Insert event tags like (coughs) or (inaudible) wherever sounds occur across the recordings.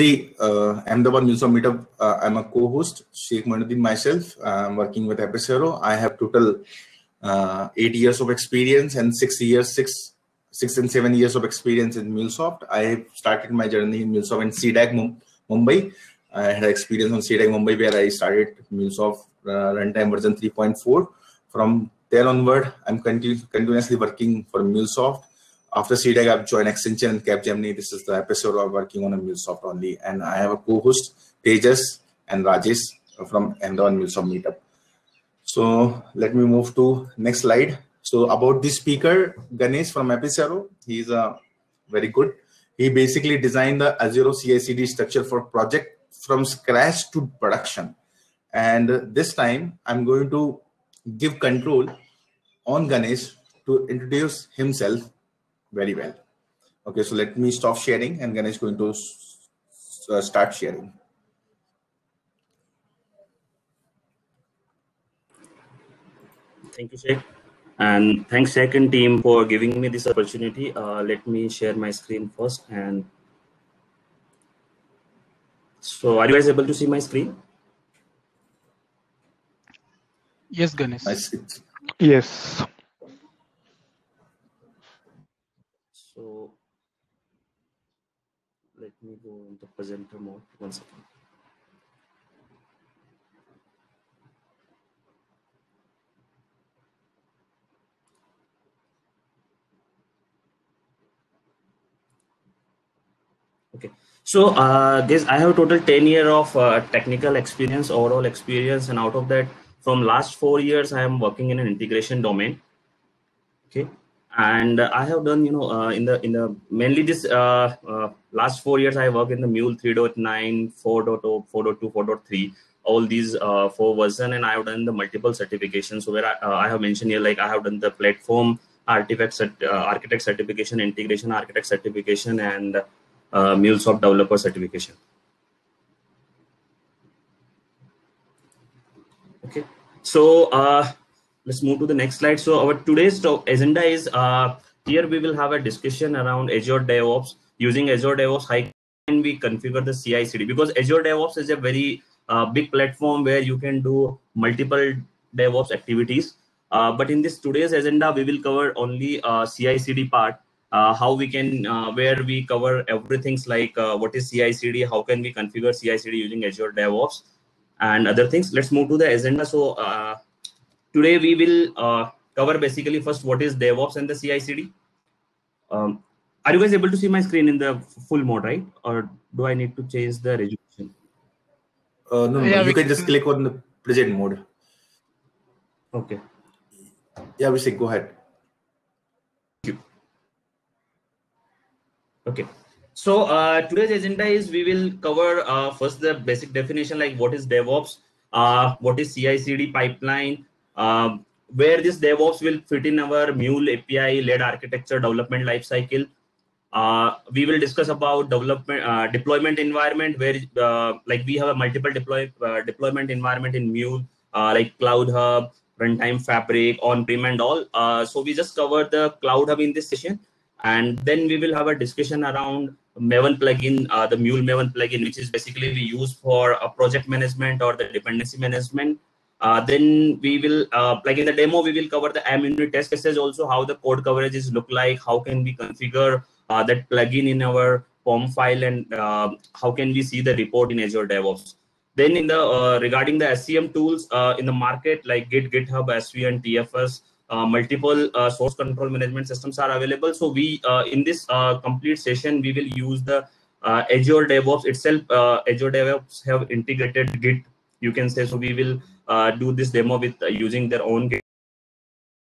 the uh, Ahmedabad MuleSoft Meetup, uh, I'm a co-host, Shekh Muenuddeen myself. I'm working with Apisero. I have total uh, eight years of experience and six years, six, six and seven years of experience in MuleSoft. I started my journey in MuleSoft in CDAC Mumbai. I had experience on CDAC Mumbai where I started MuleSoft uh, runtime version 3.4. From there onward, I'm continu continuously working for MuleSoft after CDAC, I've joined Accenture and Capgemini. This is the episode of working on a MuleSoft only. And I have a co-host, Tejas and Rajesh from Ahmedabad MuleSoft Meetup. So let me move to next slide. So about this speaker, Ganesh from Apisero, he's a very good. He basically designed the Azure CI/CD structure for project from scratch to production. And this time, I'm going to give control on Ganesh to introduce himself very well. Okay, so let me stop sharing and Ganesh is going to uh, start sharing. Thank you, Shekh. And thanks, second team, for giving me this opportunity. Uh, let me share my screen first. And so, are you guys able to see my screen? Yes, Ganesh. Yes. So let me go into presenter mode one second. Okay, so uh, this I have total 10 year of uh, technical experience, overall experience, and out of that, from last four years, I am working in an integration domain. Okay, and uh, i have done you know uh, in the in the mainly this uh, uh last four years i work in the mule 3.9 4.0 4.2 4.3 all these uh, four version. And i have done the multiple certifications. So where i, uh, I have mentioned here like i have done the platform artifact cert, architect certification integration architect certification and uh, mulesoft developer certification. Okay. So let's move to the next slide. So our today's agenda is uh, here we will have a discussion around Azure DevOps using Azure DevOps. How can we configure the CI/CD? Because Azure DevOps is a very uh, big platform where you can do multiple DevOps activities. Uh, but in this today's agenda, we will cover only uh, CI/CD part. Uh, how we can, uh, where we cover everything's like uh, what is CI/CD, how can we configure CI/CD using Azure DevOps, and other things. Let's move to the agenda. So today we will uh, cover basically first what is DevOps and the CI/CD. Um, are you guys able to see my screen in the full mode, right? Or do I need to change the resolution? Uh, no, no, yeah, you can just click on the present mode. Okay. Yeah, we say go ahead. Thank you. Okay. So uh, today's agenda is we will cover uh, first the basic definition like what is DevOps, uh, what is CI/CD pipeline, um, where this DevOps will fit in our Mule API-led architecture development lifecycle. Uh, we will discuss about development uh, deployment environment where uh, like we have a multiple deploy uh, deployment environment in Mule uh, like Cloud Hub, Runtime Fabric, on-prem and all. Uh, so we just covered the Cloud Hub in this session, and then we will have a discussion around Maven plugin, the Mule Maven plugin, which is basically we use for a project management or the dependency management uh, then we will, uh, like in the demo, we will cover the MUnit test cases also, how the code coverages look like, how can we configure uh, that plugin in our POM file, and uh, how can we see the report in Azure DevOps. Then in the uh, regarding the SCM tools in the market, like Git, GitHub, SVN, TFS, multiple source control management systems are available. So we, in this complete session, we will use the Azure DevOps itself. Azure DevOps have integrated Git, you can say. So we will do this demo with uh, using their own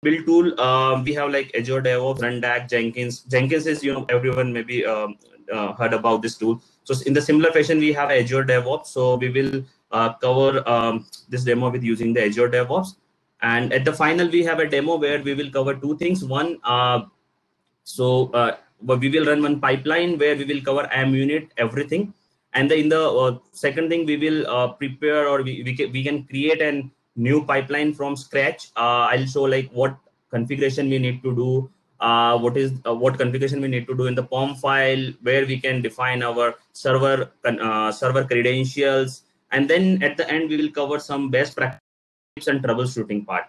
build tool. Uh, we have like Azure DevOps, Rundeck, Jenkins. Jenkins is, you know, everyone maybe um, uh, heard about this tool. So in the similar fashion, we have Azure DevOps. So we will uh, cover um, this demo with using the Azure DevOps. And at the final, we have a demo where we will cover two things. One, uh, so we will run one pipeline where we will cover MUnit, everything and the, in the uh, second thing we will uh, prepare or we, we, can, we can create a new pipeline from scratch uh, i'll show like what configuration we need to do uh, what is uh, what configuration we need to do in the POM file, where we can define our server server credentials, and then at the end we will cover some best practices and troubleshooting part.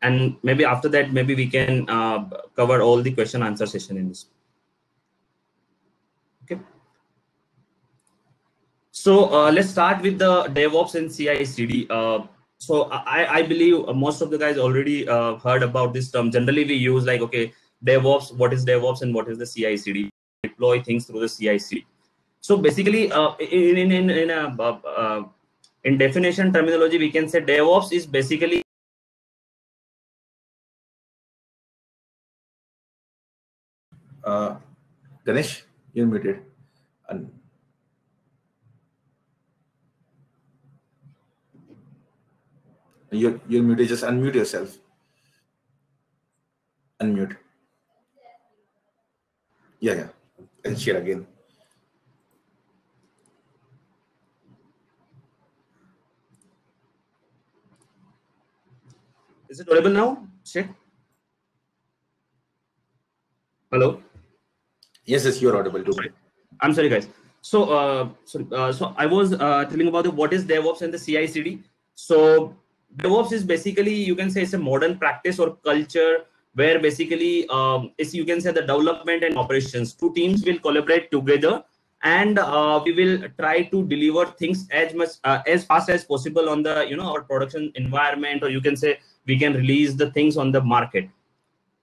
And maybe after that, maybe we can uh, cover all the question answer session in this. So uh, let's start with the DevOps and CI/CD. Uh, so I, I believe most of the guys already uh, heard about this term. Generally, we use like, okay, DevOps, what is DevOps and what is the CI/CD? Deploy things through the CI/CD. So basically, uh, in in in, in a uh, uh, in definition terminology, we can say DevOps is basically Ganesh, you're muted. And You're, you're muted. Just unmute yourself. Unmute. Yeah, yeah. And share again. Is it audible now? Check. Hello. Yes, yes, you're audible too. I'm sorry, guys. So, uh, sorry, uh, so I was uh, telling about the, what is DevOps and the CI/CD. So, DevOps is basically you can say it's a modern practice or culture where basically um, you can say the development and operations. Two teams will collaborate together and uh, we will try to deliver things as much uh, as fast as possible on the you know our production environment or you can say we can release the things on the market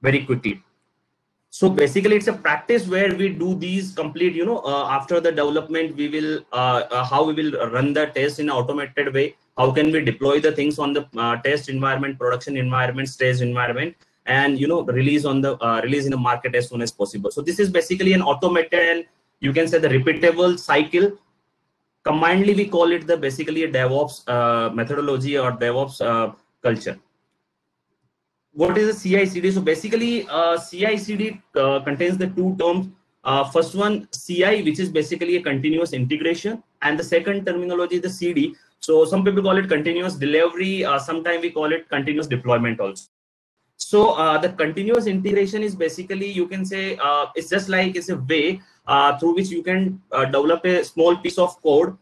very quickly so basically it's a practice where we do these complete you know uh, after the development we will uh, uh, how we will run the test in an automated way how can we deploy the things on the uh, test environment production environment stage environment and you know release on the release in the market as soon as possible? So this is basically an automated and you can say the repeatable cycle. Combinedly we call it the basically a devops uh, methodology or devops uh, culture. What is a ci cd so basically uh, ci cd uh, contains the two terms. Uh, first one ci which is basically a continuous integration and the second terminology the cd so some people call it continuous delivery uh, sometimes we call it continuous deployment also. So uh, the continuous integration is basically you can say uh, it's just like it's a way uh, through which you can uh, develop a small piece of code.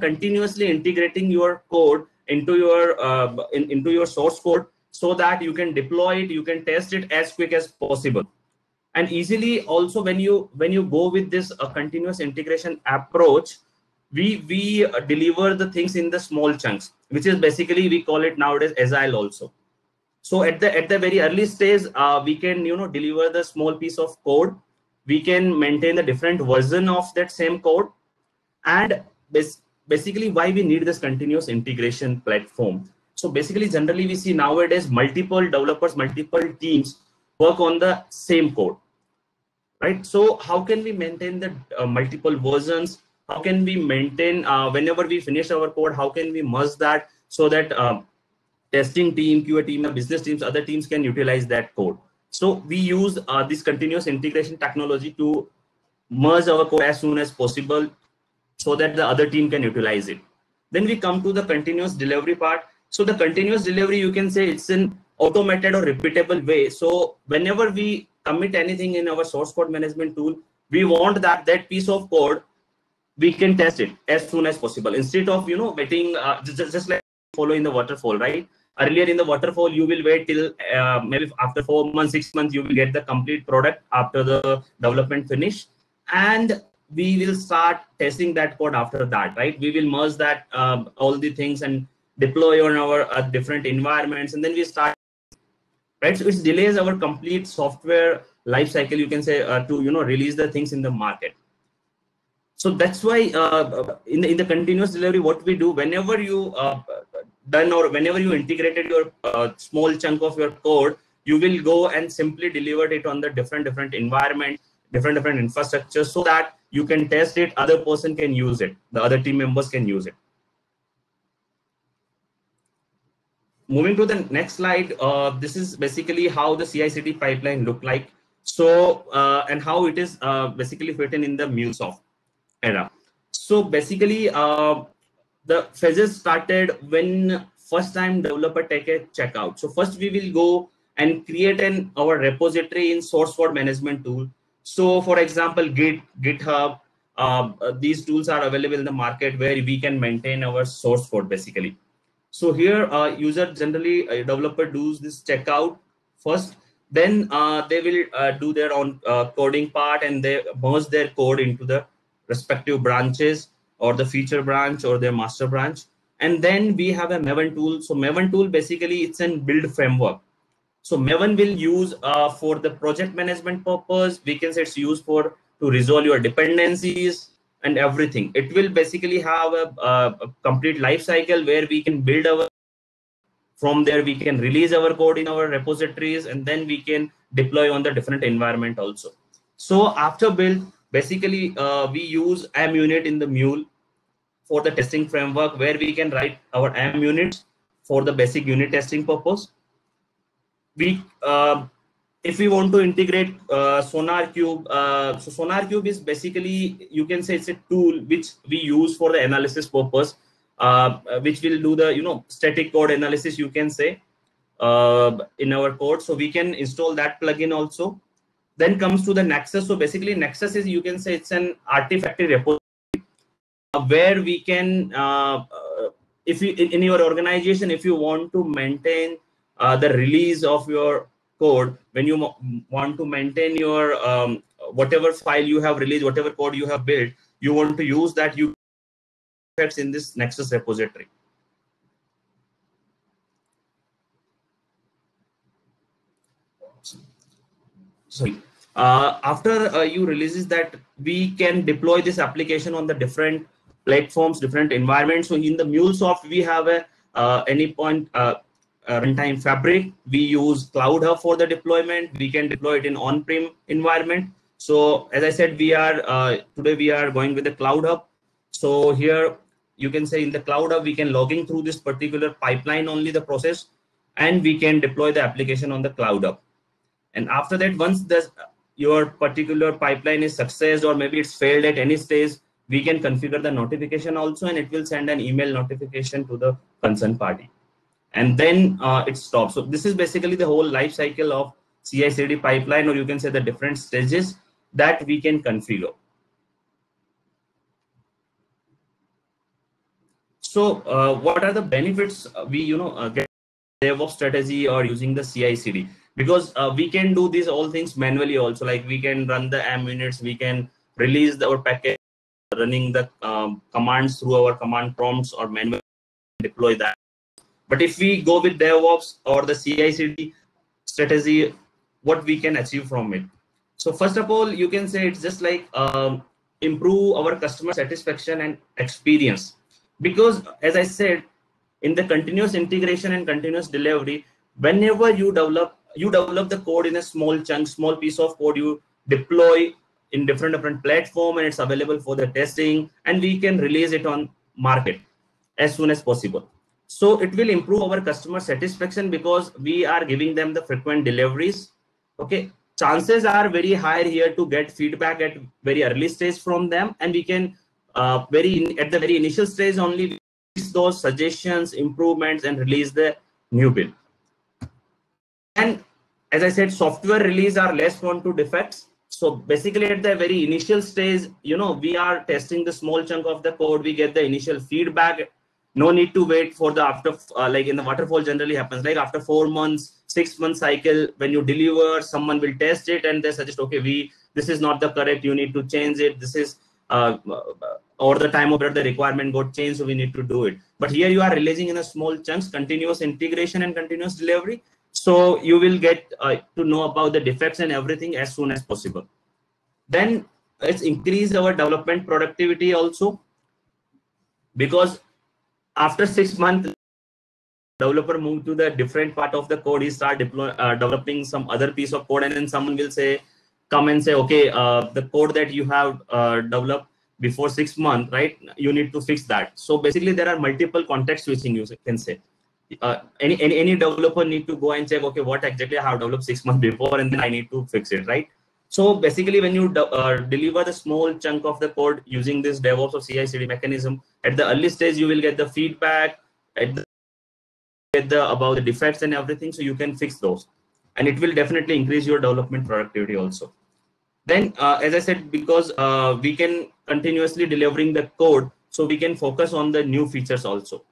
Continuously integrating your code into your uh, in, into your source code so that you can deploy it you can test it as quick as possible. And easily also when you when you go with this uh, continuous integration approach we we deliver the things in the small chunks which is basically we call it nowadays agile also. So at the at the very early stage uh, we can you know deliver the small piece of code. We can maintain the different version of that same code. And basically why we need this continuous integration platform. So basically generally we see nowadays multiple developers multiple teams work on the same code right? So how can we maintain the uh, multiple versions how can we maintain uh, whenever we finish our code how can we merge that so that uh, testing team, QA team, business teams, other teams can utilize that code. So we use uh, this continuous integration technology to merge our code as soon as possible so that the other team can utilize it. Then we come to the continuous delivery part. So the continuous delivery, you can say it's an automated or repeatable way. So whenever we commit anything in our source code management tool, we want that that piece of code, we can test it as soon as possible. Instead of, you know, waiting, uh, just, just like following the waterfall, right? earlier in the waterfall you will wait till uh, maybe after four months six months you will get the complete product after the development finish. And we will start testing that code after that right? We will merge that um, all the things and deploy on our uh, different environments and then we start right? So it delays our complete software life cycle you can say uh, to you know release the things in the market so that's why uh, in the in the continuous delivery what we do whenever you uh, done or whenever you integrated your uh, small chunk of your code you will go and simply deliver it on the different different environment different different infrastructure so that you can test it other person can use it the other team members can use it. Moving to the next slide uh, this is basically how the ci/cd pipeline look like. So uh, and how it is uh, basically written in the mulesoft era so basically uh, the phases started when first time developer take a checkout. So first we will go and create an our repository in source code management tool. So for example, Git, GitHub, uh, these tools are available in the market where we can maintain our source code basically. So here uh, user generally a developer does this checkout first, then uh, they will uh, do their own uh, coding part and they merge their code into the respective branches or the feature branch or their master branch. And then we have a Maven tool. So Maven tool basically it's a build framework. So Maven will use uh, for the project management purpose. We can say it's used for to resolve your dependencies and everything. It will basically have a, a, a complete life cycle where we can build our from there we can release our code in our repositories and then we can deploy on the different environment also so after build basically uh, we use MUnit in the mule for the testing framework where we can write our MUnits for the basic unit testing purpose we uh, if we want to integrate uh, SonarQube, uh, so SonarQube is basically, you can say it's a tool which we use for the analysis purpose, uh, which will do the, you know, static code analysis, you can say, uh, in our code. So we can install that plugin also. Then comes to the Nexus. So basically Nexus is, you can say it's an artifactory repository uh, where we can, uh, if you, in, your organization, if you want to maintain the release of your code when you want to maintain your um, whatever file you have released whatever code you have built you want to use that you in this nexus repository sorry uh, after uh, you releases that we can deploy this application on the different platforms different environments so in the mulesoft we have a uh, Anypoint uh, uh, runtime fabric. We use Cloud Hub for the deployment. We can deploy it in on-prem environment. So as I said, we are uh, today we are going with the Cloud Hub. So here you can say in the Cloud Hub, we can logging through this particular pipeline only the process, and we can deploy the application on the Cloud Hub. And after that, once the your particular pipeline is success or maybe it's failed at any stage, we can configure the notification also, and it will send an email notification to the concerned party and then uh, it stops. So this is basically the whole life cycle of CI/CD pipeline, or you can say the different stages that we can configure. So uh, what are the benefits we you know uh, get DevOps strategy or using the CI/CD? Because uh, we can do these all things manually also. Like we can run the MUnits, we can release the, our package, running the um, commands through our command prompts or manually deploy that but if we go with DevOps or the CI/CD strategy, what we can achieve from it. So first of all, you can say it's just like um, improve our customer satisfaction and experience. Because as I said, in the continuous integration and continuous delivery, whenever you develop, you develop the code in a small chunk, small piece of code, you deploy in different different platform and it's available for the testing and we can release it on market as soon as possible. So it will improve our customer satisfaction because we are giving them the frequent deliveries okay? Chances are very high here to get feedback at very early stage from them and we can uh, very at the very initial stage only release those suggestions improvements and release the new build and as i said software release are less prone to defects. So basically at the very initial stage you know we are testing the small chunk of the code. We get the initial feedback. No need to wait for the after uh, like in the waterfall generally happens like after four months six month cycle when you deliver someone will test it and they suggest okay we this is not the correct you need to change it. This is uh, or the time of the requirement got changed so we need to do it. But here you are releasing in a small chunks continuous integration and continuous delivery so you will get uh, to know about the defects and everything as soon as possible. Then it's increase our development productivity also because after six months developer move to the different part of the code. He start deploy, uh, developing some other piece of code and then someone will say come and say okay uh, the code that you have uh, developed before six months right? You need to fix that. So basically there are multiple context switching you can say uh, any, any any developer need to go and check okay what exactly i have developed six months before and then i need to fix it right? So basically, when you uh, deliver the small chunk of the code using this DevOps or CI/CD mechanism, at the early stage you will get the feedback, at the, get the about the defects and everything, so you can fix those. and it will definitely increase your development productivity also. Then uh, as i said because uh, we can continuously delivering the code so we can focus on the new features also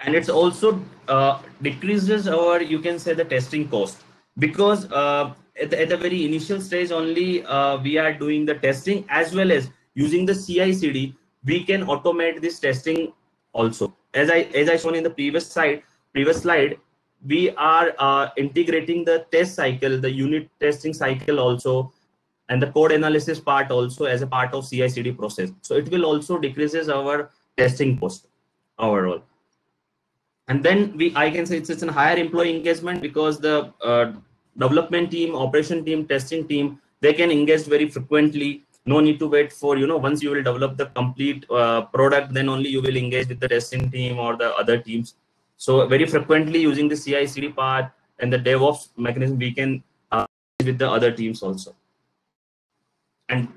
and it's also uh, decreases our you can say the testing cost. Because uh, at, the, at the very initial stage only uh, we are doing the testing as well as using the ci cd we can automate this testing also. As i as i shown in the previous slide previous slide we are uh, integrating the test cycle the unit testing cycle also and the code analysis part also as a part of ci cd process. So it will also decreases our testing cost overall and then we i can say it's, it's a higher employee engagement because the uh, development team operation team testing team they can engage very frequently. No need to wait for you know once you will develop the complete uh, product then only you will engage with the testing team or the other teams. So very frequently using the ci cd part and the devops mechanism we can uh, with the other teams also. And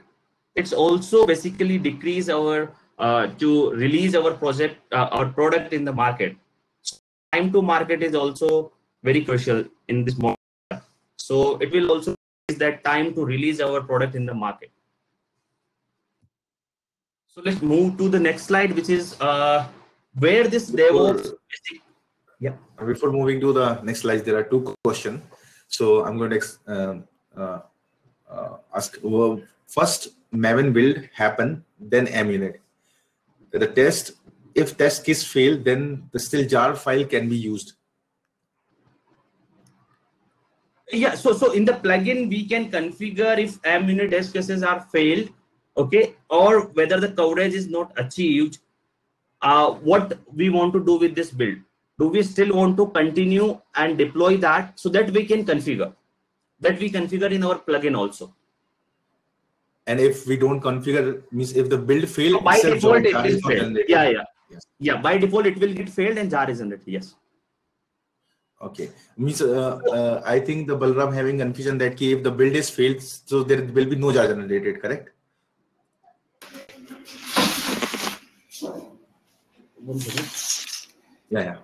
it's also basically decrease our uh, to release our project uh, our product in the market time to market is also very crucial in this moment. So it will also is that time to release our product in the market. So let's move to the next slide, which is uh, where this DevOps. Yeah. Before moving to the next slide, there are two questions. So I'm going to um, uh, uh, ask well, first Maven build happen, then MUnit. The test if test case fail, then the still jar file can be used. Yeah, so so in the plugin, we can configure if MUnit test cases are failed, okay, or whether the coverage is not achieved. Uh, what we want to do with this build? Do we still want to continue and deploy that so that we can configure? That we configure in our plugin also and if we don't configure means if the build fail by default it will fail yeah yeah Yes. Yeah, by default it will get failed and jar is generated. Yes. Okay. Means uh, uh, I think the Balram having confusion that key if the build is failed, so there will be no jar generated, correct? Yeah, yeah.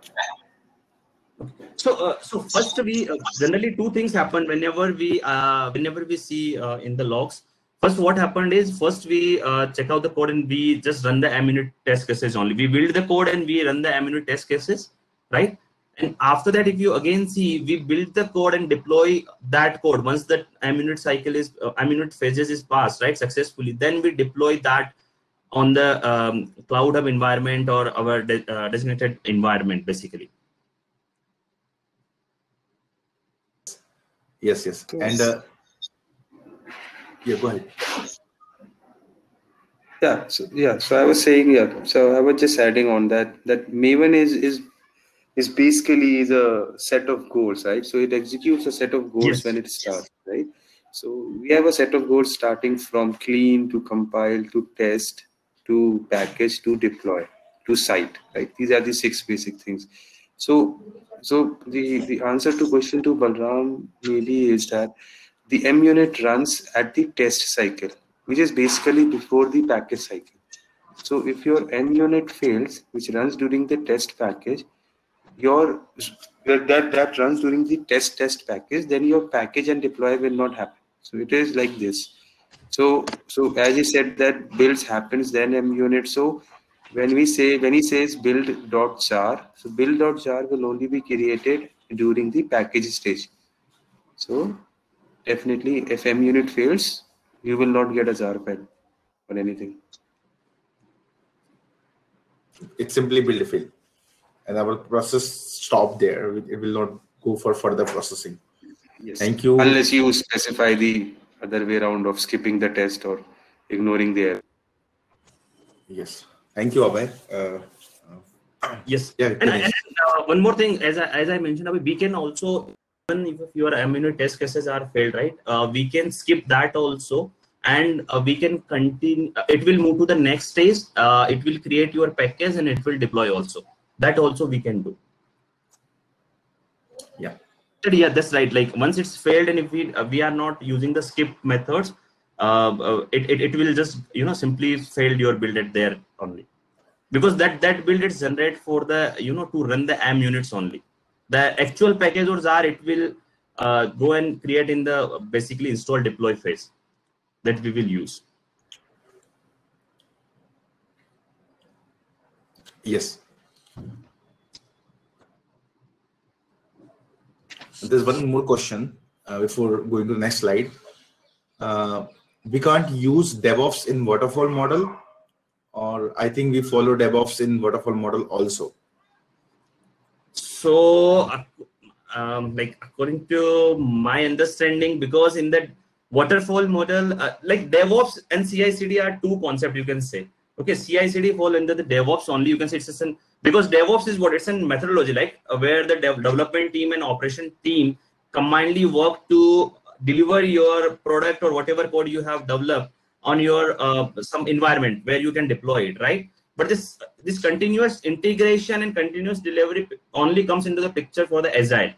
So, uh, so first we uh, generally two things happen whenever we uh, whenever we see uh, in the logs first what happened is first we uh, check out the code and we just run the MUnit test cases only. We build the code and we run the MUnit test cases right? And after that if you again see we build the code and deploy that code. Once the MUnit cycle is uh, MUnit phases is passed right successfully then we deploy that on the um, cloud hub environment or our de uh, designated environment basically. Yes yes, yes. and uh, yeah, go ahead. Yeah, so yeah, so I was saying, yeah, so I was just adding on that that Maven is is is basically the set of goals, right? So it executes a set of goals yes. when it starts, right? So we have a set of goals starting from clean to compile to test to package to deploy to site, right? These are the six basic things. So so the the answer to question to Balram maybe is that the MUnit runs at the test cycle, which is basically before the package cycle. So if your MUnit fails, which runs during the test package, your that that runs during the test test package, then your package and deploy will not happen. So it is like this. So so as he said that builds happens then MUnit. So when we say when he says build dot jar, so build dot jar will only be created during the package stage. So definitely if MUnit fails you will not get a jar file or anything. It simply will fail and our process stop there. It will not go for further processing. Yes. thank you. Unless you specify the other way around of skipping the test or ignoring the error. Yes. Thank you abhay. Uh, uh, yes. Yeah and, and uh, one more thing as I, as I mentioned abhay, we can also even if your MUnit test cases are failed, right, uh, we can skip that also and uh, we can continue. Uh, it will move to the next stage. Uh, it will create your package and it will deploy also. That also we can do. Yeah. Yeah, that's right. Like once it's failed and if we uh, we are not using the skip methods, uh, it, it, it will just, you know, simply failed your build it there only because that that build is generated for the you know to run the MUnits only the actual packages are it will uh, go and create in the basically install deploy phase that we will use. Yes. There's one more question uh, before going to the next slide. Uh, we can't use DevOps in waterfall model, or I think we follow DevOps in waterfall model also. So, um, like according to my understanding, because in that waterfall model, uh, like DevOps and CI/CD are two concepts you can say. Okay, CI/CD fall under the DevOps only. You can say it's an because DevOps is what it's a methodology like uh, where the dev development team and operation team combinedly work to deliver your product or whatever code you have developed on your uh, some environment where you can deploy it, right? But this this continuous integration and continuous delivery only comes into the picture for the agile.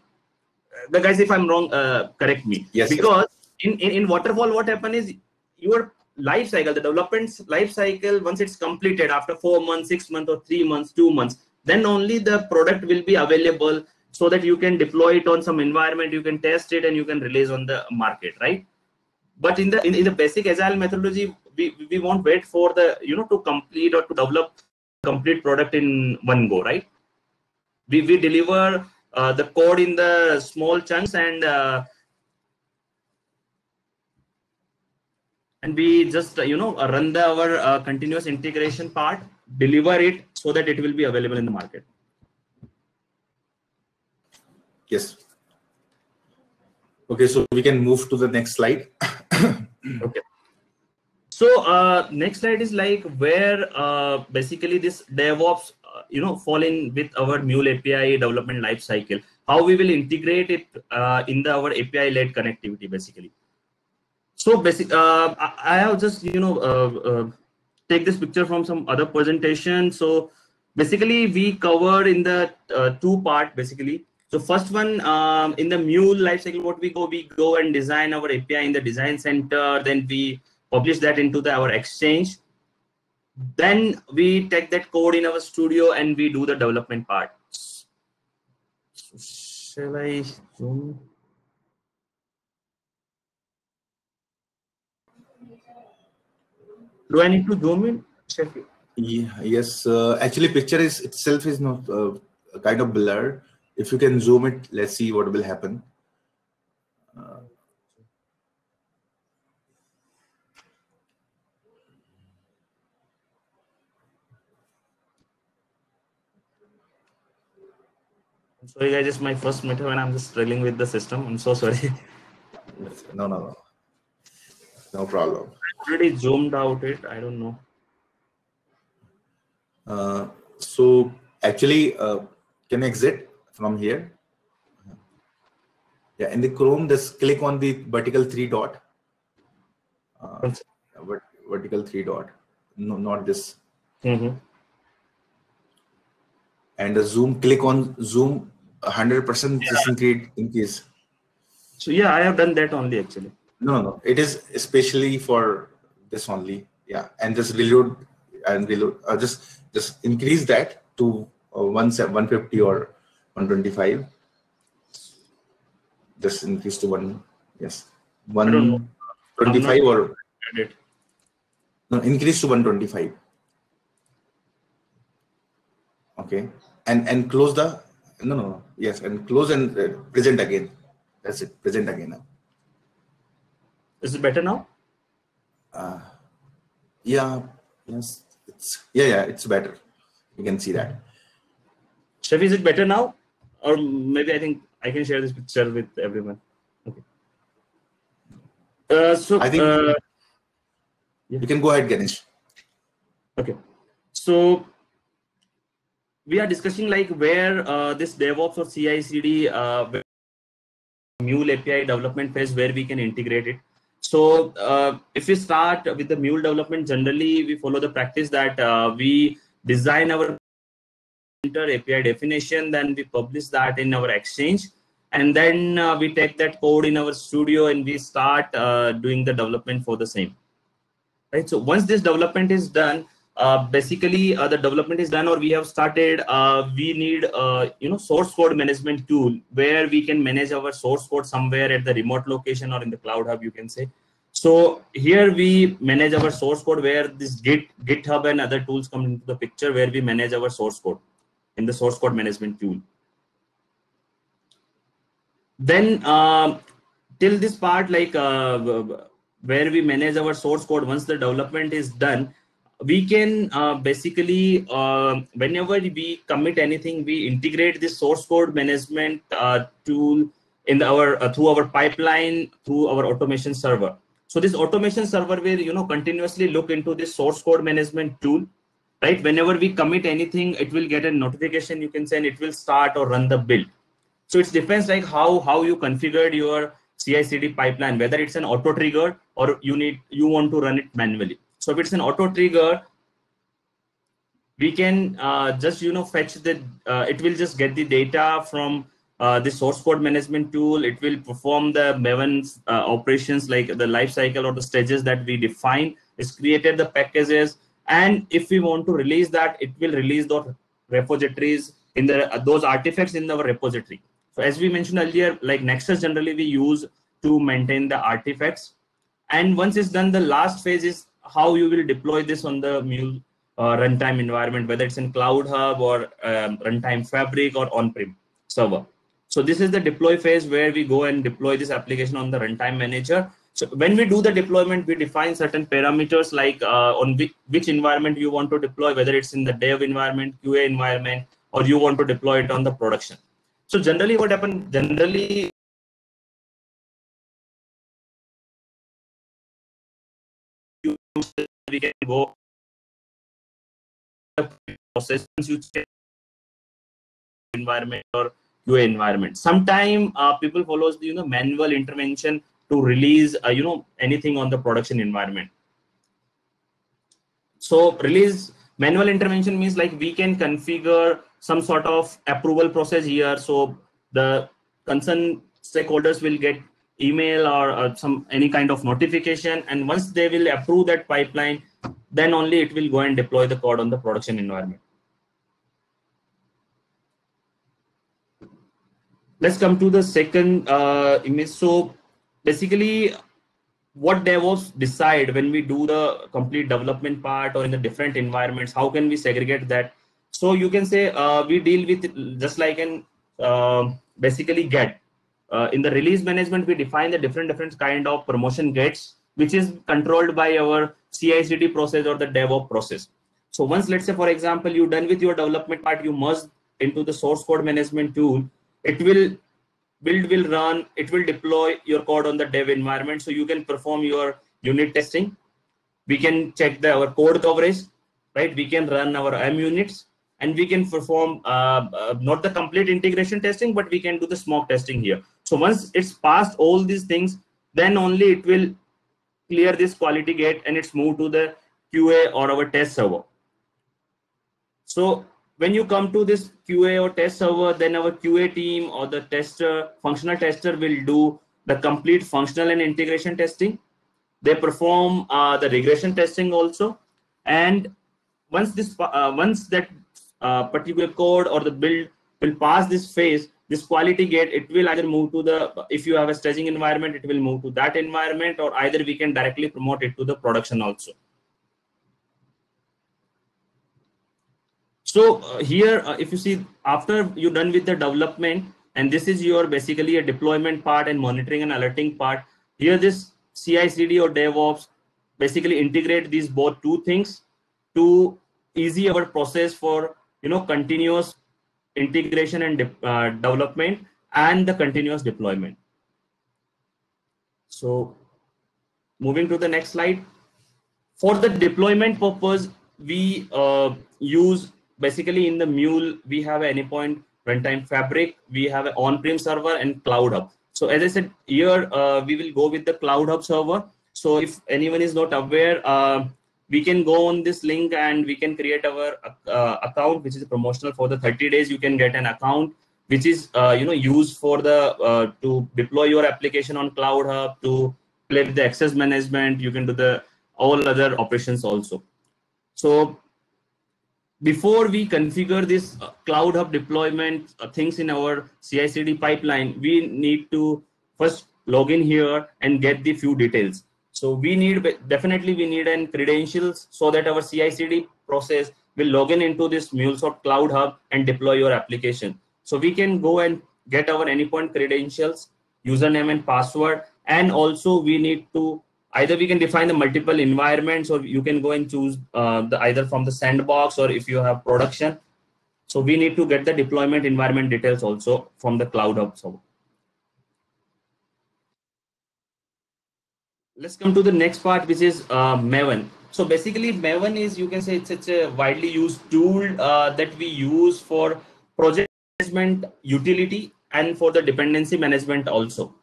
The guys, if I'm wrong, uh, correct me. Yes. Because in, in in waterfall, what happen is your life cycle, the development's life cycle, once it's completed after four months, six months, or three months, two months, then only the product will be available so that you can deploy it on some environment, you can test it, and you can release on the market, right? But in the in, in the basic agile methodology, we, we won't wait for the you know to complete or to develop complete product in one go, right? We we deliver uh, the code in the small chunks and uh, and we just you know uh, run the our uh, continuous integration part deliver it so that it will be available in the market Yes. Okay, so we can move to the next slide. okay so uh, next slide is like where uh, basically this devops uh, you know fall in with our mule api development life cycle. How we will integrate it uh, in the our api led connectivity basically. So basic uh, I, I have just you know uh, take this picture from some other presentation. So basically we cover in the two part basically. So first one um, in the mule lifecycle what we go we go and design our api in the design center. Then we publish that into the our exchange then we take that code in our studio and we do the development part so shall i zoom do i need to zoom in Shafi? Yeah, yes, uh, actually, picture is itself is not uh, kind of blurred. If you can zoom it, let's see what will happen. Sorry guys it's my first meetup and i'm just struggling with the system i'm so sorry no, no, no, no problem. I already zoomed out it i don't know Uh, so actually, uh, can exit from here? Yeah, in the Chrome, just click on the vertical three dot. Uh, vert- vertical three dot. No, not this. Mhm. And the zoom, click on zoom 100% just increase, increase. so yeah i have done that only actually No, no, no. It is especially for this only. Yeah, and just reload and reload. Uh, just just increase that to uh, one se- 150 or 125. Just increase to one. Yes, one know. 25 or no increase to 125. Okay, and and close the no no, yes and close and uh, present again. That's it. Present again. Now. is it better now? Uh, yeah yes it's yeah yeah it's better. You can see that. Chef is it better now? Or maybe i think i can share this picture with everyone. Okay. Uh, so I think- uh, you can go ahead ganesh. Okay, so we are discussing like where uh, this DevOps or CI/CD uh, Mule API development phase where we can integrate it. So uh, if we start with the Mule development, generally we follow the practice that uh, we design our API definition, then we publish that in our exchange, and then uh, we take that code in our studio and we start uh, doing the development for the same. Right. So once this development is done, uh, basically uh, the development is done or we have started, uh, we need uh, you know source code management tool where we can manage our source code somewhere at the remote location or in the cloud hub, you can say. So here we manage our source code where this Git, GitHub and other tools come into the picture where we manage our source code in the source code management tool. Then uh, till this part, like where we manage our source code, once the development is done, we can uh, basically uh, whenever we commit anything we integrate this source code management uh, tool in our uh, through our pipeline through our automation server. So this automation server will you know continuously look into this source code management tool right? Whenever we commit anything it will get a notification you can send it will start or run the build. So it depends like how how you configured your ci cd pipeline whether it's an auto trigger or you need you want to run it manually so if it's an auto trigger, we can uh, just you know fetch the uh, it will just get the data from uh, the source code management tool. It will perform the Maven uh, operations like the life cycle or the stages that we define. It's created the packages, and if we want to release that, it will release those repositories in the uh, those artifacts in our repository. So as we mentioned earlier, like Nexus generally we use to maintain the artifacts. And once it's done, the last phase is how you will deploy this on the Mule uh, runtime environment, whether it's in Cloud Hub or um, Runtime Fabric or on-prem server. So this is the deploy phase where we go and deploy this application on the runtime manager. So when we do the deployment, we define certain parameters like uh, on which, which environment you want to deploy, whether it's in the dev environment, QA environment, or you want to deploy it on the production. So generally what happened, generally we can go process you environment or QA environment. Sometime uh, people follows the you know manual intervention to release uh, you know anything on the production environment. So release manual intervention means like we can configure some sort of approval process here. So the concerned stakeholders will get email or uh, some any kind of notification and once they will approve that pipeline then only it will go and deploy the code on the production environment. Let's come to the second uh, image. So basically what devops decide when we do the complete development part or in the different environments how can we segregate that? So you can say uh, we deal with just like an uh, basically get uh, in the release management, we define the different different kind of promotion gates, which is controlled by our CI/CD process or the DevOps process. So once, let's say, for example, you're done with your development part, you merge into the source code management tool. It will build will run. It will deploy your code on the dev environment, so you can perform your unit testing. We can check the our code coverage, right? We can run our MUnits and we can perform uh, uh, not the complete integration testing, but we can do the smoke testing here. So once it's passed all these things, then only it will clear this quality gate and it's moved to the QA or our test server. So when you come to this QA or test server, then our QA team or the tester, functional tester will do the complete functional and integration testing. They perform uh, the regression testing also. And once this, uh, once that uh, particular code or the build will pass this phase, this quality gate it will either move to the if you have a staging environment it will move to that environment or either we can directly promote it to the production also. So uh, here uh, if you see after you're done with the development and this is your basically a deployment part and monitoring and alerting part here this ci cd or devops basically integrate these both two things to easy our process for you know continuous integration and de uh, development and the continuous deployment. So moving to the next slide. For the deployment purpose, we uh, use basically in the Mule, we have an Anypoint runtime fabric, we have an on-prem server and Cloud Hub. So as I said here, uh, we will go with the Cloud Hub server. So if anyone is not aware, uh, we can go on this link and we can create our uh, account which is promotional for the 30 days. You can get an account which is uh, you know used for the uh, to deploy your application on cloud hub to play with the access management. You can do the all other operations also. So before we configure this uh, cloud hub deployment uh, things in our CI/CD pipeline, we need to first log in here and get the few details. So we need definitely we need an credentials so that our CI/CD process will log in into this MuleSoft Cloud Hub and deploy your application. So we can go and get our anypoint credentials, username and password, and also we need to either we can define the multiple environments or you can go and choose uh, the either from the sandbox or if you have production. So we need to get the deployment environment details also from the Cloud Hub. So let's come to the next part, which is uh, Maven. So basically, Maven is you can say it's, it's a widely used tool uh, that we use for project management utility and for the dependency management also.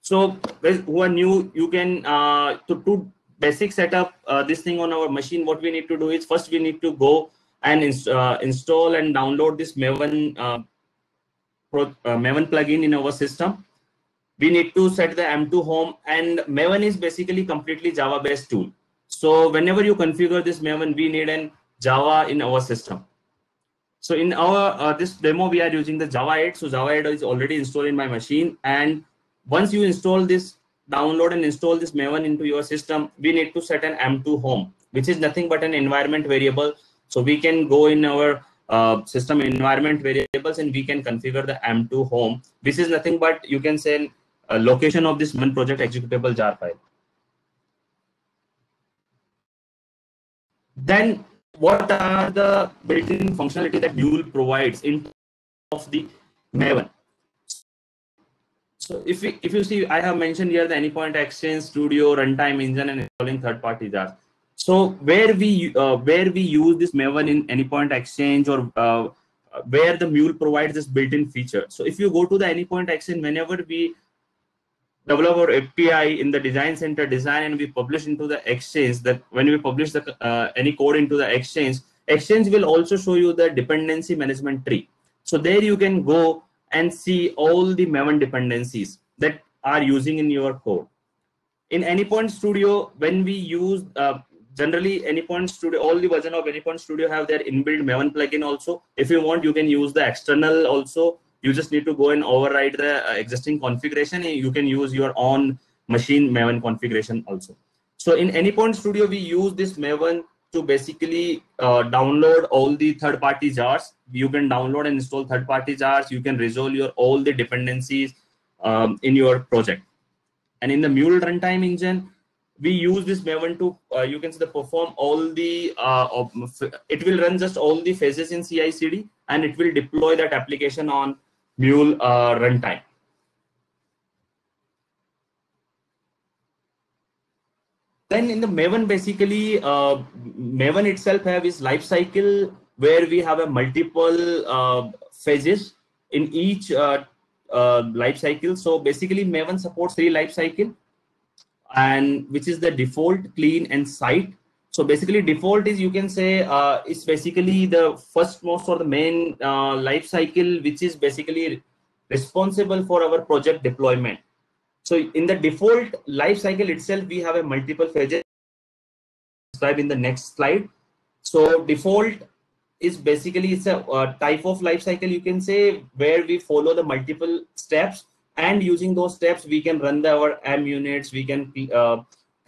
So who are new, you can uh, to do basic setup uh, this thing on our machine. What we need to do is first we need to go and ins uh, install and download this Maven uh, uh, Maven plugin in our system. We need to set the M2 home and Maven is basically completely Java based tool. So whenever you configure this Maven, we need an Java in our system. So in our uh, this demo, we are using the Java 8. So Java 8 is already installed in my machine. And once you install this, download and install this Maven into your system, we need to set an M2 home, which is nothing but an environment variable. So we can go in our uh, system environment variables and we can configure the M2 home. This is nothing but you can say a location of this one project executable jar file. Then what are the built-in functionality that Mule provides in of the Maven? So if we, if you see, I have mentioned here the Anypoint Exchange, Studio, Runtime Engine, and installing third-party jars. So where we uh, where we use this Maven in Anypoint Exchange or uh, where the Mule provides this built-in feature. So if you go to the Anypoint Exchange, whenever we develop our API in the design center design and we publish into the exchange that when we publish the uh, any code into the exchange, exchange will also show you the dependency management tree. So there you can go and see all the Maven dependencies that are using in your code. In Anypoint Studio, when we use uh, generally Anypoint Studio, all the version of Anypoint Studio have their inbuilt Maven plugin also. If you want, you can use the external also you just need to go and override the uh, existing configuration. You can use your own machine maven configuration also. So in anypoint studio we use this maven to basically uh, download all the third party jars. You can download and install third party jars. You can resolve your all the dependencies um, in your project. And in the mule runtime engine we use this maven to uh, you can see the perform all the uh, it will run just all the phases in ci cd and it will deploy that application on Mule uh, runtime. Then in the Maven, basically, uh, Maven itself have its life cycle where we have a multiple uh, phases in each uh, life cycle. So basically, Maven supports three life cycle, and which is the default, clean, and site. So basically, default is you can say uh, it's basically the first most or the main uh, life cycle, which is basically responsible for our project deployment. So in the default life cycle itself, we have a multiple phases described in the next slide. So default is basically it's a, a type of life cycle you can say where we follow the multiple steps and using those steps we can run the, our MUnits we can uh,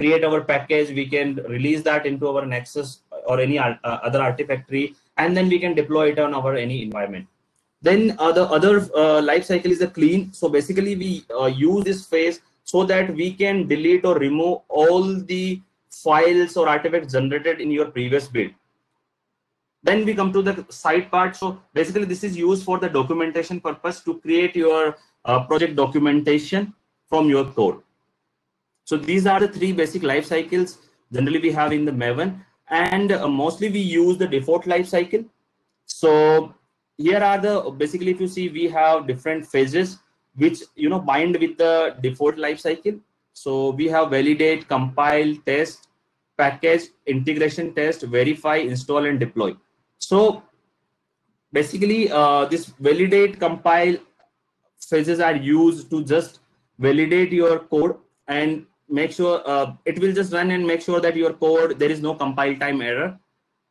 create our package, we can release that into our Nexus or any uh, other artifactory, and then we can deploy it on our any environment. Then uh, the other uh, life cycle is the clean. So basically we uh, use this phase so that we can delete or remove all the files or artifacts generated in your previous build. Then we come to the site part. So basically this is used for the documentation purpose to create your uh, project documentation from your code. So these are the three basic life cycles generally we have in the Maven and uh, mostly we use the default life cycle. So here are the basically if you see we have different phases which you know bind with the default life cycle. So we have validate, compile, test, package, integration test, verify, install and deploy. So basically uh, this validate, compile phases are used to just validate your code and make sure uh, it will just run and make sure that your code there is no compile time error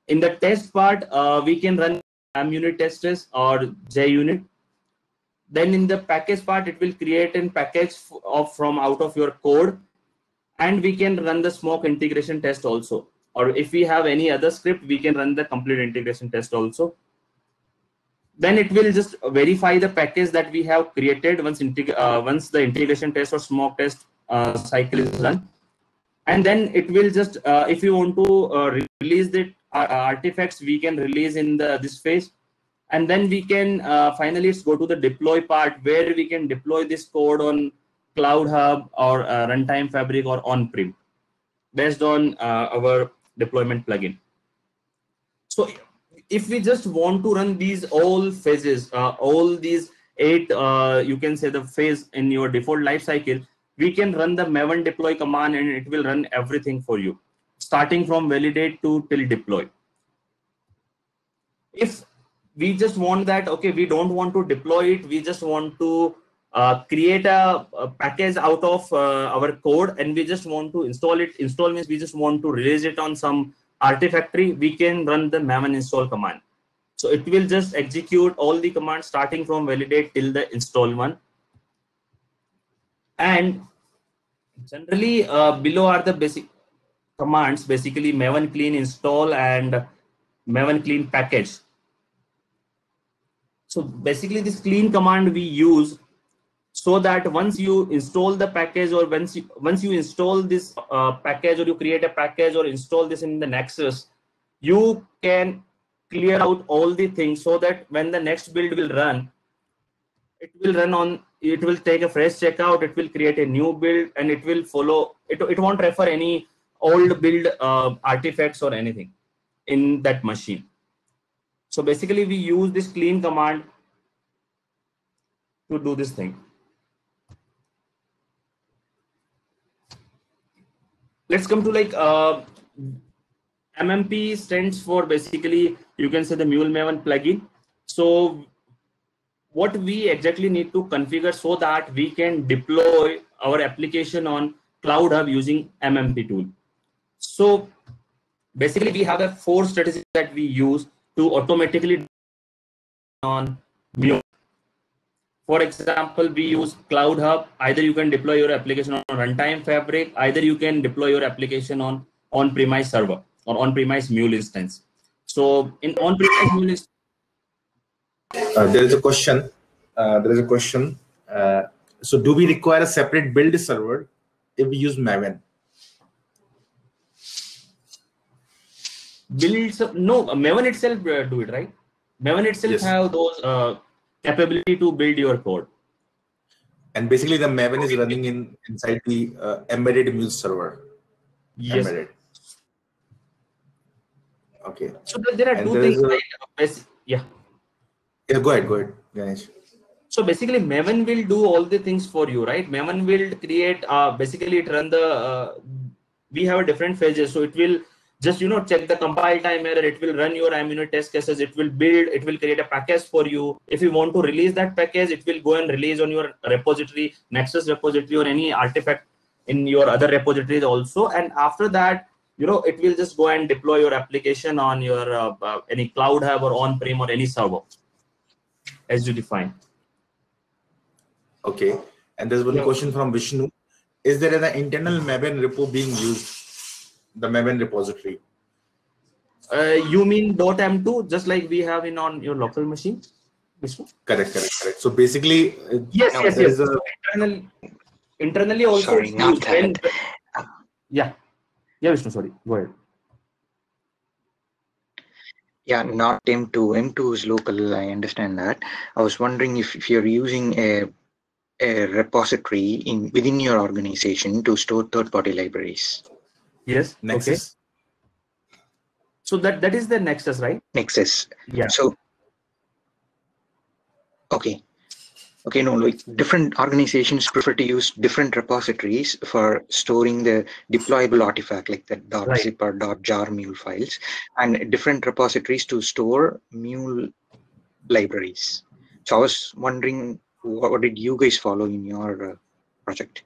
in the test part, uh, we can run unit testers or JUnit. Then in the package part, it will create a package of from out of your code, and we can run the smoke integration test also. Or if we have any other script, we can run the complete integration test also. Then it will just verify the package that we have created once, uh, once the integration test or smoke test cycle is run. And then it will just, uh, if you want to uh, release the uh, artifacts, we can release in the this phase. And then we can uh, finally go to the deploy part where we can deploy this code on Cloud Hub or Runtime Fabric or on-prem based on our deployment plugin. So if we just want to run these all phases, uh, all these eight, uh, you can say the phase in your default lifecycle, we can run the maven deploy command and it will run everything for you, starting from validate to till deploy. If we just want that, okay, we don't want to deploy it, we just want to uh, create a, a, package out of uh, our code and we just want to install it. Install means we just want to release it on some artifactory, we can run the maven install command. So it will just execute all the commands starting from validate till the install one. And generally uh, below are the basic commands, basically maven clean install and maven clean package. So basically this clean command we use so that once you install the package or once you, once you install this uh, package or you create a package or install this in the Nexus, you can clear out all the things so that when the next build will run, it will run on, it will take a fresh checkout, it will create a new build and it will follow, it, it won't refer any old build uh, artifacts or anything in that machine. So basically we use this clean command to do this thing. let's come to like uh, MMP stands for basically you can say the Mule Maven plugin. So what we exactly need to configure so that we can deploy our application on Cloud Hub using MMP tool. So basically we have a four strategies that we use to automatically on Mule. For example, we use Cloud Hub. Either you can deploy your application on Runtime Fabric, either you can deploy your application on on-premise server or on-premise Mule instance. So in on-premise Mule instance, there is a question. Uh, there is a question. Uh, so do we require a separate build server if we use Maven? Builds no Maven itself uh, do it right. Maven itself yes. have those uh, capability to build your code. And basically, the Maven is running in inside the uh, embedded Mule server. Yes. Embedded. Okay. So there are and two things. Yeah. Yeah. Go ahead. Go ahead, Ganesh. So basically, Maven will do all the things for you, right? Maven will create. Uh, basically, it run the. Uh, we have a different phases, so it will just you know check the compile time error it will run your unit test cases it will build it will create a package for you if you want to release that package it will go and release on your repository nexus repository or any artifact in your other repositories also and after that you know it will just go and deploy your application on your uh, uh, any cloud hub or on prem or any server as you define okay and there's one yeah. question from vishnu is there an internal maven repo being used the Maven repository. Uh, you mean .m2, just like we have in on your local machine? Vishnu? Correct, correct, correct. So basically, uh, yes, yes, yes. A... So internal, internally also. Sorry, not when, yeah, yeah, Vishnu. Sorry, go ahead. Yeah, not M2. M2 is local. I understand that. I was wondering if, if you're using a a repository in within your organization to store third-party libraries. Yes. Nexus. Okay. So that that is the Nexus, right? Nexus. Yeah. So okay. Okay, no, like different organizations prefer to use different repositories for storing the deployable artifact like the .zip or .jar mule files and different repositories to store mule libraries. So I was wondering what, what did you guys follow in your uh, project?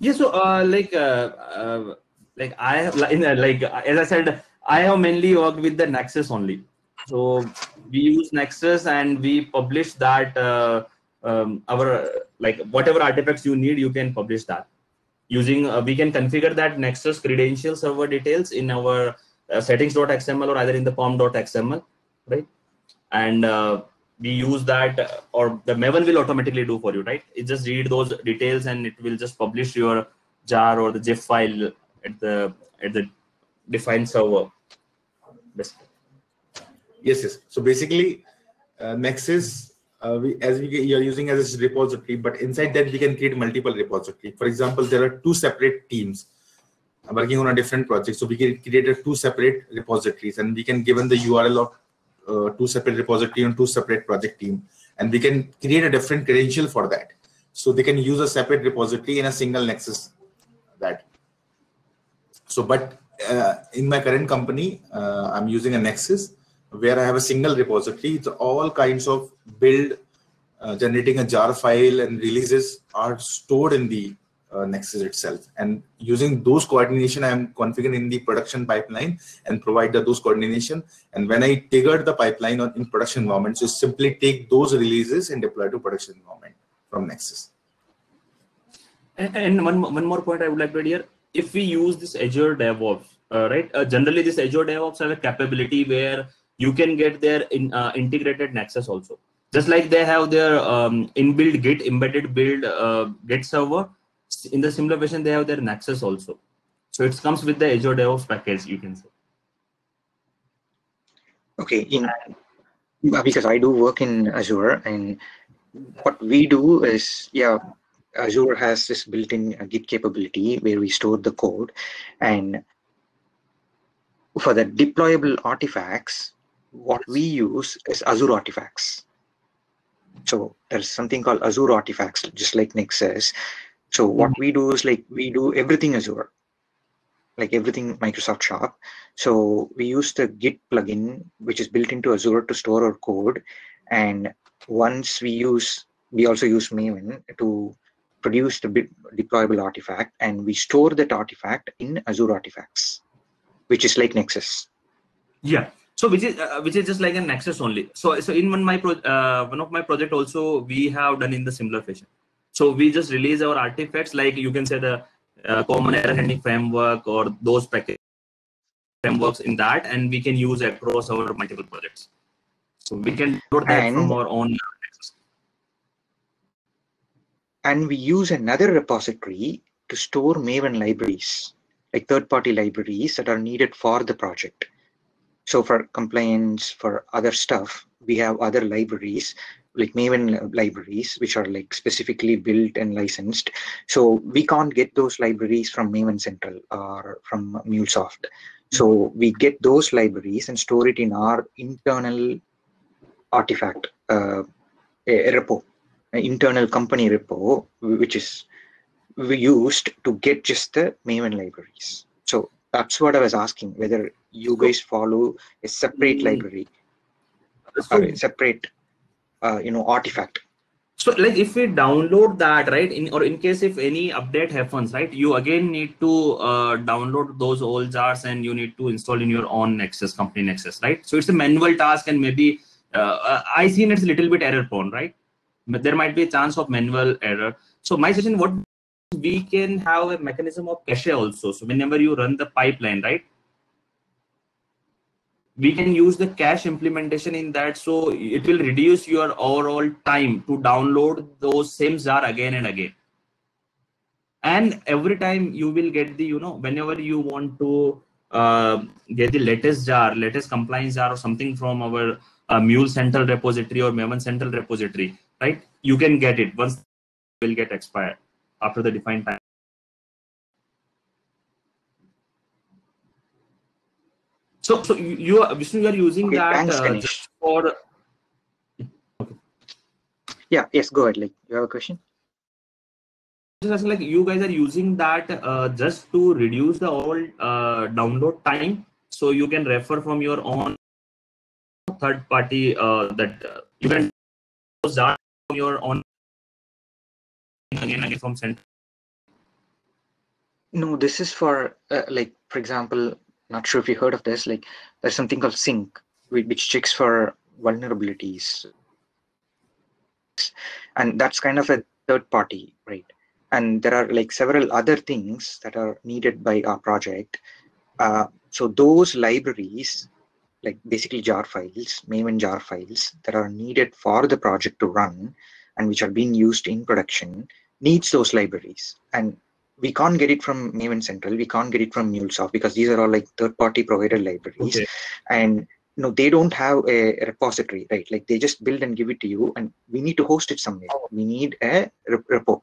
Yeah, so uh, like uh, uh like I have like, (laughs) like as I said, I have mainly worked with the Nexus only. So we use Nexus and we publish that uh, um, our like whatever artifacts you need, you can publish that using. Uh, we can configure that Nexus credential server details in our uh, settings.xml or either in the pom.xml, right? And uh, we use that uh, or the Maven will automatically do for you, right? It just read those details and it will just publish your jar or the zip file at the at the defined server. Basically. Yes, yes. So basically, uh, Nexus, uh, we, as we you're using as a repository, but inside that we can create multiple repository. For example, there are two separate teams working on a different project. So we can create a two separate repositories, and we can given the URL of uh, two separate repository and two separate project team, and we can create a different credential for that. So they can use a separate repository in a single Nexus. That. So, but uh, in my current company, uh, I'm using a Nexus where I have a single repository. It's all kinds of build, uh, generating a jar file and releases are stored in the uh, Nexus itself. And using those coordination, I'm configuring in the production pipeline and provide the, those coordination. And when I trigger the pipeline on, in production environment, just simply take those releases and deploy to production environment from Nexus. And, and one, one more point I would like to add here. If we use this Azure DevOps, uh, right? Uh, generally, this Azure DevOps have a capability where you can get their in, uh, integrated Nexus also. Just like they have their um, inbuilt Git embedded build uh, Git server, in the similar version they have their Nexus also. So it comes with the Azure DevOps package, you can say. Okay, in because I do work in Azure, and what we do is, yeah, Azure has this built-in Git capability where we store the code, and for the deployable artifacts, what we use is Azure artifacts. So there's something called Azure artifacts, just like Nick says. So what mm-hmm. we do is like we do everything Azure, like everything Microsoft Shop. So we use the Git plugin, which is built into Azure to store our code. And once we use, we also use Maven to produce the deployable artifact, and we store that artifact in Azure artifacts, which is like Nexus. Yeah so which is uh, which is just like a nexus only. So so in one my pro, uh, one of my project also we have done in the similar fashion. So we just release our artifacts like you can say the uh, common error handling framework or those package frameworks in that and we can use across our multiple projects. So we can load that and, from our own nexus. and we use another repository to store maven libraries like third party libraries that are needed for the project so for complaints, for other stuff, we have other libraries like Maven libraries, which are like specifically built and licensed. So we can't get those libraries from Maven Central or from MuleSoft. So we get those libraries and store it in our internal artifact uh, a repo, an internal company repo, which is we used to get just the Maven libraries. So that's what I was asking, whether you guys follow a separate mm. library or a separate, uh, you know, artifact. So like if we download that, right, in or in case if any update happens, right, you again need to uh, download those old jars and you need to install in your own Nexus, company Nexus, right? So it's a manual task and maybe uh, uh I seen it's a little bit error prone, right? But there might be a chance of manual error. So my suggestion, what we can have a mechanism of cache also. So whenever you run the pipeline, right, we can use the cache implementation in that. So it will reduce your overall time to download those same jar again and again. And every time you will get the, you know, whenever you want to uh, get the latest jar, latest compliance jar or something from our uh, Mule Central repository or Maven Central repository, right? You can get it once will get expired after the defined time. So, so you are Vishnu, you are using okay, that uh, just for. Okay. Yeah. Yes. Go ahead. Like you have a question. Just like you guys are using that uh, just to reduce the all uh, download time, so you can refer from your own third party uh, that uh, you can start from your own again again from center no this is for uh, like for example not sure if you heard of this. Like there's something called Snyk, which checks for vulnerabilities, and that's kind of a third party, right? And there are like several other things that are needed by our project. Uh, so those libraries, like basically jar files, Maven jar files that are needed for the project to run and which are being used in production needs those libraries. And we can't get it from Maven Central. We can't get it from MuleSoft because these are all like third-party provided libraries, okay. and you know they don't have a repository, right? Like they just build and give it to you, and we need to host it somewhere. We need a repo,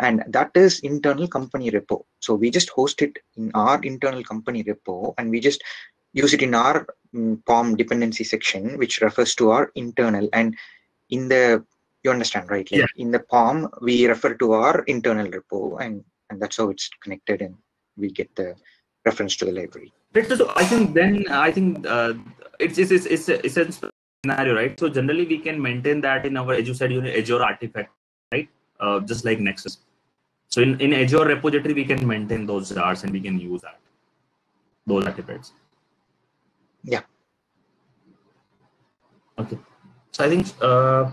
and that is internal company repo. So we just host it in our internal company repo, and we just use it in our um, POM dependency section, which refers to our internal. And in the you understand, right? Like yeah. in the POM, we refer to our internal repo, and and that's how it's connected and we get the reference to the library. So i think then i think uh, it's, it's it's it's a, it's a scenario right? So generally we can maintain that in our azure side unit azure artifact right? Uh, just like nexus. So in, in azure repository we can maintain those jars and we can use that. Those artifacts. Yeah. Okay. So i think uh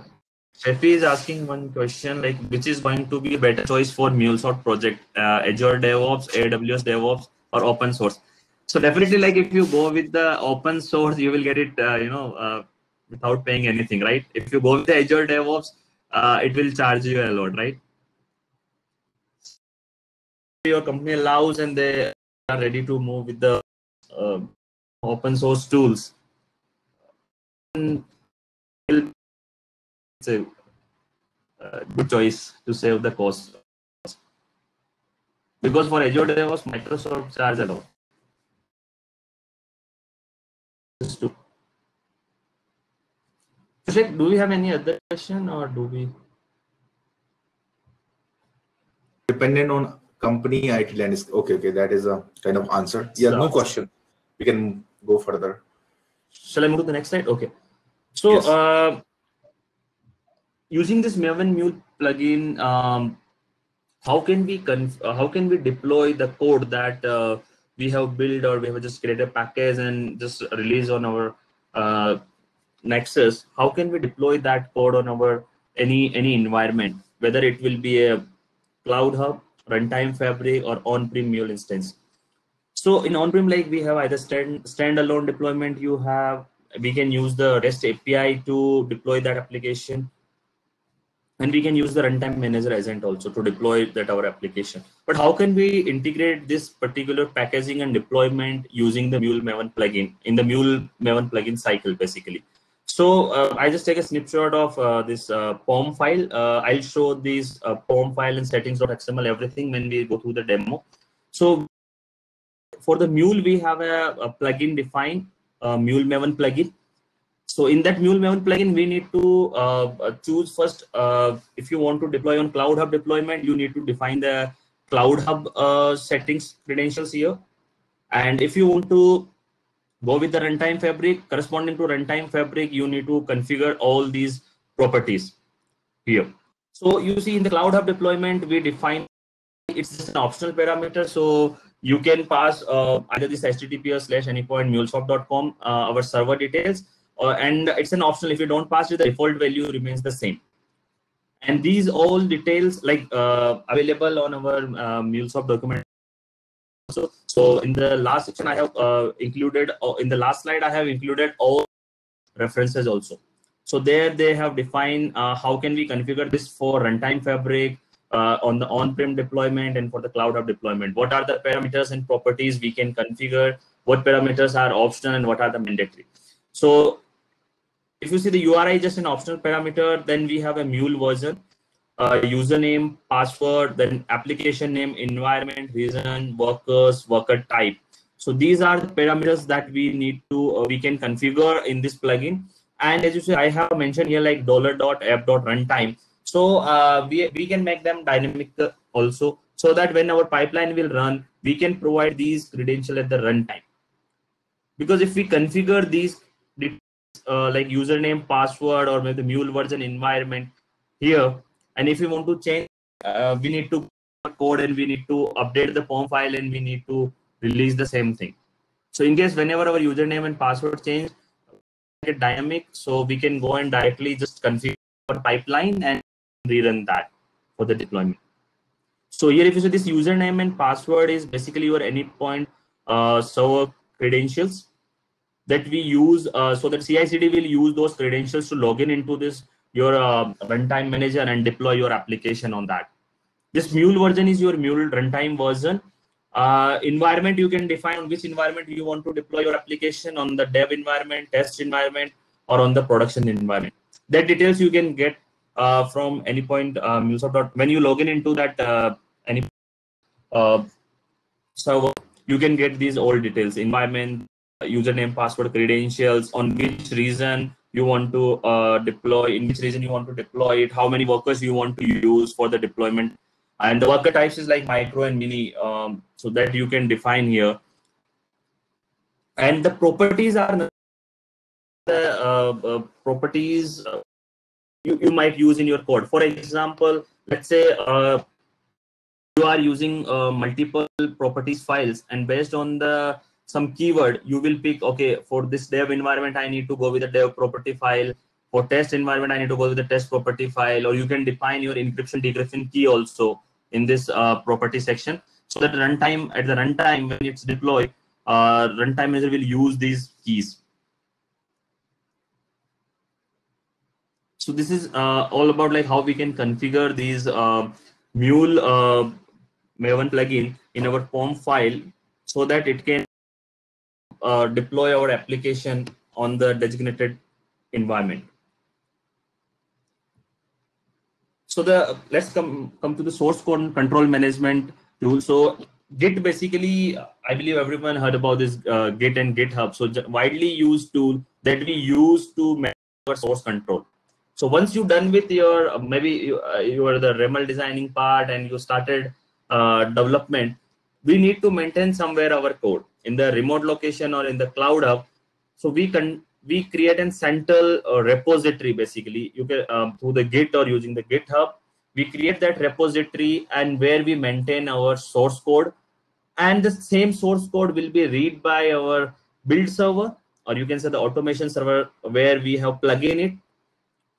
Shafi is asking one question like which is going to be a better choice for MuleSoft project, uh, Azure DevOps, AWS DevOps, or open source. So definitely, like if you go with the open source, you will get it, uh, you know, uh, without paying anything, right? If you go with the Azure DevOps, uh, it will charge you a lot, right? Your company allows and they are ready to move with the uh, open source tools. And it's a uh, good choice to save the cost. Because for Azure DevOps, Microsoft charge a lot. do we have any other question or do we? Dependent on company IT landscape. Okay, okay, that is a kind of answer. Yeah, no question. We can go further. Shall I move to the next slide? Okay. So, yes. uh, using this Maven Mule plugin, um, how can we uh, how can we deploy the code that uh, we have built or we have just created a package and just release on our uh, Nexus? How can we deploy that code on our any any environment, whether it will be a cloud hub, runtime fabric, or on-prem Mule instance? So in on-prem, like we have either stand standalone deployment. You have we can use the REST API to deploy that application and we can use the runtime manager agent also to deploy that our application. But how can we integrate this particular packaging and deployment using the mule maven plugin in the mule maven plugin cycle basically? So uh, i just take a snapshot of uh, this uh, pom file. Uh, i'll show these uh, pom file and settings.xml everything when we go through the demo. So for the mule we have a, a plugin defined uh, mule maven plugin so in that Mule Maven plugin, we need to uh, choose first, uh, if you want to deploy on Cloud Hub deployment, you need to define the Cloud Hub uh, settings credentials here. And if you want to go with the runtime fabric, corresponding to runtime fabric, you need to configure all these properties here. So you see in the Cloud Hub deployment, we define it's just an optional parameter. So you can pass uh, either this https slash anypoint mulesoft.com, uh, our server details, uh, and it's an optional. If you don't pass it the default value remains the same. And these all details like uh, available on our uh, MuleSoft document so, so in the last section I have uh, included uh, in the last slide I have included all references also. So there they have defined uh, how can we configure this for runtime fabric uh, on the on-prem deployment and for the cloud hub deployment. What are the parameters and properties we can configure? What parameters are optional and what are the mandatory? So if you see the URI just an optional parameter, then we have a mule version, uh, username, password, then application name, environment, region, workers, worker type. So these are the parameters that we need to, uh, we can configure in this plugin. And as you see, I have mentioned here like dollar dot app dot runtime. So uh, we, we can make them dynamic also so that when our pipeline will run, we can provide these credential at the runtime. Because if we configure these uh, like username, password, or maybe the mule version environment here. And if you want to change, uh, we need to code and we need to update the POM file and we need to release the same thing. So in case whenever our username and password change, get dynamic, so we can go and directly just configure our pipeline and rerun that for the deployment. So here, if you see this username and password is basically your AnyPoint uh, server credentials that we use. Uh, so that CI/CD will use those credentials to log in into this your uh, runtime manager and deploy your application on that. This Mule version is your Mule runtime version. Uh, environment you can define on which environment you want to deploy your application on the dev environment, test environment, or on the production environment. That details you can get uh, from AnyPoint uh, MuleSoft. When you log in into that uh, any uh, server, you can get these all details: environment, username, password, credentials, on which reason you want to uh, deploy, in which reason you want to deploy it, how many workers you want to use for the deployment. And the worker types is like micro and mini um, so that you can define here. And the properties are the uh, uh, properties uh, you, you might use in your code. For example let's say uh, you are using uh, multiple properties files and based on the some keyword you will pick okay for this dev environment i need to go with the dev property file. For test environment i need to go with the test property file or you can define your encryption decryption key also in this uh, property section. So that runtime at the runtime when it's deployed uh, runtime manager will use these keys. So this is uh, all about like how we can configure these uh, mule uh, maven plugin in our pom file so that it can uh, deploy our application on the designated environment. So the let's come come to the source code control management tool. So git basically i believe everyone heard about this uh, git and github. So widely used tool that we use to manage our source control. So once you're done with your uh, maybe you, uh, you are the RAML designing part and you started uh, development we need to maintain somewhere our code in the remote location or in the cloud hub so we can we create a central uh, repository basically. You can um, through the git or using the github we create that repository and where we maintain our source code. And the same source code will be read by our build server or you can say the automation server where we have plug in it.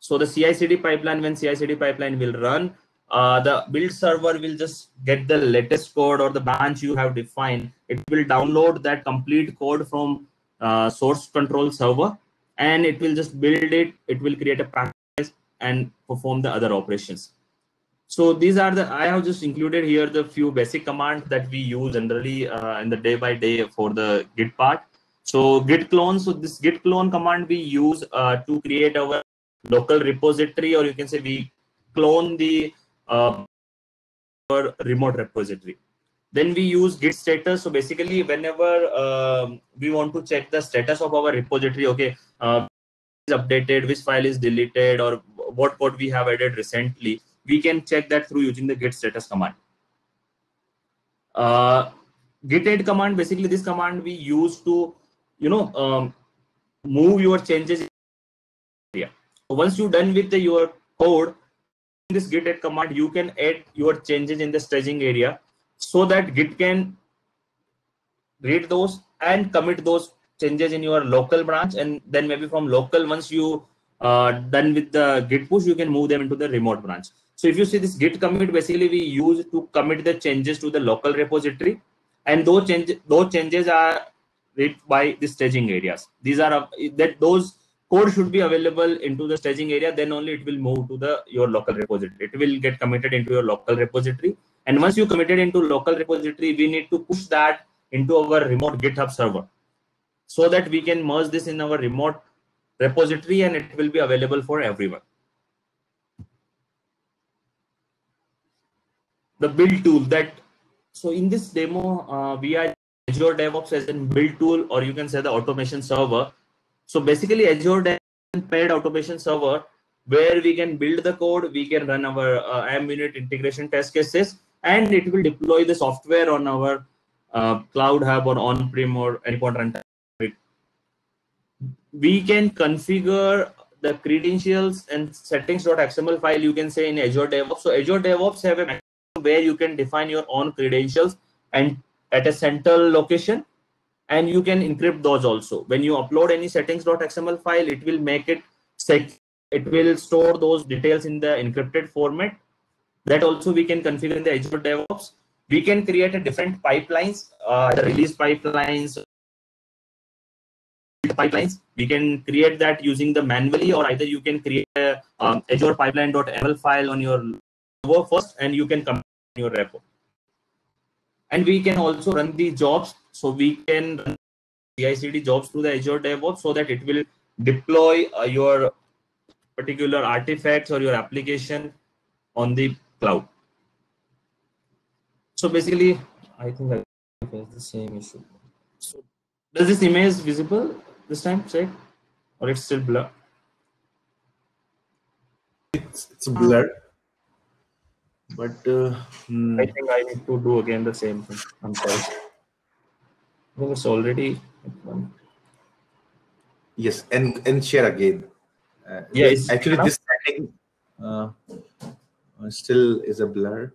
So the ci cd pipeline when ci cd pipeline will run uh, the build server will just get the latest code or the branch you have defined. It will download that complete code from uh, source control server and it will just build it. It will create a package and perform the other operations. So these are the i have just included here the few basic commands that we use generally uh, in the day by day for the git part. So git clone so this git clone command we use uh, to create our local repository or you can say we clone the uh, remote repository. Then we use git status. So basically whenever uh, we want to check the status of our repository okay uh, is updated which file is deleted or what code we have added recently we can check that through using the git status command. Uh, git add command basically this command we use to you know um, move your changes yeah so once you're done with the, your code this git add command you can add your changes in the staging area so that Git can read those and commit those changes in your local branch. And then maybe from local, once you uh, done with the Git push, you can move them into the remote branch. So if you see this Git commit, basically we use to commit the changes to the local repository. And those changes, those changes are read by the staging areas. These are uh, that those code should be available into the staging area. Then only it will move to the your local repository. It will get committed into your local repository and once you committed into local repository, we need to push that into our remote GitHub server so that we can merge this in our remote repository and it will be available for everyone. The build tool that, so in this demo, uh, we are Azure DevOps as a build tool, or you can say the automation server. So basically Azure DevOps paired automation server where we can build the code, we can run our uh, AM unit integration test cases, and it will deploy the software on our uh, cloud hub or on-prem or AnyPoint runtime. We can configure the credentials and settings.xml file you can say in Azure DevOps. So Azure DevOps have a where you can define your own credentials and at a central location and you can encrypt those also. When you upload any settings.xml file it will make it sec it will store those details in the encrypted format. That also we can configure in the azure devops. We can create a different pipelines uh, the release pipelines pipelines. We can create that using the manually or either you can create a um, azure pipeline.ml file on your first and you can come in your repo. And we can also run the jobs so we can run CI/CD jobs through the Azure DevOps so that it will deploy uh, your particular artifacts or your application on the cloud. So basically, I think I face the same issue. So does this image visible this time, check, or it's still blur? It's, it's blurred. But uh, hmm. I think I need to do again the same thing. I'm sorry. Think it's already. Yes, and and share again. Uh, yeah, actually this setting uh, still is a blur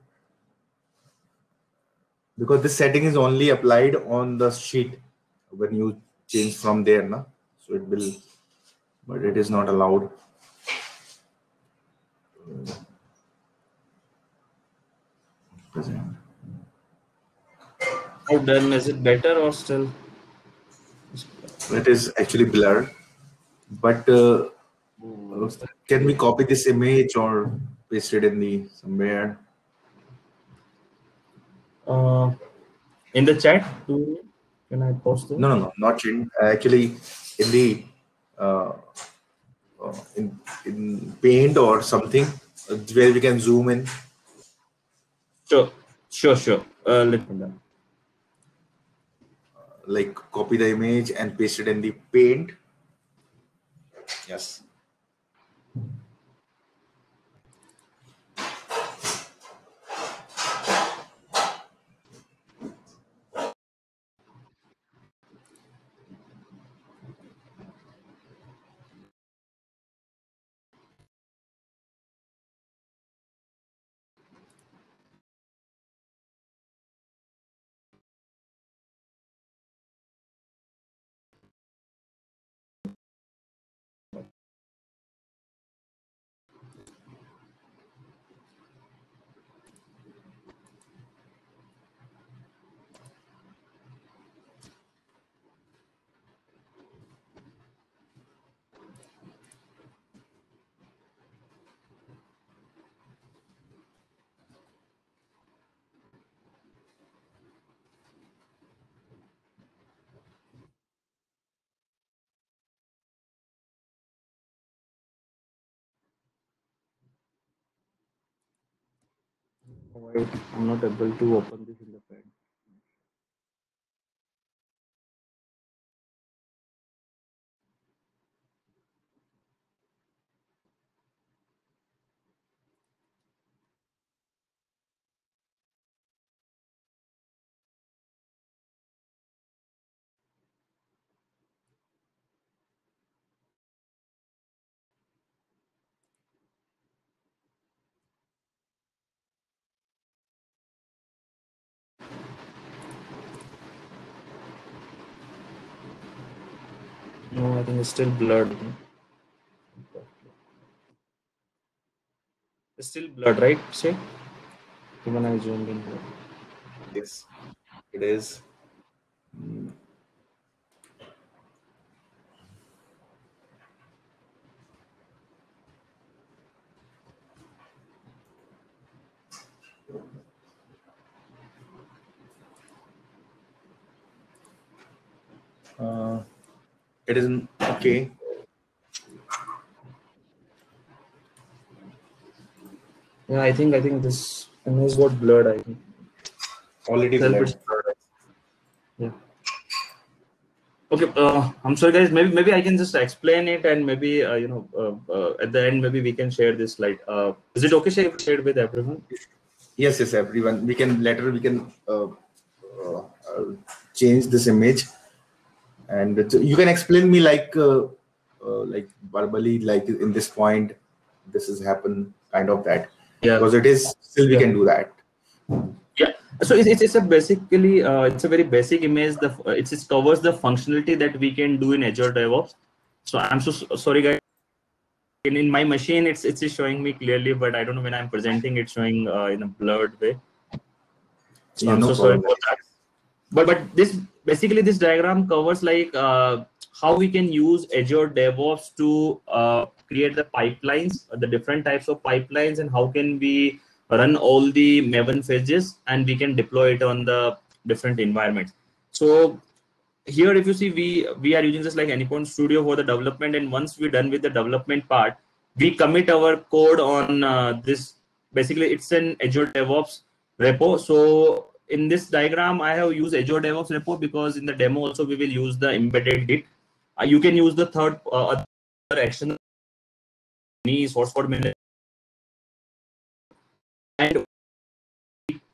because this setting is only applied on the sheet when you change from there, na? So it will, but it is not allowed. How done? Is it better or still? It is actually blurred. But uh, can we copy this image or paste it in the somewhere? Uh, in the chat, do can I post it? No, no, no, not in. Actually, in the uh, uh, in in Paint or something where we can zoom in. Sure, sure, sure. Uh, let me know. Like copy the image and paste it in the Paint. Yes. I'm not able to open this in the pad. No, I think it's still blurred. It's still blurred, right? See? Even I zoomed in here. Yes, it is. Mm. Uh, it isn't okay. Yeah, I think I think this image got blurred. I think Already blurred. blurred. Yeah. Okay. Uh, I'm sorry, guys. Maybe maybe I can just explain it, and maybe uh, you know uh, uh, at the end maybe we can share this slide. Uh, is it okay? Share share with everyone? Yes, yes, everyone. We can later we can uh, uh, uh, change this image, and it- you can explain me like uh, uh, like verbally, like in this point, this has happened, kind of that. Yeah. Because it is still we Yeah. can do that. Yeah. So it's, it's a basically uh, it's a very basic image. The it just covers the functionality that we can do in Azure DevOps. So I'm so sorry, guys. In, in my machine, it's it's showing me clearly, but I don't know when I'm presenting, it's showing uh, in a blurred way. So Yeah, I'm no so sorry problem. about that. But but this basically this diagram covers like uh, how we can use Azure DevOps to uh, create the pipelines, uh, the different types of pipelines, and how can we run all the Maven phases and we can deploy it on the different environments. So here, if you see, we we are using just like Anypoint Studio for the development, and once we're done with the development part, we commit our code on uh, this. Basically, it's an Azure DevOps repo. So in this diagram, I have used Azure DevOps repo because in the demo also we will use the embedded Git. Uh, you can use the third uh, other action any source code management and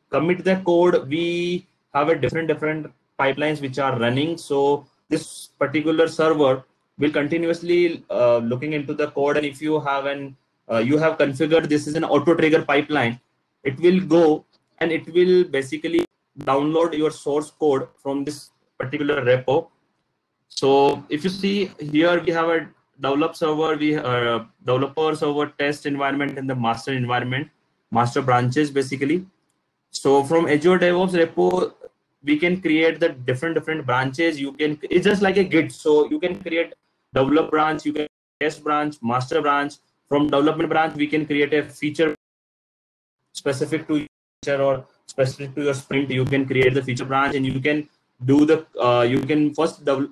commit the code we have a different different pipelines which are running. So this particular server will continuously uh, looking into the code. And if you have an uh, you have configured this is an auto trigger pipeline it will go and it will basically download your source code from this particular repo. So if you see here we have a develop server we uh, developer server test environment and the master environment master branches basically. So from azure devops repo we can create the different different branches. You can it's just like a git. So you can create develop branch you can test branch master branch. From development branch we can create a feature specific to feature or specific to your sprint you can create the feature branch and you can do the uh, you can first develop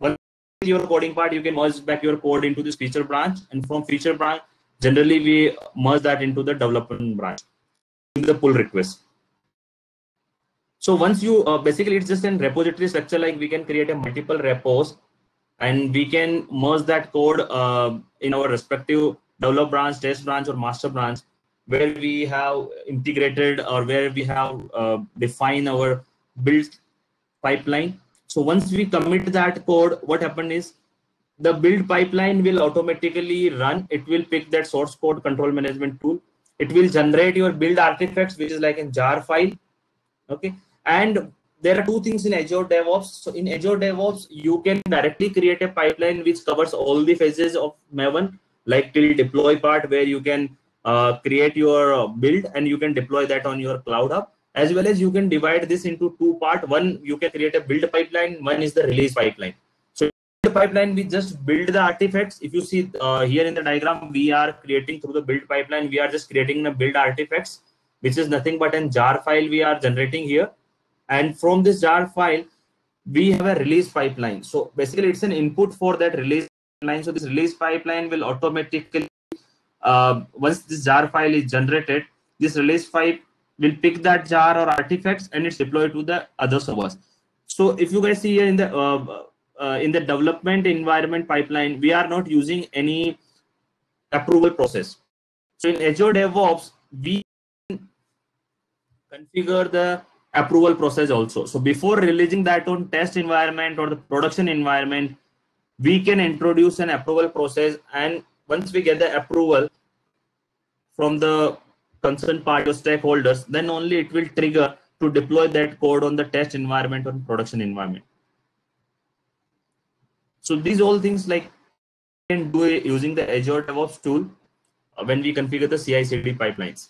once your coding part you can merge back your code into this feature branch and from feature branch generally we merge that into the development branch. In the pull request. So once you uh, basically it's just an repository structure like we can create a multiple repos and we can merge that code uh, in our respective develop branch test branch or master branch where we have integrated or where we have uh, defined our build pipeline. So once we commit that code what happened is the build pipeline will automatically run. It will pick that source code control management tool. It will generate your build artifacts which is like a jar file. Okay? And there are two things in azure devops. So in azure devops you can directly create a pipeline which covers all the phases of maven like till deploy part where you can create your uh, build and you can deploy that on your cloud hub as well as you can divide this into two part. One you can create a build pipeline. One is the release pipeline. So the pipeline we just build the artifacts. If you see uh, here in the diagram we are creating through the build pipeline. We are just creating a build artifacts which is nothing but a jar file we are generating here. And from this jar file we have a release pipeline. So basically it's an input for that release pipeline. So this release pipeline will automatically uh, once this jar file is generated this release file will pick that jar or artifacts and it's deployed to the other servers. So if you guys see here in the uh, uh, in the development environment pipeline we are not using any approval process. So in azure devops we configure the approval process also. So before releasing that on test environment or the production environment we can introduce an approval process and once we get the approval from the concerned party or stakeholders then only it will trigger to deploy that code on the test environment or production environment. So these all things like can do using the azure devops tool uh, when we configure the ci cd pipelines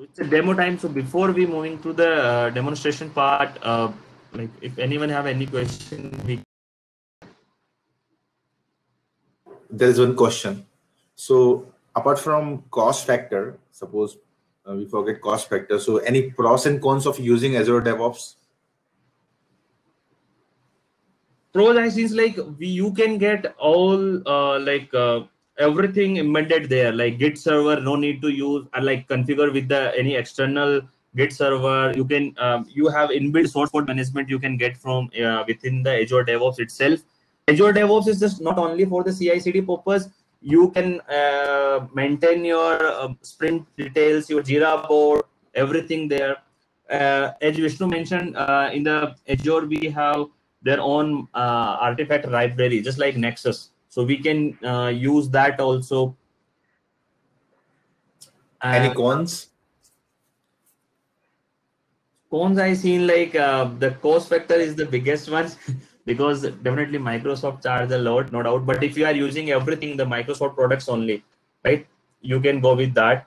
it's a demo time so before we moving to the uh, demonstration part uh, like if anyone have any question we there is one question. So apart from cost factor suppose uh, we forget cost factor. So any pros and cons of using azure devops? Pros i think like we you can get all uh, like uh, everything embedded there like git server no need to use uh, like configure with the any external git server. You can um, you have inbuilt source code management you can get from uh, within the azure devops itself azure devops is just not only for the ci cd purpose. You can uh, maintain your uh, sprint details your jira board everything there. Uh, as vishnu mentioned uh, in the azure we have their own uh, artifact library just like nexus. So we can uh, use that also. Any cons? Cons I seen like the cost factor is the biggest one (laughs) because definitely Microsoft charge a lot, no doubt. But if you are using everything, the Microsoft products only, right? You can go with that.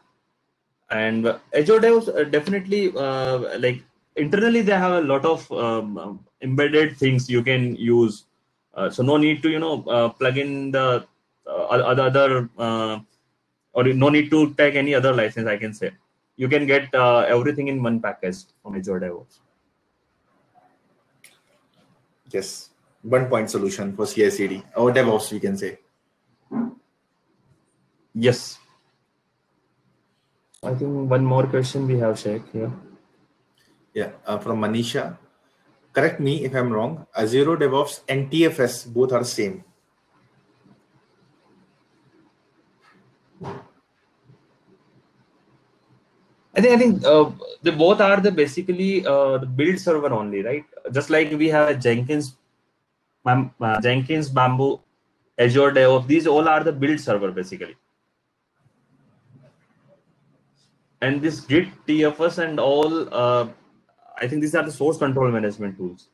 And Azure DevOps uh, definitely uh, like internally they have a lot of um, embedded things you can use. Uh, so no need to you know uh, plug in the uh, other other uh, or no need to take any other license. I can say you can get everything in one package from Azure DevOps. Yes, one point solution for CI/CD or DevOps, we can say. Yes. I think one more question we have, Shekh here. Yeah, uh, from Manisha. Correct me if I'm wrong. Azure DevOps and TFS both are same. I think I think uh, the both are the basically uh, the build server only, right? Just like we have a Jenkins, uh, Jenkins, Bamboo, Azure DevOps. These all are the build server basically. And this Git, TFS, and all, uh, I think these are the source control management tools.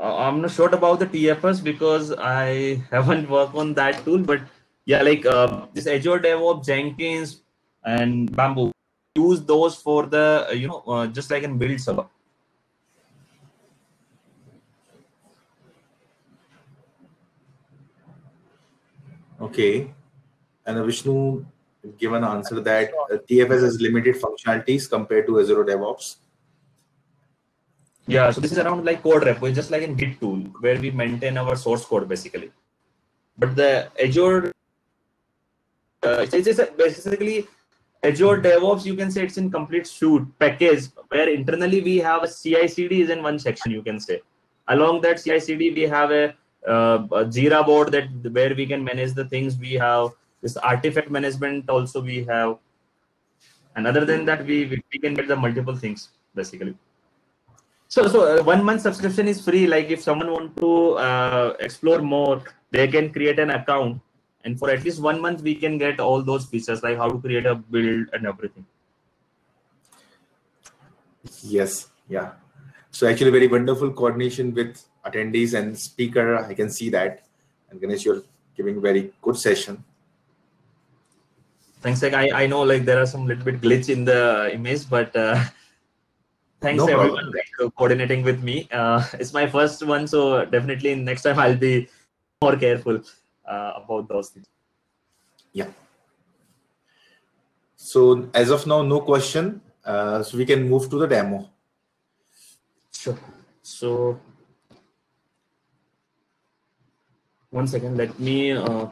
Uh, I'm not sure about the TFS because I (laughs) haven't worked on that tool, but yeah, like uh, this Azure DevOps, Jenkins, and Bamboo. Use those for the you know uh, just like in build server. Okay, and Vishnu given answer that uh, TFS has limited functionalities compared to Azure DevOps. Yeah, so this is around like code repo, just like in Git tool where we maintain our source code basically. But the Azure uh, it's, it's basically Azure DevOps, you can say it's in complete suite package where internally we have a CI/CD is in one section. You can say along that CI/CD we have a, uh, a Jira board that where we can manage the things. We have this artifact management also we have, and other than that we we can get the multiple things basically. So so uh, one month subscription is free. Like if someone want to uh, explore more, they can create an account and for at least one month we can get all those features like how to create a build and everything yes yeah so actually very wonderful coordination with attendees and speaker i can see that and ganesh you're giving very good session thanks like i i know like there are some little bit glitch in the image but uh, thanks no everyone like, coordinating with me uh, it's my first one so definitely next time i'll be more careful uh, about those things. Yeah. So as of now, no question. Uh, so we can move to the demo. Sure. So one second, let me uh,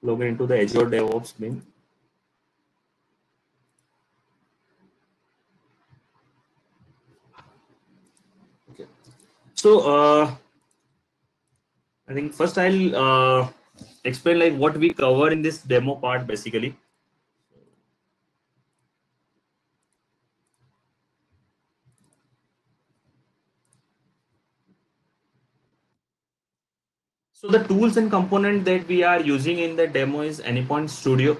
log into the Azure DevOps bin. Okay. So uh, I think first I'll uh, explain like what we cover in this demo part basically. The tools and component that we are using in the demo is Anypoint Studio.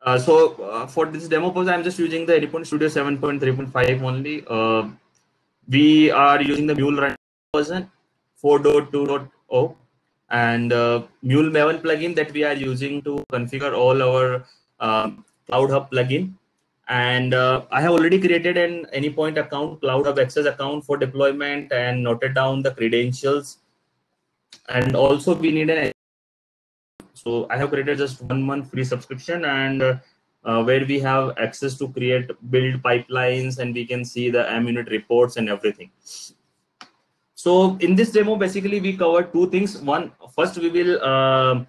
Uh, so uh, for this demo purpose, I'm just using the Anypoint Studio 7.3.5 only. Uh, we are using the Mule Run version 4.2.0 and uh, Mule Maven plugin that we are using to configure all our uh, Cloud Hub plugin. And uh, I have already created an Anypoint account, Cloud Hub Access account for deployment and noted down the credentials. And also we need an so I have created just one month free subscription and uh, where we have access to create build pipelines and we can see the MUnit reports and everything. So in this demo, basically we cover two things. One, first we will uh,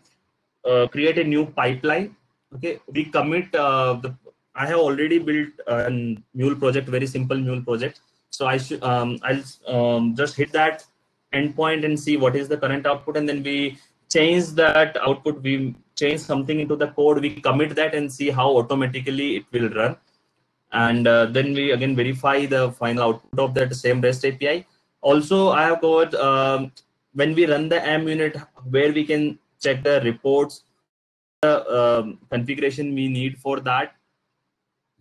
uh, create a new pipeline. Okay, we commit uh, the. I have already built a Mule project, very simple Mule project. So I should um, I'll um, just hit that endpoint and see what is the current output, and then we change that output. We change something into the code. We commit that and see how automatically it will run, and uh, then we again verify the final output of that same REST API also i have got um, when we run the MUnit where we can check the reports um, configuration we need for that.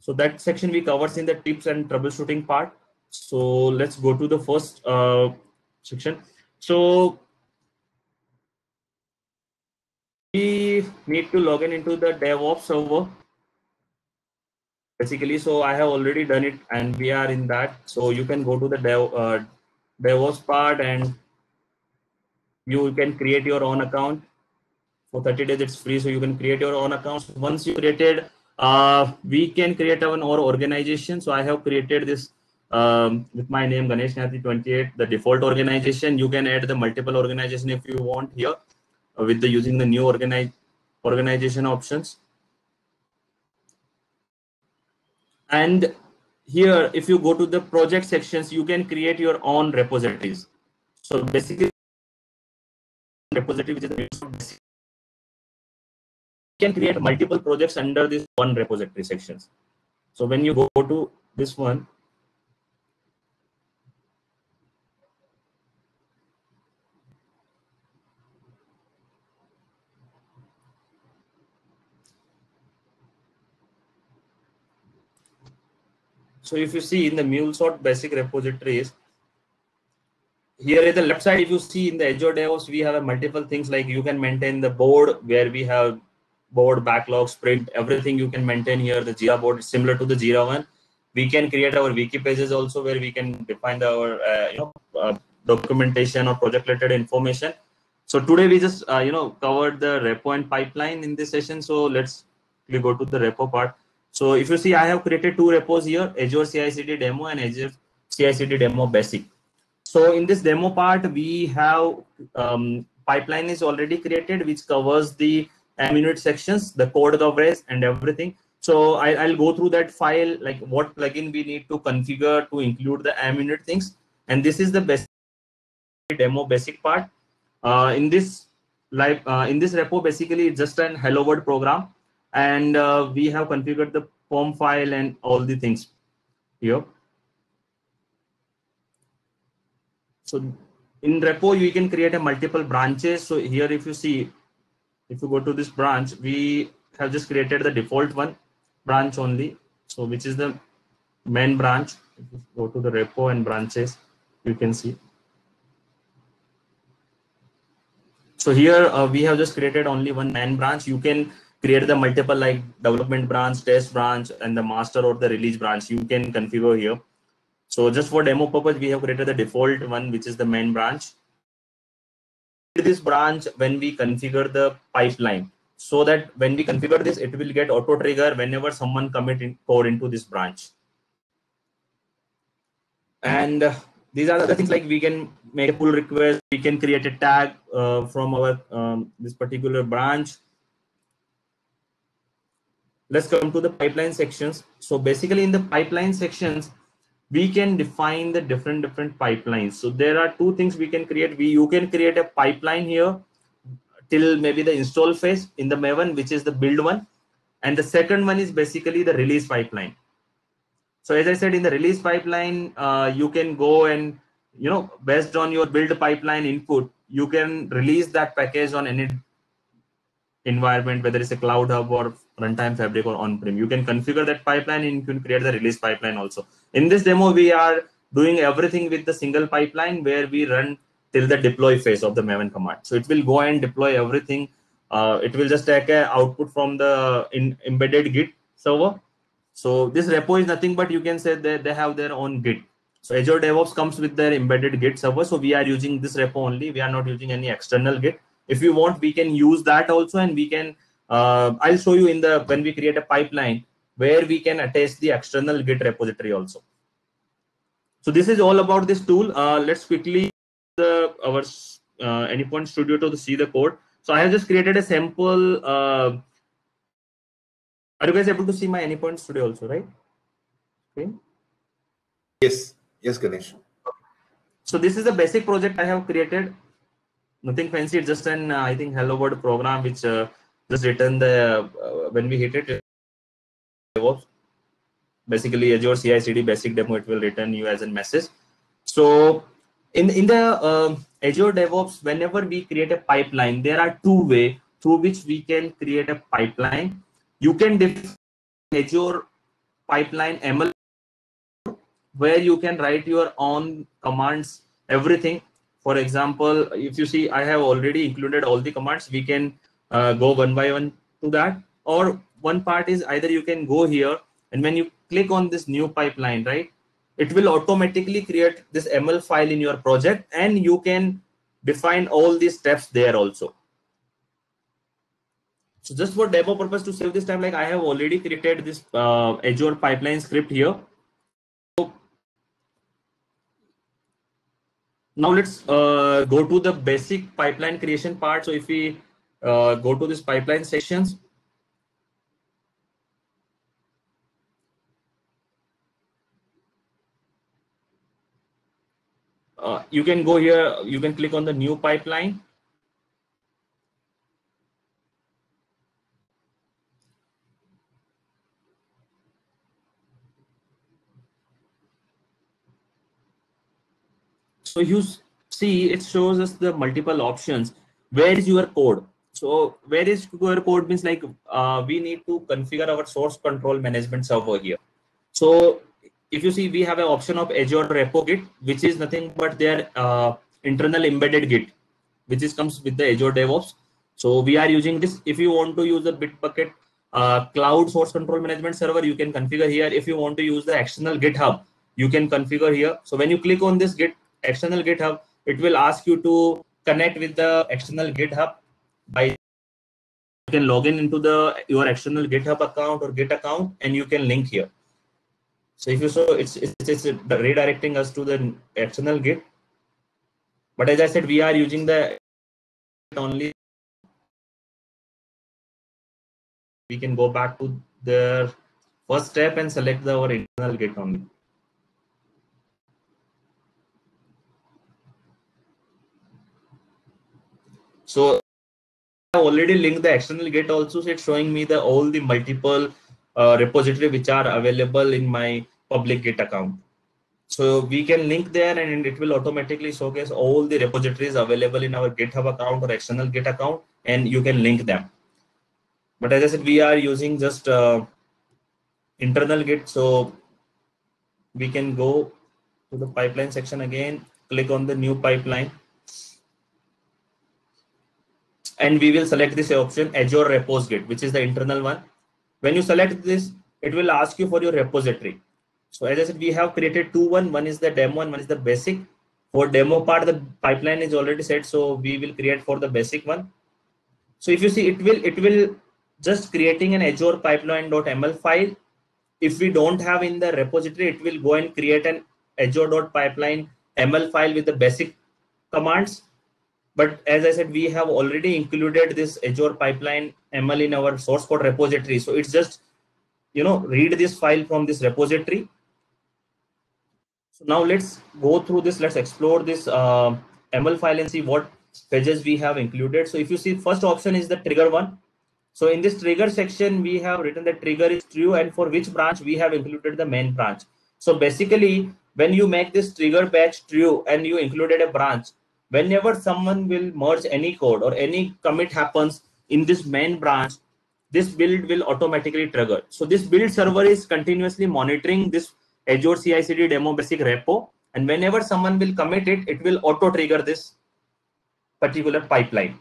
So that section we covers in the tips and troubleshooting part. So let's go to the first uh, section. So we need to log in into the DevOps server. Basically, so I have already done it and we are in that. So you can go to the Dev, uh, DevOps part and you can create your own account for 30 days it's free so you can create your own accounts once you created uh, we can create our own organization so i have created this um, with my name ganesh Nyathi 28 the default organization. You can add the multiple organization if you want here uh, with the using the new organize organization options. And here if you go to the project sections you can create your own repositories. So basically repository which is can create multiple projects under this one repository sections. So when you go to this one, So if you see in the MuleSoft basic repositories, here at the left side, if you see in the Azure DevOps, we have multiple things like you can maintain the board where we have board backlog sprint everything you can maintain here the jira board is similar to the jira one. We can create our wiki pages also where we can define our uh, you know uh, documentation or project related information. So today we just uh, you know covered the repo and pipeline in this session. So let's we go to the repo part so if you see i have created two repos here azure CI/CD demo and azure CI/CD demo basic so in this demo part we have um, pipeline is already created which covers the unit sections, the code coverage and everything. So I, will go through that file, like what plugin we need to configure to include the unit things. And this is the best demo basic part. Uh, in this live uh, in this repo, basically it's just an hello world program. And uh, we have configured the POM file and all the things here. So in repo, you can create a multiple branches. So here, if you see, if you go to this branch, we have just created the default one branch only. So which is the main branch. Go to the repo and branches, you can see. So here uh, we have just created only one main branch. You can create the multiple like development branch, test branch, and the master or the release branch. You can configure here. So just for demo purpose, we have created the default one, which is the main branch this branch when we configure the pipeline so that when we configure this it will get auto trigger whenever someone commit in code into this branch and uh, these are the things like we can make a pull request we can create a tag uh, from our um, this particular branch let's come to the pipeline sections. So basically in the pipeline sections we can define the different different pipelines. So there are two things we can create. We you can create a pipeline here till maybe the install phase in the maven which is the build one. And the second one is basically the release pipeline. So as i said in the release pipeline uh, you can go and you know based on your build pipeline input you can release that package on any environment, whether it's a cloud hub or runtime fabric or on-prem. You can configure that pipeline and you can create the release pipeline also. In this demo, we are doing everything with the single pipeline where we run till the deploy phase of the Maven command. So it will go and deploy everything. Uh, it will just take a output from the embedded Git server. So this repo is nothing but you can say that they have their own Git. So Azure DevOps comes with their embedded Git server. So we are using this repo only. We are not using any external Git if you want we can use that also and we can uh, i'll show you in the when we create a pipeline where we can attach the external git repository also. So this is all about this tool. Uh, let's quickly the our uh, anypoint studio to see the code. So i have just created a sample uh, are you guys able to see my anypoint studio also right? Okay. yes. Yes ganesh. So this is the basic project i have created nothing fancy. It's just an uh, I think hello world program which uh, just written the uh, when we hit it. Basically, Azure CI/CD basic demo it will return you as a message. So in in the uh, Azure DevOps, whenever we create a pipeline, there are two way through which we can create a pipeline. You can define Azure pipeline ML where you can write your own commands, everything. For example, if you see, I have already included all the commands. We can uh, go one by one to that. Or one part is either you can go here and when you click on this new pipeline, right, it will automatically create this ML file in your project and you can define all these steps there also. So just for demo purpose to save this time, like I have already created this uh, Azure pipeline script here. So now let's uh, go to the basic pipeline creation part. So if we uh, go to this pipeline sections, uh, you can go here, you can click on the new pipeline. So you see, it shows us the multiple options. Where is your code? So where is your code means like uh, we need to configure our source control management server here. So if you see, we have an option of Azure Repo Git, which is nothing but their uh, internal embedded Git, which is comes with the Azure DevOps. So we are using this. If you want to use the Bitbucket uh, cloud source control management server, you can configure here. If you want to use the external GitHub, you can configure here. So when you click on this Git external GitHub, it will ask you to connect with the external GitHub by you can log in into the your external GitHub account or Git account and you can link here. So if you so it's, it's, it's redirecting us to the external Git. But as I said, we are using the only. We can go back to the first step and select the our internal Git only. So I already linked the external Git also. So it's showing me the all the multiple uh, repository which are available in my public Git account. So we can link there and it will automatically showcase all the repositories available in our GitHub account or external Git account and you can link them. But as I said, we are using just uh, internal Git. So we can go to the pipeline section again, click on the new pipeline. And we will select this option Azure Repos Git, which is the internal one. When you select this, it will ask you for your repository. So as I said, we have created two one. One is the demo and one is the basic. For demo part, the pipeline is already set. So we will create for the basic one. So if you see, it will it will just creating an Azure pipeline.ml file. If we don't have in the repository, it will go and create an Azure.pipeline ML file with the basic commands. But as I said, we have already included this Azure pipeline ML in our source code repository. So it's just, you know, read this file from this repository so now let's go through this. Let's explore this uh, ML file and see what pages we have included. So if you see first option is the trigger one. So in this trigger section, we have written the trigger is true and for which branch we have included the main branch. So basically when you make this trigger batch true and you included a branch, whenever someone will merge any code or any commit happens in this main branch, this build will automatically trigger. So this build server is continuously monitoring this Azure CI/CD demo basic repo, and whenever someone will commit it, it will auto trigger this particular pipeline.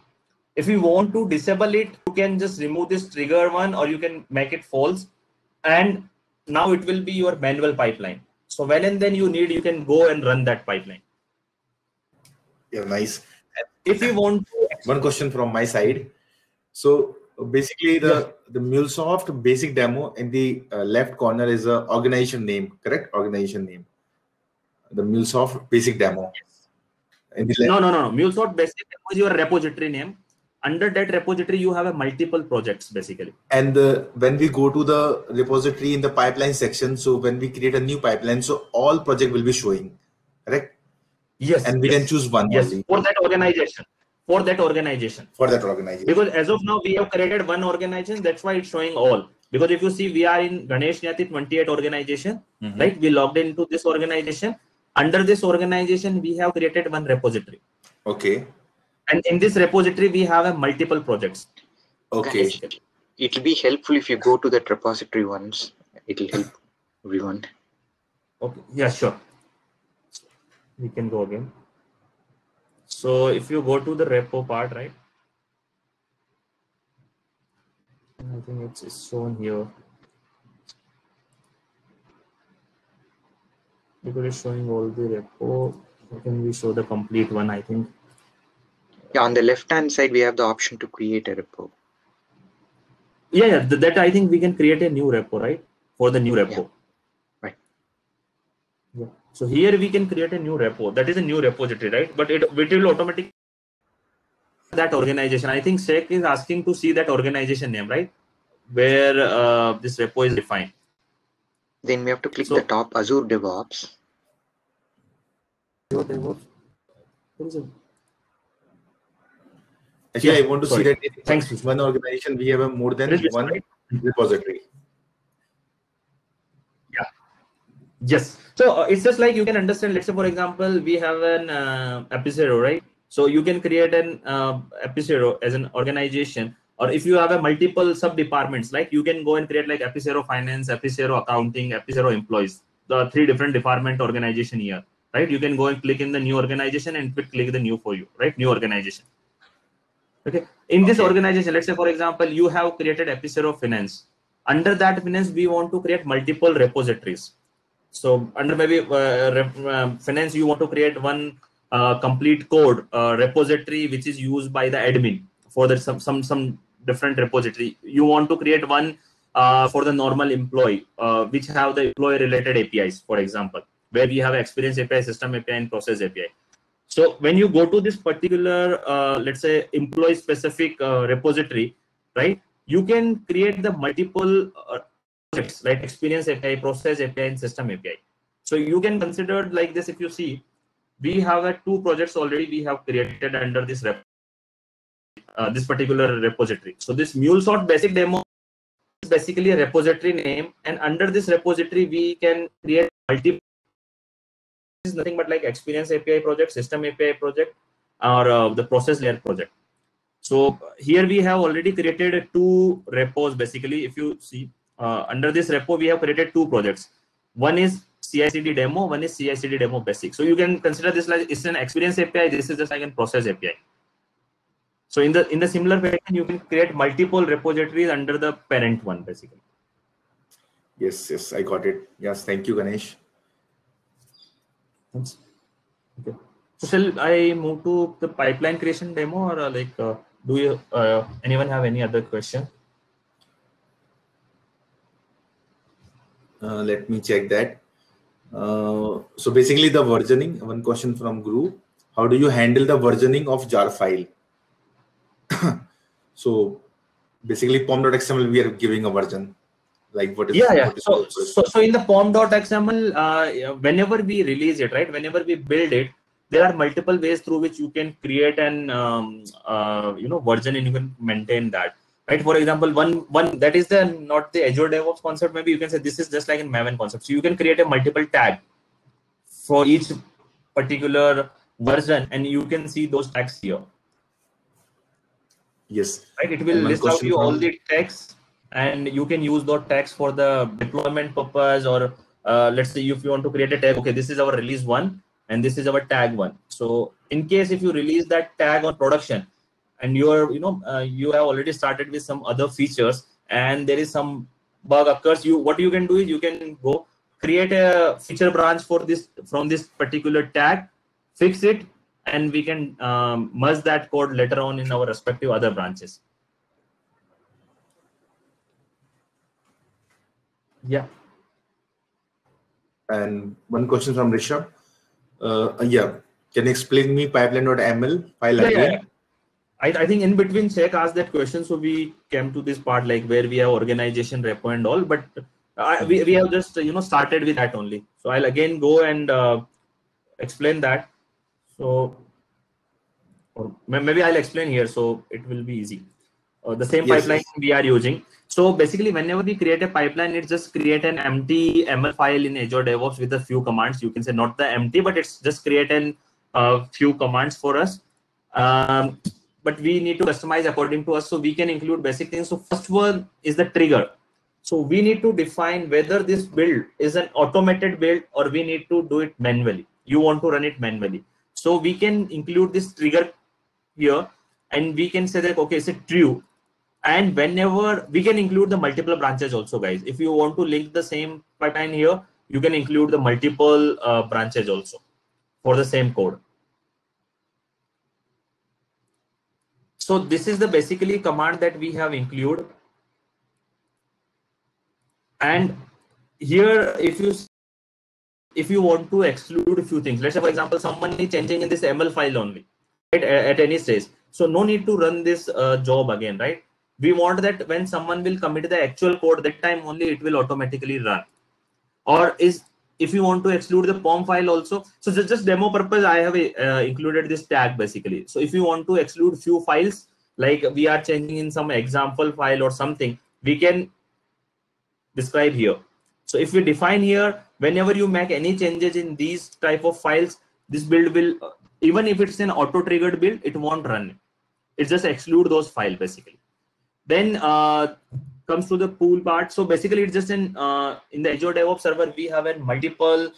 If you want to disable it, you can just remove this trigger one, or you can make it false, and now it will be your manual pipeline. So when and then you need, you can go and run that pipeline. Yeah, nice. If you want to, (laughs) one question from my side. So basically the Yeah. the MuleSoft basic demo in the uh, left corner is a organization name, correct? Organization name. The MuleSoft basic demo. Left, no, no, no, no. MuleSoft basic is your repository name. Under that repository, you have a multiple projects basically. and the, when we go to the repository in the pipeline section, so when we create a new pipeline, so all project will be showing, correct? Yes. And we yes. can choose one yes only for that organization. For that organization. for that organization. because as of now we have created one organization that's why it's showing all because if you see we are in ganesh nyati 28 organization Mhm. right we logged into this organization under this organization we have created one repository Okay. and in this repository we have a multiple projects Okay. It'll be helpful if you go to that repository once. It'll help everyone. Okay. Yeah, sure. We can go again. So if you go to the repo part, right? I think it's, it's shown here. Because it's showing all the repo. Can we show the complete one? I think. Yeah, on the left hand side, we have the option to create a repo. Yeah, yeah. That I think we can create a new repo, right? For the new repo. Yeah. Right. Yeah. So here we can create a new repo. That is a new repository, right? But it, it will automatically that organization. I think Shekh is asking to see that organization name, right? Where uh, this repo is defined. Then we have to click So- the top Azure DevOps. What DevOps? What is it? Actually, Yeah, I want to sorry. see that in Thanks, one organization we have a more than There is this, one right? repository. Yes. So uh, it's just like you can understand. Let's say, for example, we have an uh, Apisero, right? So you can create an uh, Apisero as an organization, or if you have a multiple sub departments, like you can go and create like Apisero Finance, Apisero Accounting, Apisero Employees, the three different department organization here, right? You can go and click in the new organization and click the new for you, right? New organization. Okay. In this organization, let's say, for example, you have created Apisero Finance. Under that finance, we want to create multiple repositories. So under maybe uh, uh, finance, you want to create one uh, complete code uh, repository which is used by the admin for the some some some different repository. You want to create one uh, for the normal employee uh, which have the employee related APIs, for example, where we have experience API, system API, and process API. So when you go to this particular, uh, let's say, employee specific repository, right? You can create the multiple projects like experience API, process API, and system API. So you can consider like this. If you see, we have uh, two projects already we have created under this rep, uh, this particular repository. So this MuleSoft basic demo is basically a repository name, and under this repository we can create multiple. This is nothing but like experience API project, system API project, or uh, the process layer project. So here we have already created two repos. Basically, if you see uh, under this repo, we have created two projects. One is CI/CD demo, one is CI/CD demo basic. So you can consider this like it's an experience API. This is just like a process API. So in the in the similar fashion, you can create multiple repositories under the parent one, basically. Yes, yes, I got it. Yes, thank you, Ganesh. Thanks. Okay. So shall I move to the pipeline creation demo, or uh, like, uh, do you uh, anyone have any other question? Uh, let me check that. Uh, so basically the versioning, one question from Guru. How do you handle the versioning of jar file? (coughs) so basically pom.xml, we are giving a version. Like what is yeah yeah is so, so so in the pom.xml uh, whenever we release it right whenever we build it there are multiple ways through which you can create an um, uh, you know version and you can maintain that right? For example one one that is the not the azure devops concept maybe you can say this is just like in maven concept. So you can create a multiple tag for each particular version and you can see those tags here. Yes. right? It will list out you all the tags and you can use those tags for the deployment purpose or uh, let's say if you want to create a tag okay this is our release one and this is our tag one. So in case if you release that tag on production and you are you know uh, you have already started with some other features and there is some bug occurs you what you can do is you can go create a feature branch for this from this particular tag fix it and we can um, merge that code later on in our respective other branches yeah And one question from Rishabh. Uh, yeah, can you explain me pipeline.ml file Yeah, again? yeah. I, I think in between Shekh asked that question so we came to this part like where we have organization repo and all but I, we, we have just you know started with that only. So i'll again go and uh, explain that. So or maybe i'll explain here so it will be easy. Uh, the same Yes, pipeline yes. we are using. So basically whenever we create a pipeline it just create an empty ml file in azure devops with a few commands. You can say not the empty but it's just create an uh, few commands for us. Um, but we need to customize according to us. So we can include basic things. So first one is the trigger. So we need to define whether this build is an automated build or we need to do it manually. You want to run it manually. So we can include this trigger here and we can say that, okay, is it true? And whenever we can include the multiple branches also guys, if you want to link the same pipeline here, you can include the multiple uh, branches also for the same code. So this is the basically command that we have included. And here, if you if you want to exclude a few things, let's say for example, someone is changing in this ML file only right, at, any stage. So no need to run this uh, job again, right? We want that when someone will commit the actual code, that time only it will automatically run. Or is if you want to exclude the POM file also, so just, just demo purpose, I have uh, included this tag basically. So if you want to exclude few files, like we are changing in some example file or something, we can describe here. So if we define here, whenever you make any changes in these type of files, this build will, even if it's an auto triggered build, it won't run. It just exclude those files basically. Then uh, comes to the pool part. So basically it's just in, uh, in the Azure DevOps server, we have a multiple,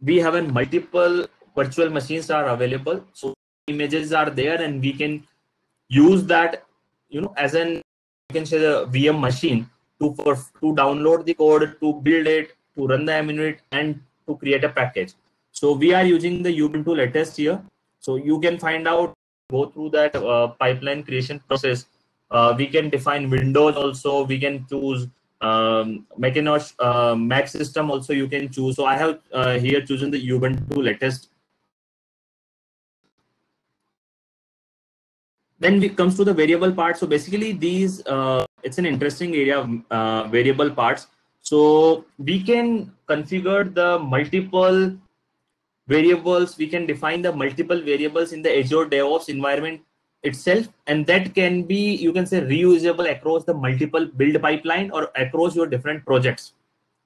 we have a multiple virtual machines are available. So images are there and we can use that, you know, as an, you can say the VM machine to for to download the code, to build it, to run the MUnit, and to create a package. So we are using the Ubuntu latest here. So you can find out, go through that uh, pipeline creation process. Uh, we can define Windows also. We can choose um, Macintosh uh, Mac system also. You can choose. So I have uh, here chosen the Ubuntu latest. Then it comes to the variable part. So basically, these uh, it's an interesting area of uh, variable parts. So we can configure the multiple variables. We can define the multiple variables in the Azure DevOps environment itself, and that can be, you can say, reusable across the multiple build pipeline or across your different projects.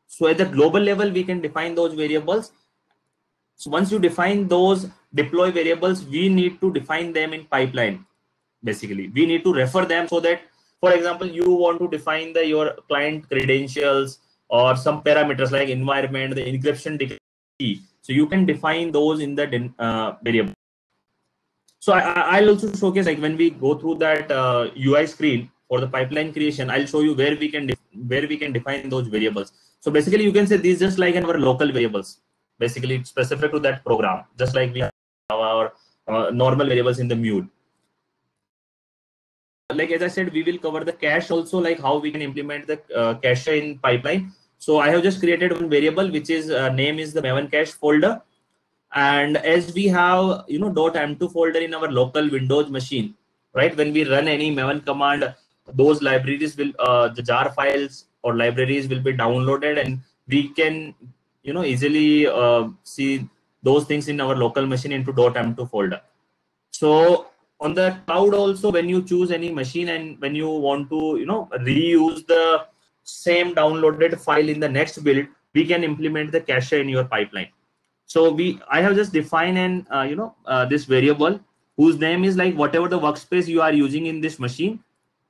So at the global level, we can define those variables. So once you define those deploy variables, we need to define them in pipeline. Basically, we need to refer them so that for example you want to define the your client credentials or some parameters like environment the encryption key so you can define those in the uh, variable so I, will also showcase like when we go through that uh, ui screen for the pipeline creation i'll show you where we can where we can define those variables so basically you can say these just like our local variables basically specific to that program just like we have our uh, normal variables in the mule like as I said, we will cover the cache also, like how we can implement the uh, cache in pipeline. So I have just created one variable which is uh, name is the Maven cache folder. And as we have, you know, dot .m2 folder in our local Windows machine, right? When we run any Maven command, those libraries will, uh, the jar files or libraries will be downloaded and we can, you know, easily uh, see those things in our local machine into .m2 folder. So on the cloud also when you choose any machine and when you want to you know reuse the same downloaded file in the next build we can implement the cache in your pipeline so we i have just defined an uh, you know uh, this variable whose name is like whatever the workspace you are using in this machine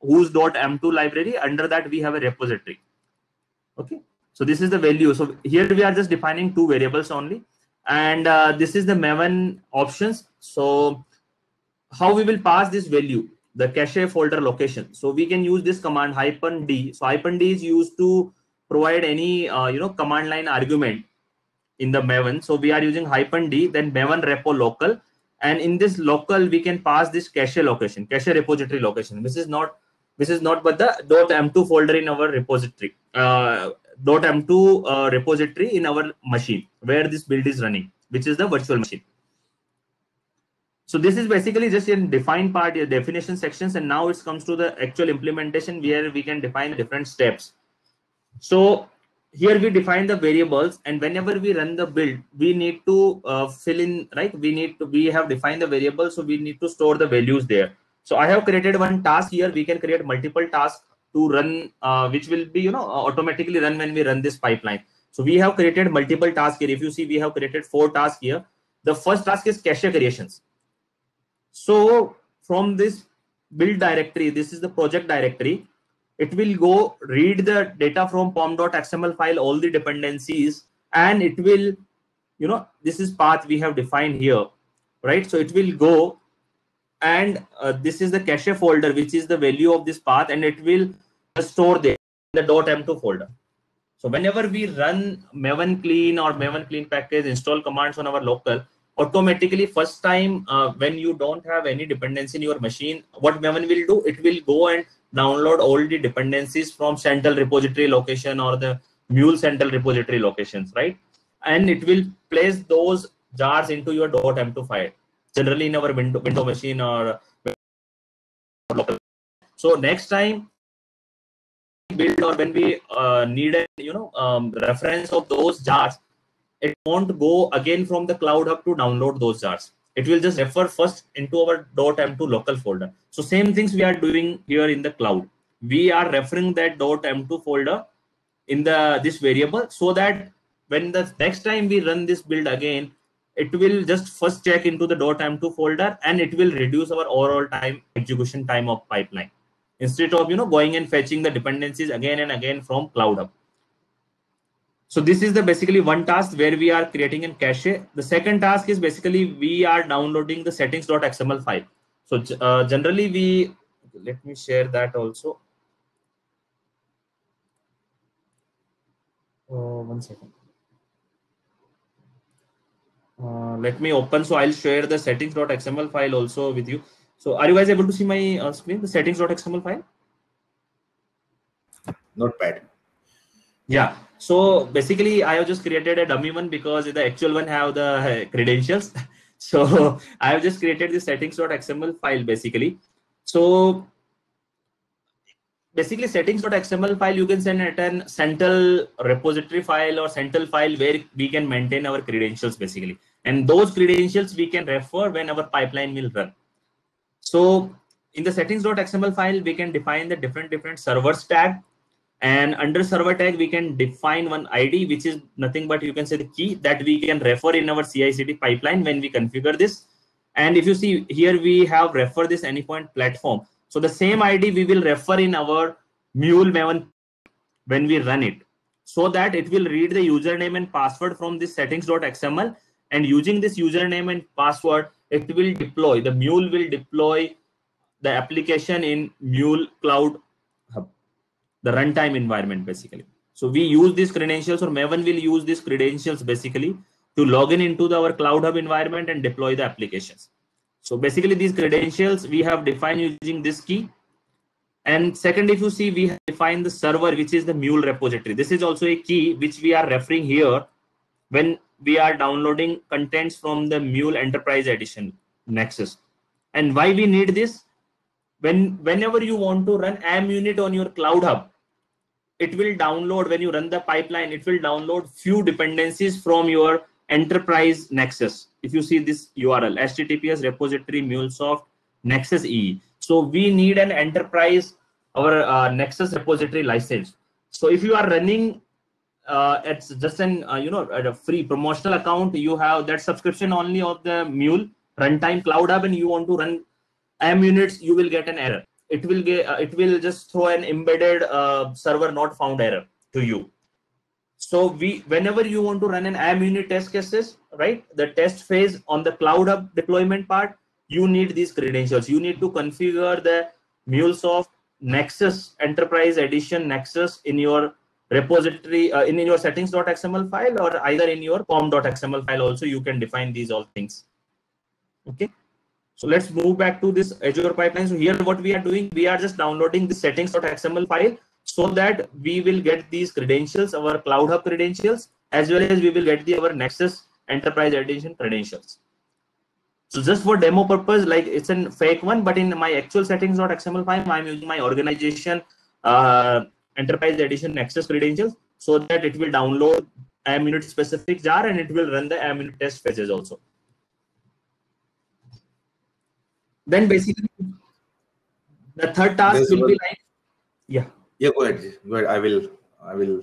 whose .m2 library under that we have a repository. Okay? So this is the value. So here we are just defining two variables only. And uh, this is the maven options. So how we will pass this value, the cache folder location. So we can use this command hyphen D. So hyphen D is used to provide any, uh, you know, command line argument in the Maven. So we are using hyphen D, then Maven repo local. And in this local, we can pass this cache location, cache repository location. This is not, this is not but the dot .m2 folder in our repository, uh, .m2 uh, repository in our machine where this build is running, which is the virtual machine. So this is basically just in define part, your definition sections, and now it comes to the actual implementation where we can define different steps. So here we define the variables, and whenever we run the build, we need to uh, fill in, right? We need to, we have defined the variables, so we need to store the values there. So I have created one task here. We can create multiple tasks to run, uh, which will be, you know, automatically run when we run this pipeline. So we have created multiple tasks here. If you see, we have created four tasks here. The first task is cache creations So from this build directory, this is the project directory. It will go read the data from pom.xml file, all the dependencies, and it will, you know, this is path we have defined here, right? So it will go and uh, this is the cache folder, which is the value of this path, and it will store the, the .m2 folder. So whenever we run maven clean or maven clean package install commands on our local, automatically first time uh, when you don't have any dependency in your machine, what maven will do, it will go and download all the dependencies from central repository location or the mule central repository locations, right? And it will place those jars into your .m2 file, generally in our window, window machine or. So next time build or when we uh, need a you know um, reference of those jars it won't go again from the cloud hub to download those jars it will just refer first into our dot .m2 local folder. So same things we are doing here in the cloud. We are referring that dot .m2 folder in the this variable so that when the next time we run this build again it will just first check into the dot .m2 folder and it will reduce our overall time execution time of pipeline. Instead of you know going and fetching the dependencies again and again from cloud hub so this is the basically one task where we are creating a cache. The second task is basically we are downloading the settings.xml file. So uh, generally we let me share that also. Uh, one second. Uh, let me open so i'll share the settings.xml file also with you. So are you guys able to see my uh, screen, the settings.xml file? Not bad. Yeah. So basically, I have just created a dummy one because the actual one have the uh, credentials. (laughs) so (laughs) I have just created the settings.xml file basically. So basically settings.xml file you can send at an central repository file or central file where we can maintain our credentials basically. And those credentials we can refer when our pipeline will run. So in the settings.xml file, we can define the different different servers tag. And under server tag, we can define one ID, which is nothing but you can say the key that we can refer in our CI/CD pipeline when we configure this. And if you see here, we have refer this anypoint platform. So the same ID we will refer in our Mule Maven when we run it, so that it will read the username and password from this settings.xml. And using this username and password, it will deploy the mule will deploy the application in mule cloud the runtime environment basically so we use these credentials or maven will use these credentials basically to log in into the, our cloud hub environment and deploy the applications so basically these credentials we have defined using this key and second if you see we have defined the server which is the mule repository this is also a key which we are referring here when we are downloading contents from the Mule Enterprise Edition Nexus. And why we need this? When whenever you want to run MUnit on your Cloud Hub, it will download when you run the pipeline. It will download few dependencies from your Enterprise Nexus. If you see this URL, HTTPS repository MuleSoft Nexus E. So we need an enterprise our uh, Nexus repository license. So if you are running uh, it's just an uh, you know a free promotional account you have that subscription only of the mule runtime cloud hub and you want to run MUnits you will get an error it will get uh, it will just throw an embedded uh, server not found error to you. So we whenever you want to run an MUnit test cases right the test phase on the cloud hub deployment part you need these credentials. You need to configure the mulesoft nexus enterprise edition nexus in your repository uh, in, in your settings.xml file or either in your pom.xml file also you can define these all things. Okay so let's move back to this azure pipeline. So here what we are doing we are just downloading the settings.xml file so that we will get these credentials our cloud hub credentials as well as we will get the our nexus enterprise edition credentials. So just for demo purpose like it's a fake one but in my actual settings.xml file i'm using my organization uh, enterprise edition nexus credentials so that it will download MUnit specific jar and it will run the MUnit test phases also then basically the third task There's will one. be like yeah yeah go ahead go ahead i will i will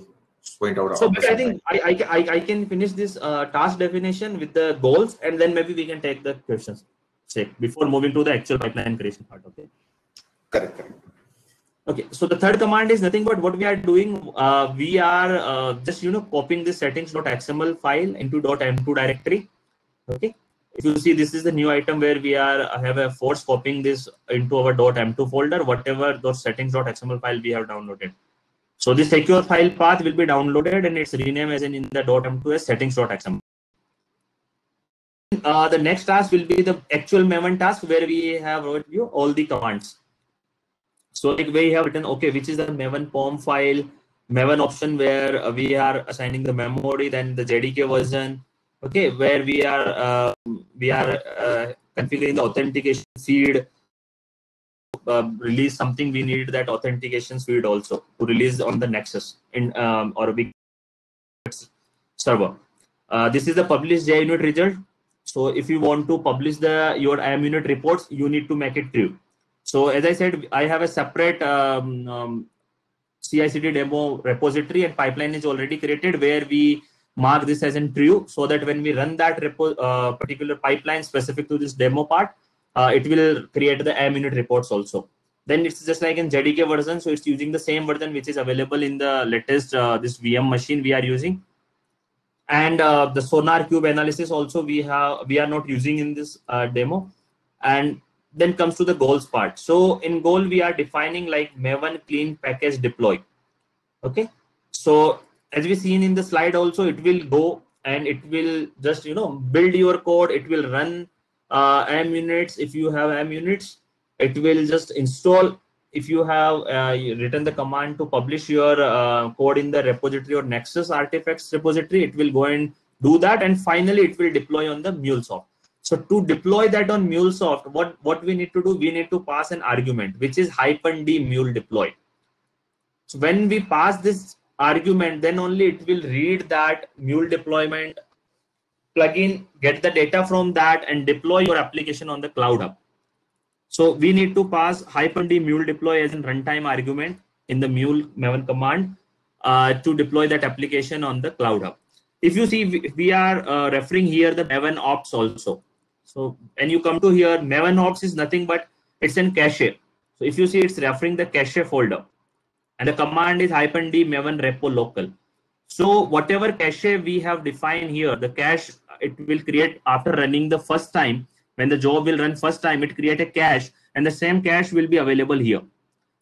point out so i think I, I i can finish this uh, task definition with the goals and then maybe we can take the questions sake before moving to the actual pipeline creation part. Okay. Correct. correct. Okay, so the third command is nothing but what we are doing. Uh, we are uh, just you know copying this settings.xml file into dot .m2 directory. Okay, if you see this is the new item where we are uh, have a force copying this into our .m2 folder, whatever those settings.xml file we have downloaded. So this secure file path will be downloaded and it's renamed as in, in the .m2 as settings.xml. Uh, the next task will be the actual Maven task where we have wrote you all the commands. So like we have written, okay, which is the Maven POM file, Maven option where we are assigning the memory, then the JDK version, okay, where we are uh, we are uh, configuring the authentication feed, uh, release something we need that authentication feed also to release on the Nexus in um, or big server. Uh, this is the published JUnit result. So if you want to publish the your MUnit reports, you need to make it true. So as I said, I have a separate um, um, CI/CD demo repository and pipeline is already created where we mark this as in true so that when we run that repo, uh, particular pipeline specific to this demo part, uh, it will create the MUnit reports also. Then it's just like in JDK version, so it's using the same version which is available in the latest uh, this VM machine we are using. And uh, the SonarQube analysis also we have we are not using in this uh, demo. And then comes to the goals part. So in goal, we are defining like Maven clean package deploy. Okay. So as we seen in the slide also, it will go and it will just, you know, build your code. It will run uh, MUnits. If you have MUnits, it will just install. If you have uh, written the command to publish your uh, code in the repository or Nexus artifacts repository, it will go and do that. And finally, it will deploy on the MuleSoft. So to deploy that on MuleSoft, what, what we need to do, we need to pass an argument, which is hyphen D mule deploy. So when we pass this argument, then only it will read that mule deployment plugin, get the data from that and deploy your application on the Cloud Hub. So we need to pass hyphen D mule deploy as a runtime argument in the mule Maven command uh, to deploy that application on the Cloud Hub. If you see, we, we are uh, referring here the Maven ops also. So when you come to here, Maven ops is nothing but it's in cache. So if you see, it's referring the cache folder, and the command is hyphen d Maven repo local. So whatever cache we have defined here, the cache it will create after running the first time. When the job will run first time, it create a cache, and the same cache will be available here.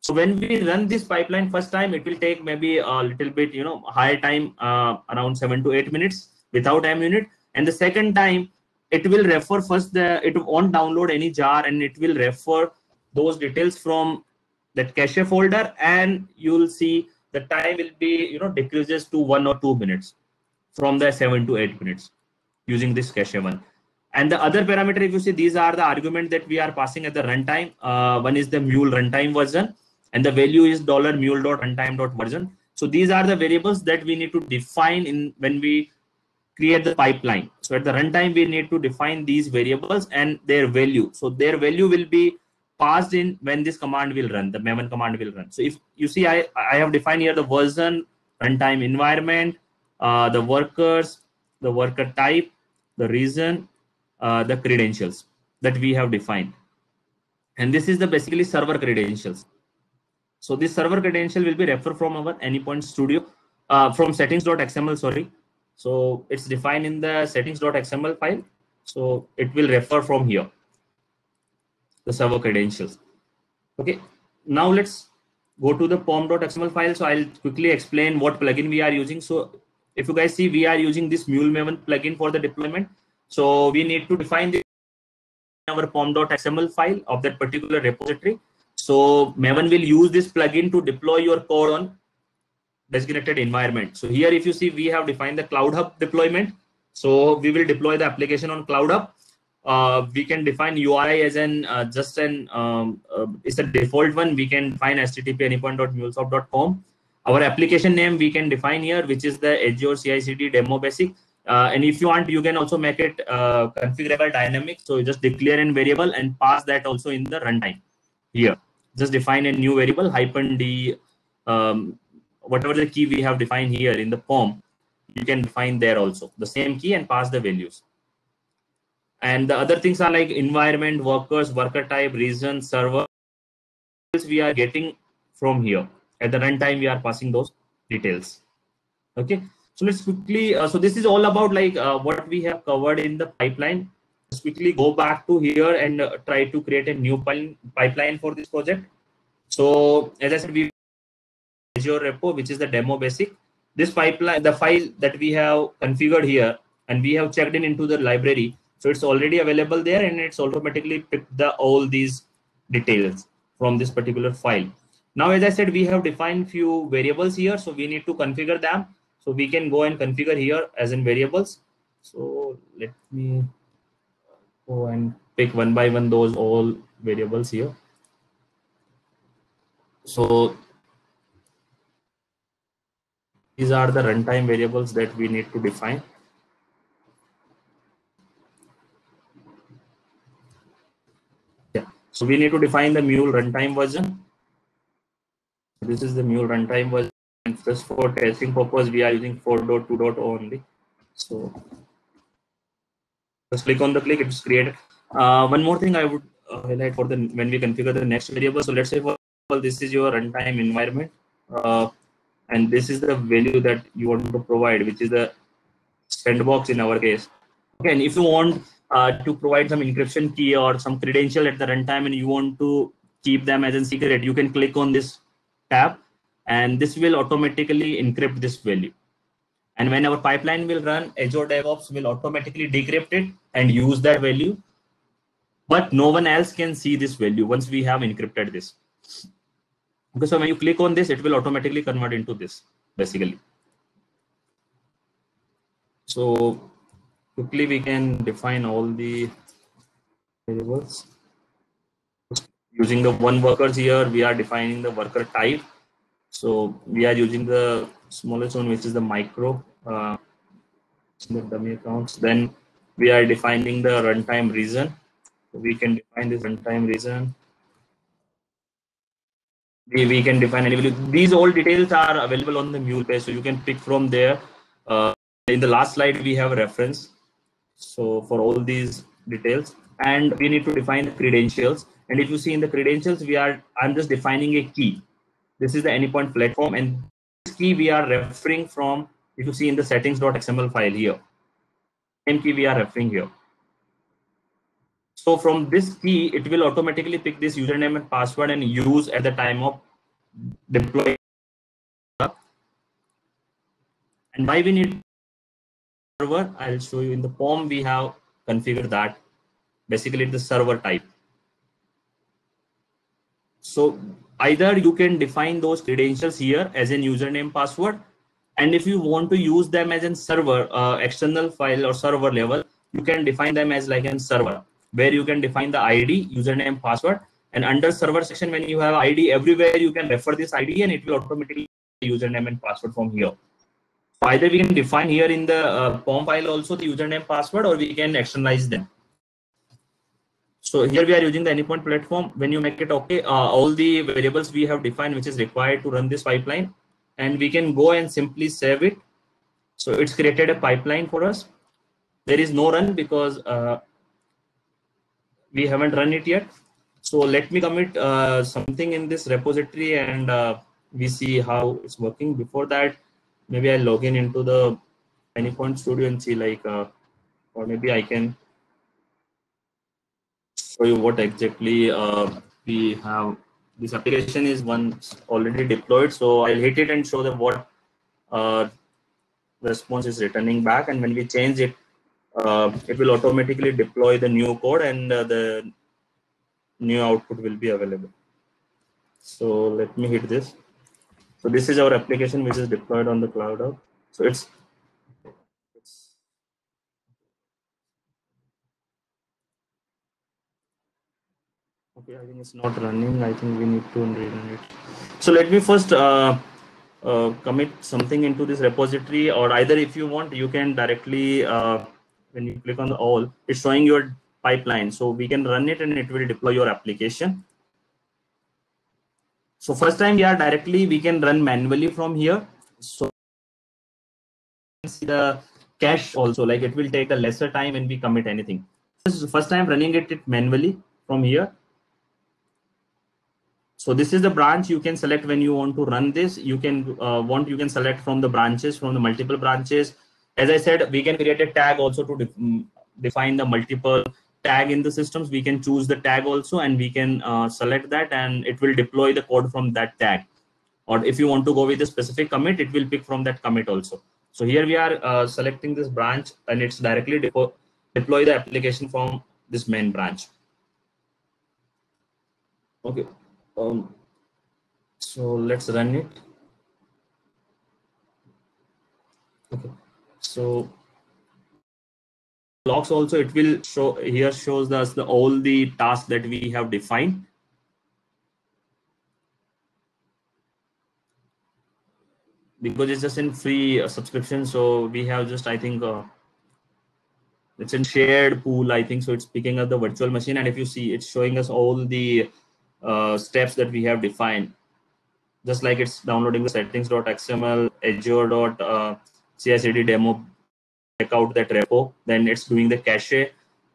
So when we run this pipeline first time, it will take maybe a little bit, you know, higher time, uh, around seven to eight minutes without MUnit. And the second time, it will refer first the it won't download any jar and it will refer those details from that cache folder and you'll see the time will be you know decreases to one or two minutes from the seven to eight minutes using this cache one and the other parameter if you see these are the argument that we are passing at the runtime uh, one is the mule runtime version and the value is dollar mule dot runtime dot version so these are the variables that we need to define in when we create the pipeline. So at the runtime, we need to define these variables and their value. So their value will be passed in when this command will run, the Maven command will run. So if you see, I, I have defined here the version, runtime environment, uh, the workers, the worker type, the reason, uh, the credentials that we have defined. And this is the basically server credentials. So this server credential will be referred from our Anypoint Studio, uh, from settings.xml, sorry, so it's defined in the settings.xml file. So it will refer from here, the server credentials. Okay, now let's go to the pom.xml file. So I'll quickly explain what plugin we are using. So if you guys see, we are using this Mule Maven plugin for the deployment. So we need to define the our pom.xml file of that particular repository. So Maven will use this plugin to deploy your code on designated environment. So here, if you see, we have defined the Cloud Hub deployment. So we will deploy the application on Cloud Hub. Uh, we can define UI as an uh, just an um, uh, it's a default one. We can define http anypoint.mulesoft.com. Our application name we can define here, which is the Azure CI/CD demo basic. Uh, and if you want, you can also make it uh, configurable dynamic. So just declare a variable and pass that also in the runtime here. Just define a new variable hyphen d um, whatever the key we have defined here in the form. you can define there also the same key and pass the values. And the other things are like environment, workers, worker type, region, server. We are getting from here at the runtime. We are passing those details. Okay, so let's quickly. Uh, so this is all about like uh, what we have covered in the pipeline. Let's quickly go back to here and uh, try to create a new pipeline for this project. So as I said, we Azure repo, which is the demo basic. This pipeline, the file that we have configured here, and we have checked in into the library. So it's already available there, and it's automatically picked the all these details from this particular file. Now, as I said, we have defined few variables here, so we need to configure them. So we can go and configure here as in variables. So let me go and pick one by one those all variables here. So these are the runtime variables that we need to define. Yeah, so we need to define the mule runtime version. This is the mule runtime version. And just for testing purpose, we are using 4.2.0 only. So just click on the click, it's created. Uh, one more thing I would uh, highlight for the when we configure the next variable. So let's say for this is your runtime environment. Uh, and this is the value that you want to provide which is the sandbox in our case okay and if you want uh, to provide some encryption key or some credential at the runtime and you want to keep them as a secret you can click on this tab and this will automatically encrypt this value. And when our pipeline will run azure devops will automatically decrypt it and use that value. But no one else can see this value once we have encrypted this. Okay, so when you click on this, it will automatically convert into this, basically. So quickly we can define all the variables. Using the one workers here, we are defining the worker type. So we are using the smallest one, which is the micro, uh, the dummy accounts. Then we are defining the runtime reason So we can define this runtime reason we, we can define any. These all details are available on the mule page, so you can pick from there. Uh, in the last slide, we have a reference. So for all these details, and we need to define the credentials. And if you see in the credentials, we are I'm just defining a key. This is the AnyPoint platform, and this key we are referring from. If you see in the settings.xml file here, same key we are referring here. So from this key, it will automatically pick this username and password and use at the time of deploy. And why we need server, I'll show you in the POM, we have configured that. Basically, the server type. So either you can define those credentials here as an username password. And if you want to use them as a server, uh, external file or server level, you can define them as like a server where you can define the ID, username, password. And under server section, when you have ID everywhere, you can refer this ID and it will automatically username and password from here. Either we can define here in the uh, POM file also the username password or we can externalize them. So here we are using the AnyPoint platform. When you make it okay, uh, all the variables we have defined which is required to run this pipeline and we can go and simply save it. So it's created a pipeline for us. There is no run because uh, we haven't run it yet. So let me commit uh, something in this repository and uh, we see how it's working. Before that, maybe I'll log in into the AnyPoint Studio and see like, uh, or maybe I can show you what exactly uh, we have. This application is one already deployed. So I'll hit it and show them what uh, response is returning back. And when we change it, uh, it will automatically deploy the new code and uh, the new output will be available. So let me hit this. So this is our application which is deployed on the cloud. So it's, it's okay. I think it's not running. I think we need to rerun it. So let me first uh, uh, commit something into this repository, or either if you want, you can directly uh, when you click on the all, it's showing your pipeline. So we can run it and it will deploy your application. So first time we are directly, we can run manually from here. So see the cache also, like it will take a lesser time when we commit anything. This is the first time running it, it manually from here. So this is the branch you can select when you want to run this. You can uh, want you can select from the branches from the multiple branches. As I said, we can create a tag also to de mm, define the multiple tag in the systems. We can choose the tag also and we can uh, select that and it will deploy the code from that tag. Or if you want to go with a specific commit, it will pick from that commit also. So here we are uh, selecting this branch and it's directly deploy deploy the application from this main branch. Okay. Um, so let's run it. Okay. So logs also it will show here shows us the all the tasks that we have defined. Because it's just in free uh, subscription, so we have just I think uh, it's in shared pool i think so it's picking up the virtual machine and if you see it's showing us all the uh, steps that we have defined just like it's downloading the settings.xml azure.cicd uh, demo check out that repo then it's doing the cache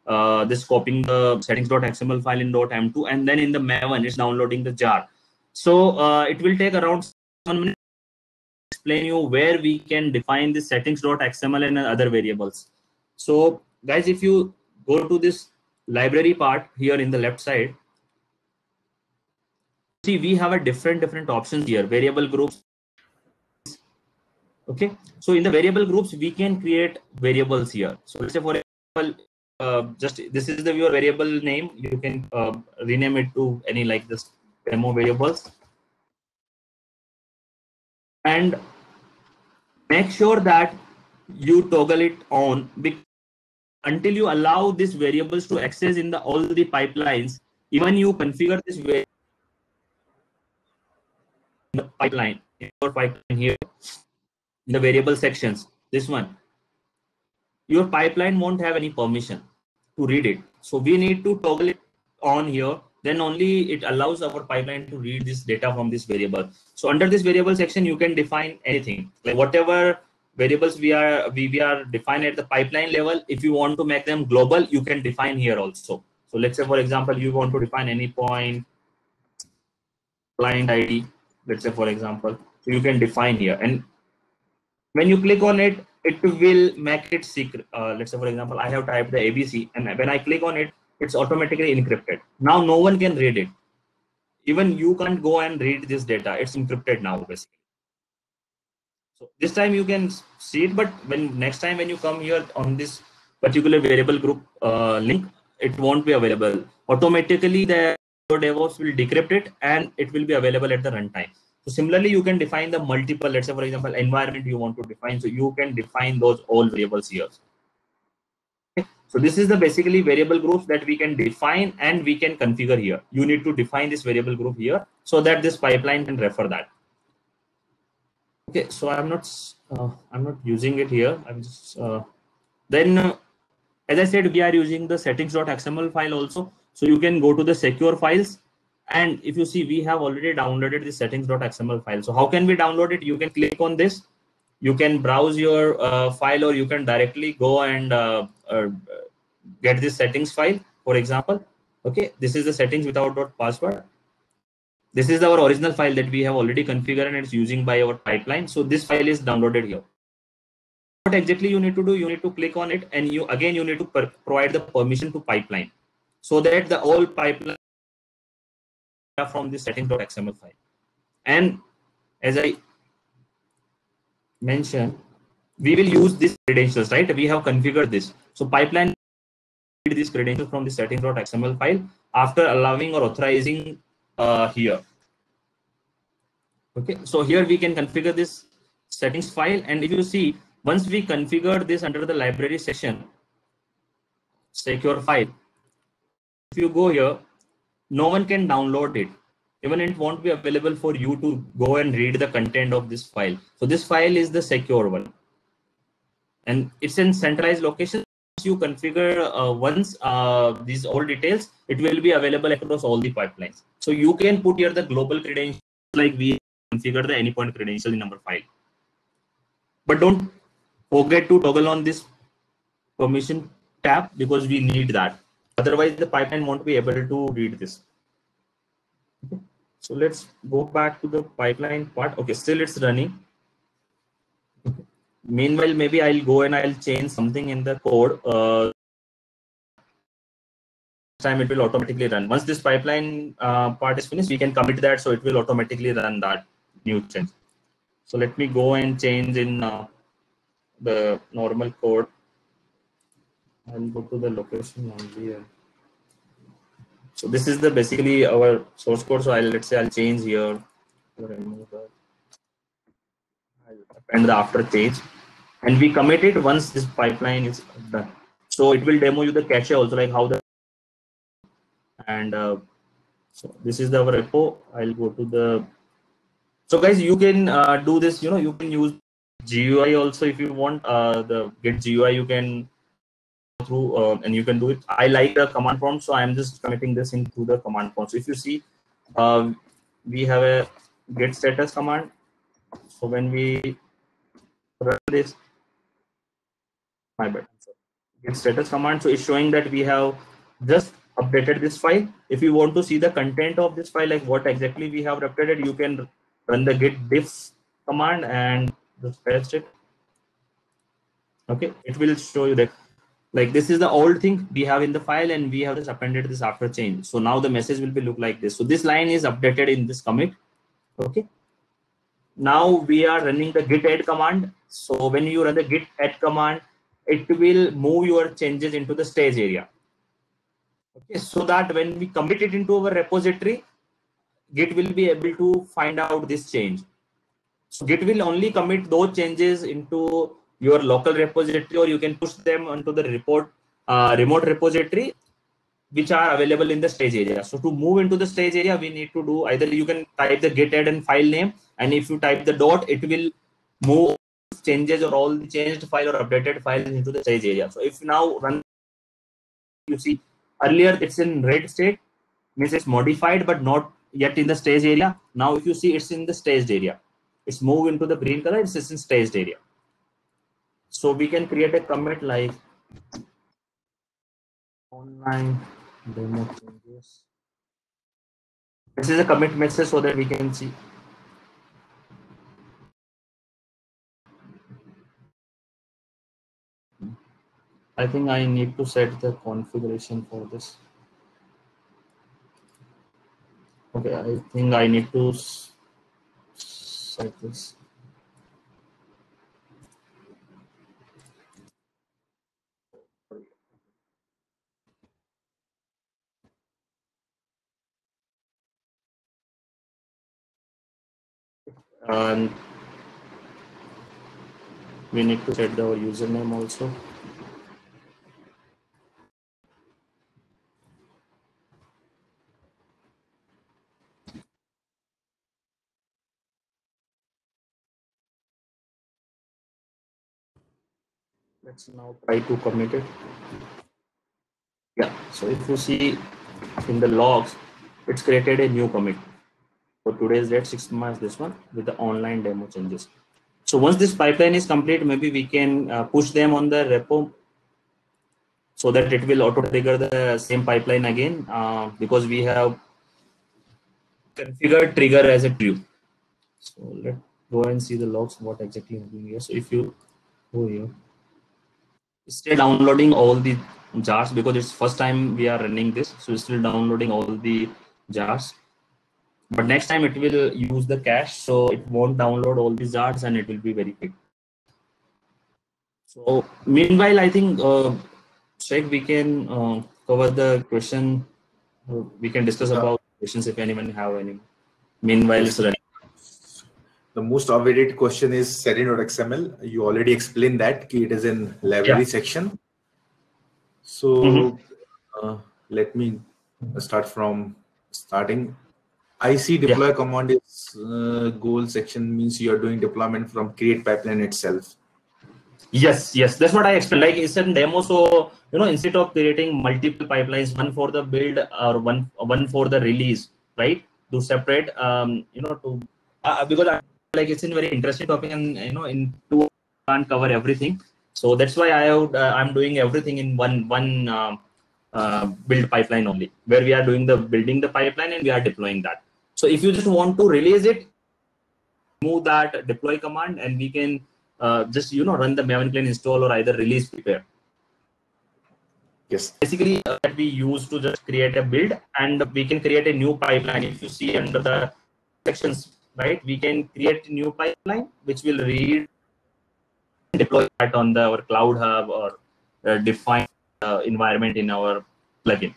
uh, this copying the settings.xml file in .m2 and then in the maven it's downloading the jar. So uh, it will take around one minute to explain you where we can define the settings.xml and other variables. So guys if you go to this library part here in the left side see we have a different different options here. Variable groups okay? So in the variable groups we can create variables here. So let's say for example uh, just this is the your variable name. You can uh, rename it to any like this demo variables. And make sure that you toggle it on until you allow these variables to access in the all the pipelines, even you configure this way the pipeline, in your pipeline here, in the variable sections, this one, your pipeline won't have any permission to read it. So we need to toggle it on here. Then only it allows our pipeline to read this data from this variable. So under this variable section, you can define anything like whatever variables we are we, we are defined at the pipeline level if you want to make them global you can define here also so let's say for example you want to define any point client id let's say for example so you can define here and when you click on it it will make it secret. Uh, let's say for example i have typed the abc and when i click on it it's automatically encrypted. Now no one can read it. Even you can't go and read this data. It's encrypted now basically. So this time you can see it, but when next time when you come here on this particular variable group uh, link, it won't be available. Automatically, the DevOps will decrypt it and it will be available at the runtime. So similarly, you can define the multiple, let's say for example, environment you want to define. So you can define those all variables here. Okay. So this is the basically variable groups that we can define and we can configure here. You need to define this variable group here so that this pipeline can refer that okay so i'm not uh, i'm not using it here i'm just uh, then uh, as i said we are using the settings.xml file also so you can go to the secure files and if you see we have already downloaded the settings.xml file so how can we download it you can click on this you can browse your uh, file or you can directly go and uh, uh, get this settings file for example okay this is the settings without dot password this is our original file that we have already configured and it's using by our pipeline. So this file is downloaded here. What exactly you need to do? You need to click on it and you again you need to provide the permission to pipeline so that the all pipeline from the settings.xml file. And as I mentioned, we will use these credentials, right? We have configured this. So pipeline read these credentials from the settings.xml file after allowing or authorizing uh, here. Okay, so here we can configure this settings file. And if you see, once we configure this under the library section, secure file, if you go here, no one can download it. Even it won't be available for you to go and read the content of this file. So this file is the secure one. And it's in centralized location you configure uh, once uh, these all details, it will be available across all the pipelines. So you can put here the global credentials like we configure the anypoint credential number file. But don't forget to toggle on this permission tab because we need that. Otherwise, the pipeline won't be able to read this. So let's go back to the pipeline part. Okay, still it's running. Meanwhile, maybe I'll go and I'll change something in the code. Uh, time it will automatically run. Once this pipeline uh, part is finished, we can commit that so it will automatically run that new change. So let me go and change in uh, the normal code. I'll go to the location only. So this is the basically our source code. So I'll let's say I'll change here. I'll the after change, and we commit it once this pipeline is done. So it will demo you the cache also, like how the and uh, so this is our repo. I'll go to the so guys, you can uh, do this. You know, you can use GUI also if you want. Uh, the Git GUI you can through uh, and you can do it. I like the command prompt, so I'm just committing this into the command prompt. So if you see, uh, we have a git status command. So when we run this, my bad, git status command. So it's showing that we have just updated this file. If you want to see the content of this file, like what exactly we have updated, you can run the git diffs command and just paste it. Okay, it will show you that like this is the old thing we have in the file and we have just appended this after change. So now the message will be look like this. So this line is updated in this commit. Okay. Now we are running the git add command. So when you run the git add command, it will move your changes into the stage area. Okay, so that when we commit it into our repository, Git will be able to find out this change. So Git will only commit those changes into your local repository or you can push them onto the report uh, remote repository which are available in the stage area. So to move into the stage area, we need to do either you can type the git add and file name, and if you type the dot, it will move changes or all the changed file or updated files into the stage area. So if now run, you see earlier it's in red state, means it's modified but not yet in the stage area. Now if you see it's in the staged area, it's moved into the green color, it's in staged area. So we can create a commit like online demo changes. This is a commit message so that we can see. I think I need to set the configuration for this. Okay, I think I need to set this. And we need to set our username also. Let's now try to commit it. Yeah. So if you see in the logs it's created a new commit for today's date, six months, this one with the online demo changes. So once this pipeline is complete, maybe we can uh, push them on the repo so that it will auto trigger the same pipeline again uh, because we have configured trigger as a true. So let's go and see the logs, what exactly happening here. So if you go here, stay downloading all the jars because it's first time we are running this. So still downloading all the jars but next time it will use the cache so it won't download all these jars and it will be very quick. So meanwhile i think uh, Shekh, we can uh, cover the question. We can discuss about questions if anyone have any. Meanwhile it's running the most awaited question is setting.xml you already explained that it is in library yeah. section. So mm-hmm. uh, let me start from starting I see deploy yeah. command is uh, goal section means you are doing deployment from create pipeline itself. Yes, yes, that's what I explained. Like it's a demo, so you know instead of creating multiple pipelines, one for the build or one one for the release, right? To separate, um, you know, to uh, because I, like it's a very interesting topic, and you know, in two can't cover everything. So that's why I have, uh, I'm doing everything in one one uh, uh, build pipeline only, where we are doing the building the pipeline and we are deploying that. So if you just want to release it, move that deploy command, and we can uh, just you know run the Maven clean install or either release prepare. Yes. Basically, uh, that we use to just create a build, and we can create a new pipeline. If you see under the sections, right, we can create a new pipeline which will read deploy that on the our cloud hub or uh, define uh, environment in our plugin.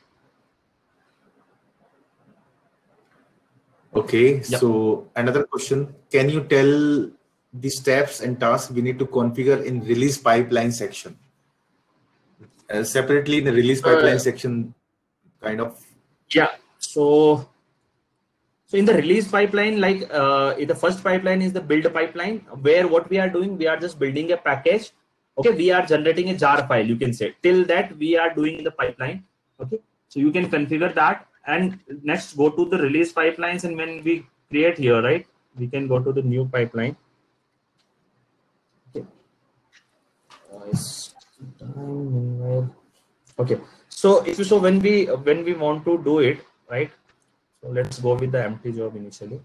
Okay, Yep. so another question. Can you tell the steps and tasks we need to configure in release pipeline section? Uh, separately in the release pipeline Uh, section, kind of. Yeah. So, so in the release pipeline, like uh, the first pipeline is the build pipeline, where what we are doing, we are just building a package. Okay, we are generating a jar file. You can say till that we are doing the pipeline. Okay, so you can configure that, and next go to the release pipelines, and when we create here, right, we can go to the new pipeline. Okay. Okay. So if you so when we when we want to do it right? So let's go with the empty job initially.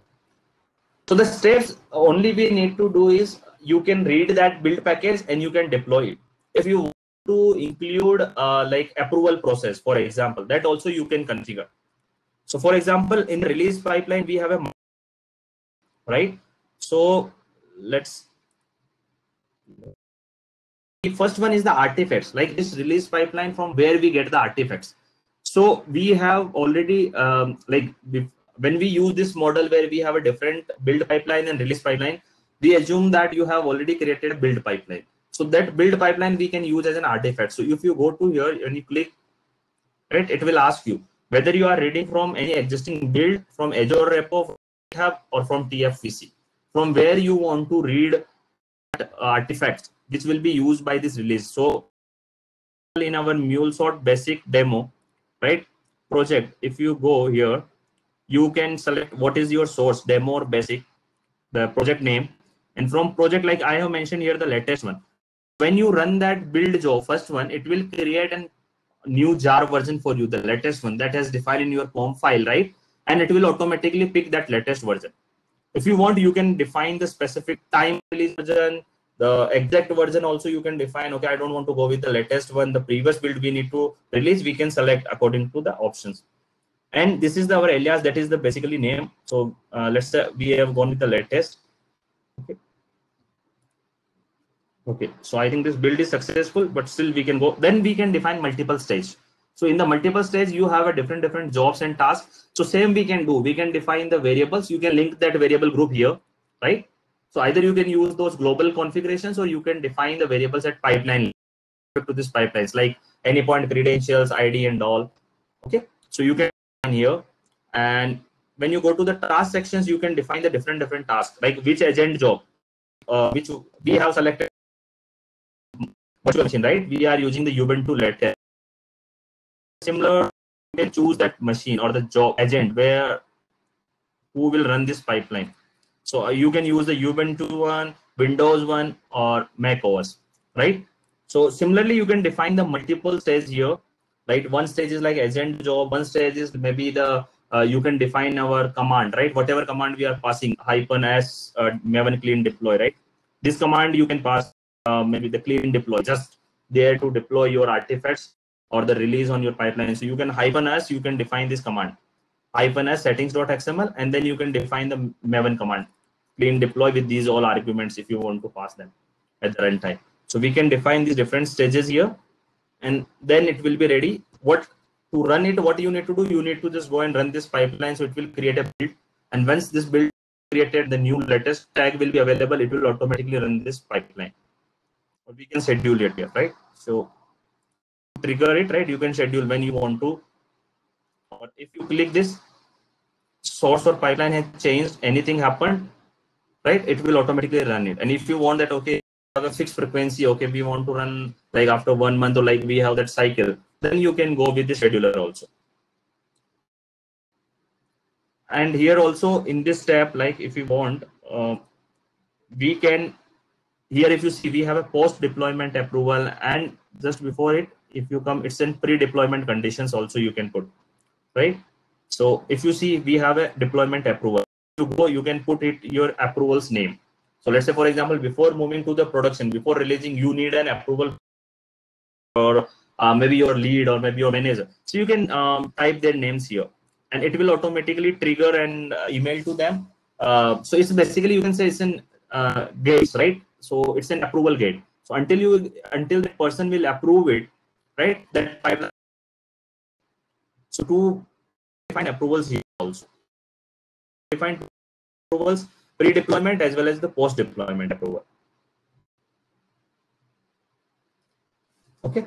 So the steps only we need to do is you can read that build package and you can deploy it. If you want to include uh, like approval process for example that also you can configure so for example in the release pipeline we have a right? So let's the first one is the artifacts. Like this release pipeline from where we get the artifacts. So we have already um, like when we use this model where we have a different build pipeline and release pipeline we assume that you have already created a build pipeline. So that build pipeline we can use as an artifact. So if you go to here and you click right it will ask you whether you are reading from any existing build from azure repo GitHub, or from tfvc from where you want to read artifacts which will be used by this release. So in our MuleSoft basic demo, right, project, if you go here, you can select what is your source, demo or basic, the project name. And from project, like I have mentioned here, the latest one. When you run that build job, first one, it will create a new jar version for you, the latest one that has defined in your POM file, right? And it will automatically pick that latest version. If you want, you can define the specific time release version, the exact version also you can define. Okay i don't want to go with the latest one. The previous build we need to release we can select according to the options. And this is the, our alias that is the basically name. So uh, let's say we have gone with the latest. Okay okay so i think this build is successful but still we can go then we can define multiple stage so in the multiple stage you have a different different jobs and tasks. So same we can do. We can define the variables. You can link that variable group here right? So either you can use those global configurations or you can define the variables at pipeline to this pipelines like any point credentials, ID and all. Okay. So you can here. And when you go to the task sections, you can define the different different tasks like which agent job, uh, which we have selected machine, right? We are using the Ubuntu letter. Similar, you can choose that machine or the job agent where who will run this pipeline. So uh, you can use the Ubuntu one, Windows one, or Mac OS, right? So similarly, you can define the multiple stage here, right? One stage is like agent job, one stage is maybe the uh, you can define our command, right? Whatever command we are passing, hyphen s uh, maven clean deploy, right? This command you can pass uh, maybe the clean deploy, just there to deploy your artifacts or the release on your pipeline. So you can hyphen s, you can define this command, hyphen s settings.xml, and then you can define the maven command, clean deploy with these all arguments if you want to pass them at the runtime. So we can define these different stages here, and then it will be ready. What to run it? What you need to do? You need to just go and run this pipeline. So it will create a build, and once this build created, the new latest tag will be available. It will automatically run this pipeline. Or we can schedule it here, right? So trigger it, right? You can schedule when you want to. Or if you click this, source or pipeline has changed, anything happened, right? It will automatically run it. And if you want that, okay, a fixed frequency, okay, we want to run like after one month or like we have that cycle, then you can go with the scheduler also. And here also in this step, like if you want, uh, we can here if you see we have a post deployment approval and just before it if you come it's in pre-deployment conditions also you can put right? So if you see we have a deployment approval. You go you can put it your approvals name. So let's say for example before moving to the production before releasing you need an approval or uh, maybe your lead or maybe your manager. So you can um, type their names here and it will automatically trigger an uh, email to them. Uh, so it's basically you can say it's an uh, gates right so it's an approval gate. So until you until the person will approve it right that pipeline so to define approvals here also. Define approvals pre-deployment as well as the post-deployment approval. Okay.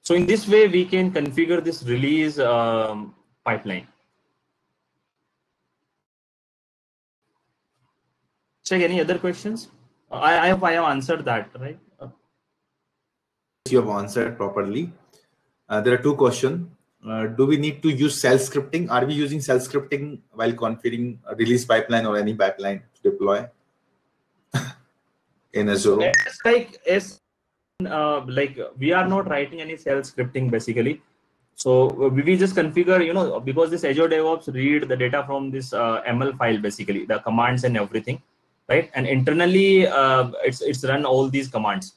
So in this way we can configure this release um, pipeline. Check any other questions I, I hope I have answered that, right? You have answered properly. Uh, there are two questions. Uh, do we need to use shell scripting? Are we using shell scripting while configuring a release pipeline or any pipeline to deploy (laughs) in Azure? It's like it's uh, like we are not writing any shell scripting basically. So we just configure, you know, because this Azure DevOps read the data from this uh, YAML file basically, the commands and everything right? And internally, uh, it's it's run all these commands.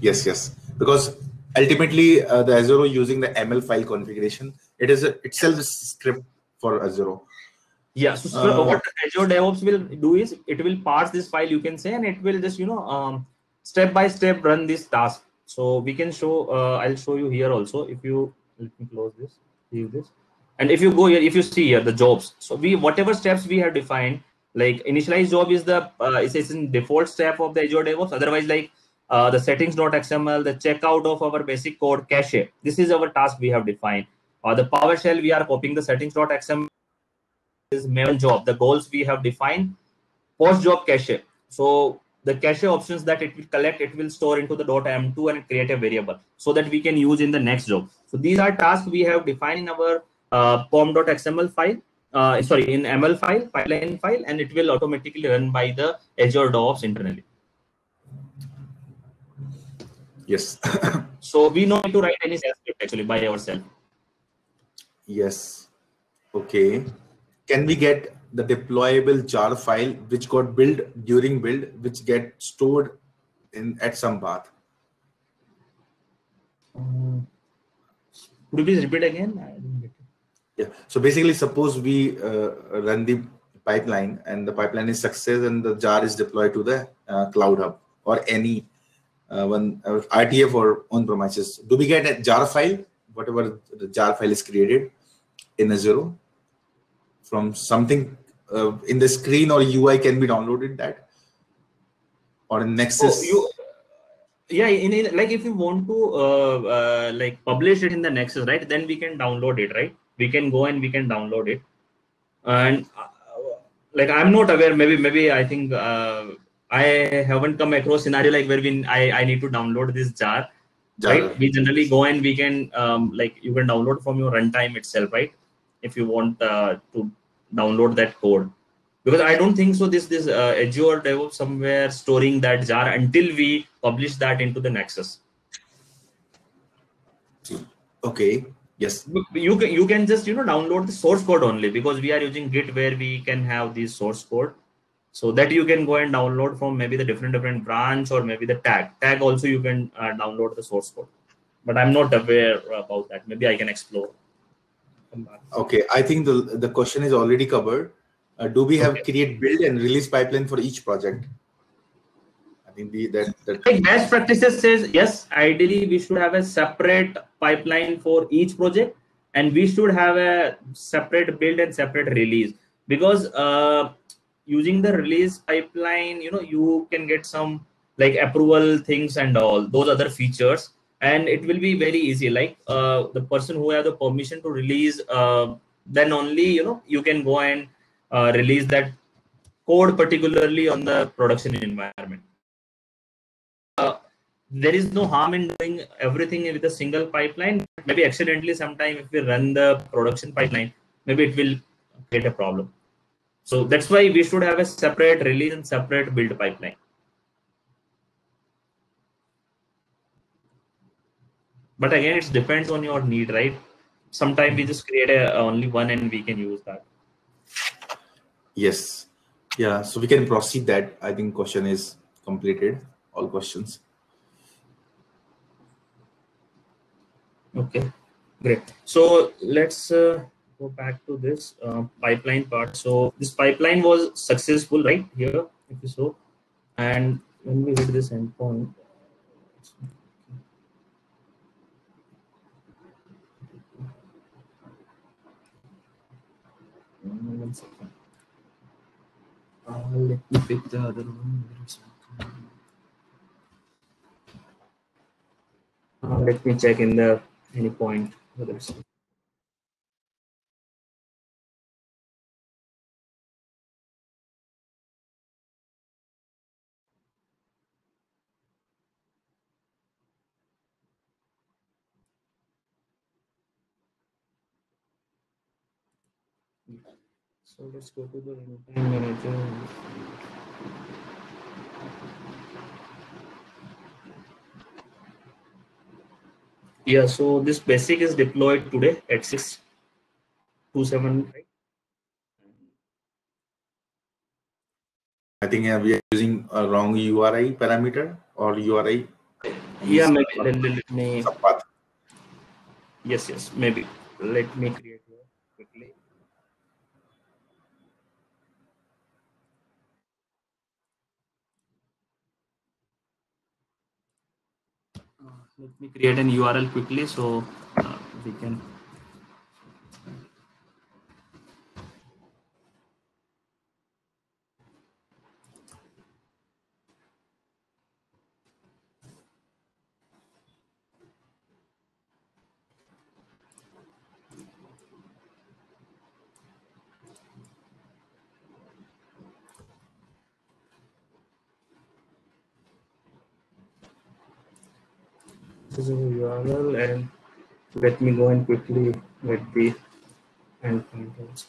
Yes, yes. Because ultimately, uh, the Azure using the YAML file configuration, it is a, itself a script for Azure. Yeah. So, so uh, what Azure DevOps will do is it will parse this file, you can say, and it will just you know um, step by step run this task. So we can show. Uh, I'll show you here also. If you let me close this, leave this, and if you go here, if you see here the jobs. So we whatever steps we have defined, like initialize job is the uh, in default step of the Azure DevOps. Otherwise, like uh, the settings.xml, the checkout of our basic code cache. This is our task we have defined. Uh, the PowerShell, we are copying the settings.xml is main job. The goals we have defined. Post job cache. So the cache options that it will collect, it will store into the dot .m2 and create a variable so that we can use in the next job. So these are tasks we have defined in our uh, pom.xml file uh, sorry, in YAML file, pipeline file, and it will automatically run by the Azure DevOps internally. Yes. (coughs) so we don't need to write any script actually by ourselves. Yes. Okay. Can we get the deployable jar file which got built during build, which get stored in at some path? Could you please repeat again? Yeah. So basically, suppose we uh, run the pipeline and the pipeline is success and the jar is deployed to the uh, cloud hub or any uh, one uh, ITF or on premises. Do we get a jar file, whatever the jar file is created in Azure from something uh, in the screen or UI can be downloaded that or in Nexus? Oh, you, yeah, in, in, like if you want to uh, like publish it in the Nexus, right? Then we can download it, right? We can go and we can download it. And uh, like i'm not aware maybe maybe i think uh, i haven't come across scenario like where we i, I need to download this jar, jar. right? We generally go and we can um, like you can download from your runtime itself right? If you want uh, to download that code. Because i don't think so this this uh, azure devops somewhere storing that jar until we publish that into the nexus. Okay yes. You can you can just you know download the source code only because we are using git where we can have this source code. So that you can go and download from maybe the different different branch or maybe the tag. Tag also you can uh, download the source code. But i'm not aware about that. Maybe i can explore. Okay. I think the the question is already covered. Uh, do we have okay. create build and release pipeline for each project I think the, that, that like best practices says yes. Ideally, we should have a separate pipeline for each project, and we should have a separate build and separate release because uh, using the release pipeline, you know, you can get some like approval things and all those other features, and it will be very easy. Like uh, the person who have the permission to release, uh, then only you know you can go and uh, release that code particularly on the production environment there is no harm in doing everything with a single pipeline. Maybe accidentally sometime if we run the production pipeline, maybe it will create a problem. So that's why we should have a separate release and separate build pipeline. But again, it depends on your need, right? Sometimes we just create a, only one and we can use that. Yes. Yeah. So we can proceed that. I think question is completed. All questions. Okay, great. So let's uh, go back to this uh, pipeline part. So this pipeline was successful, right? Here, if you saw, and when we hit this endpoint. Uh, let me pick the other one. Uh, let me check in the any point whether it's So let's go to the runtime manager. Yeah, so this basic is deployed today at 627, right? I think uh, we are using a wrong URI parameter or URI. Yeah, maybe let, let, let me. Yes, yes, maybe. Let me create here quickly. Uh, let me create an URL quickly so uh, we can. This is a URL and let me go and quickly get the endpoint also.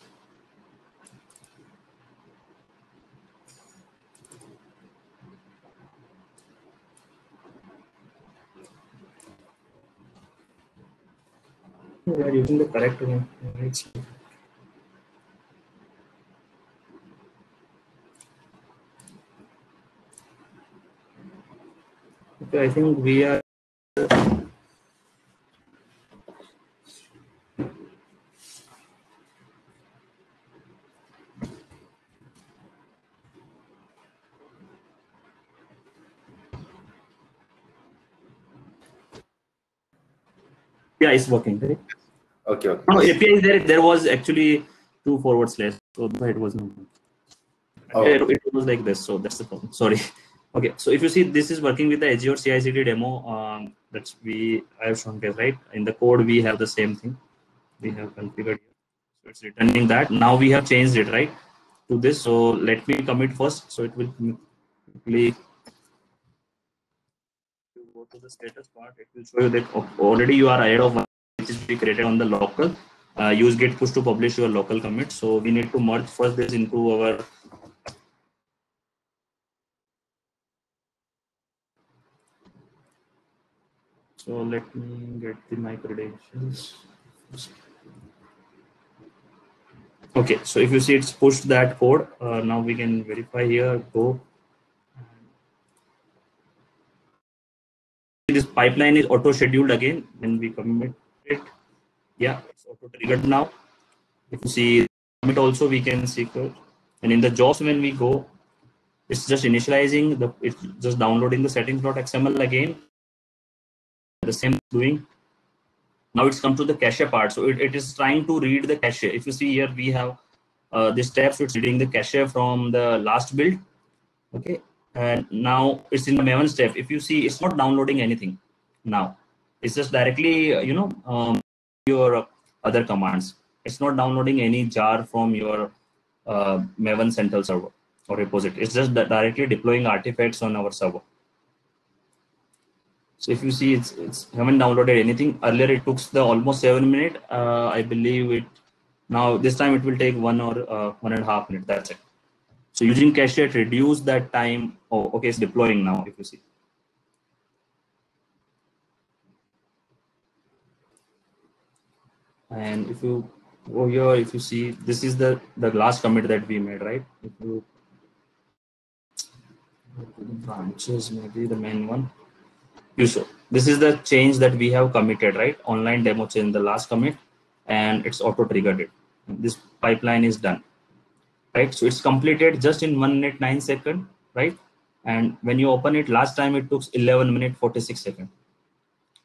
We are using the correct one. Okay, I think we are yeah, it's working. Right? Okay. okay. No, API is there. There was actually two forward slash, so it was not. Oh. It, it was like this, so that's the problem. Sorry. Okay, so if you see, this is working with the Azure CI/CD demo. Um, that's we I have shown here, right? In the code, we have the same thing. We have configured so it's returning that. Now we have changed it, right, to this. So let me commit first, so it will quickly go to the status part. It will show you that already you are ahead of one which is be created on the local. Uh, use git push to publish your local commit. So we need to merge first this into our So let me get the my credentials. Okay, so if you see it's pushed that code, uh, now we can verify here, go. This pipeline is auto scheduled again when we commit it. Yeah, it's auto triggered now. If you see commit also, we can see code. And in the jobs, when we go, it's just initializing the, it's just downloading the settings.xml again the same doing. Now it's come to the cache part. So it, it is trying to read the cache if you see here we have uh, this tab so it's reading the cache from the last build. Okay. And now it's in the maven step. If you see it's not downloading anything now. It's just directly uh, you know um, your other commands. It's not downloading any jar from your uh, maven central server or repository. It's just directly deploying artifacts on our server so if you see, it's it's haven't downloaded anything. Earlier it took the almost seven minute. Uh, I believe it Now this time it will take one or uh, one and a half minute. That's it. So using cache reduce that time. Oh, okay, it's deploying now. If you see. And if you over here, if you see, this is the the last commit that we made, right? If you branches, maybe the main one. You show this is the change that we have committed, right? Online demo change, the last commit, and it's auto triggered it. This pipeline is done, right? So it's completed just in one minute nine second, right? And when you open it, last time it took 11 minute 46 second.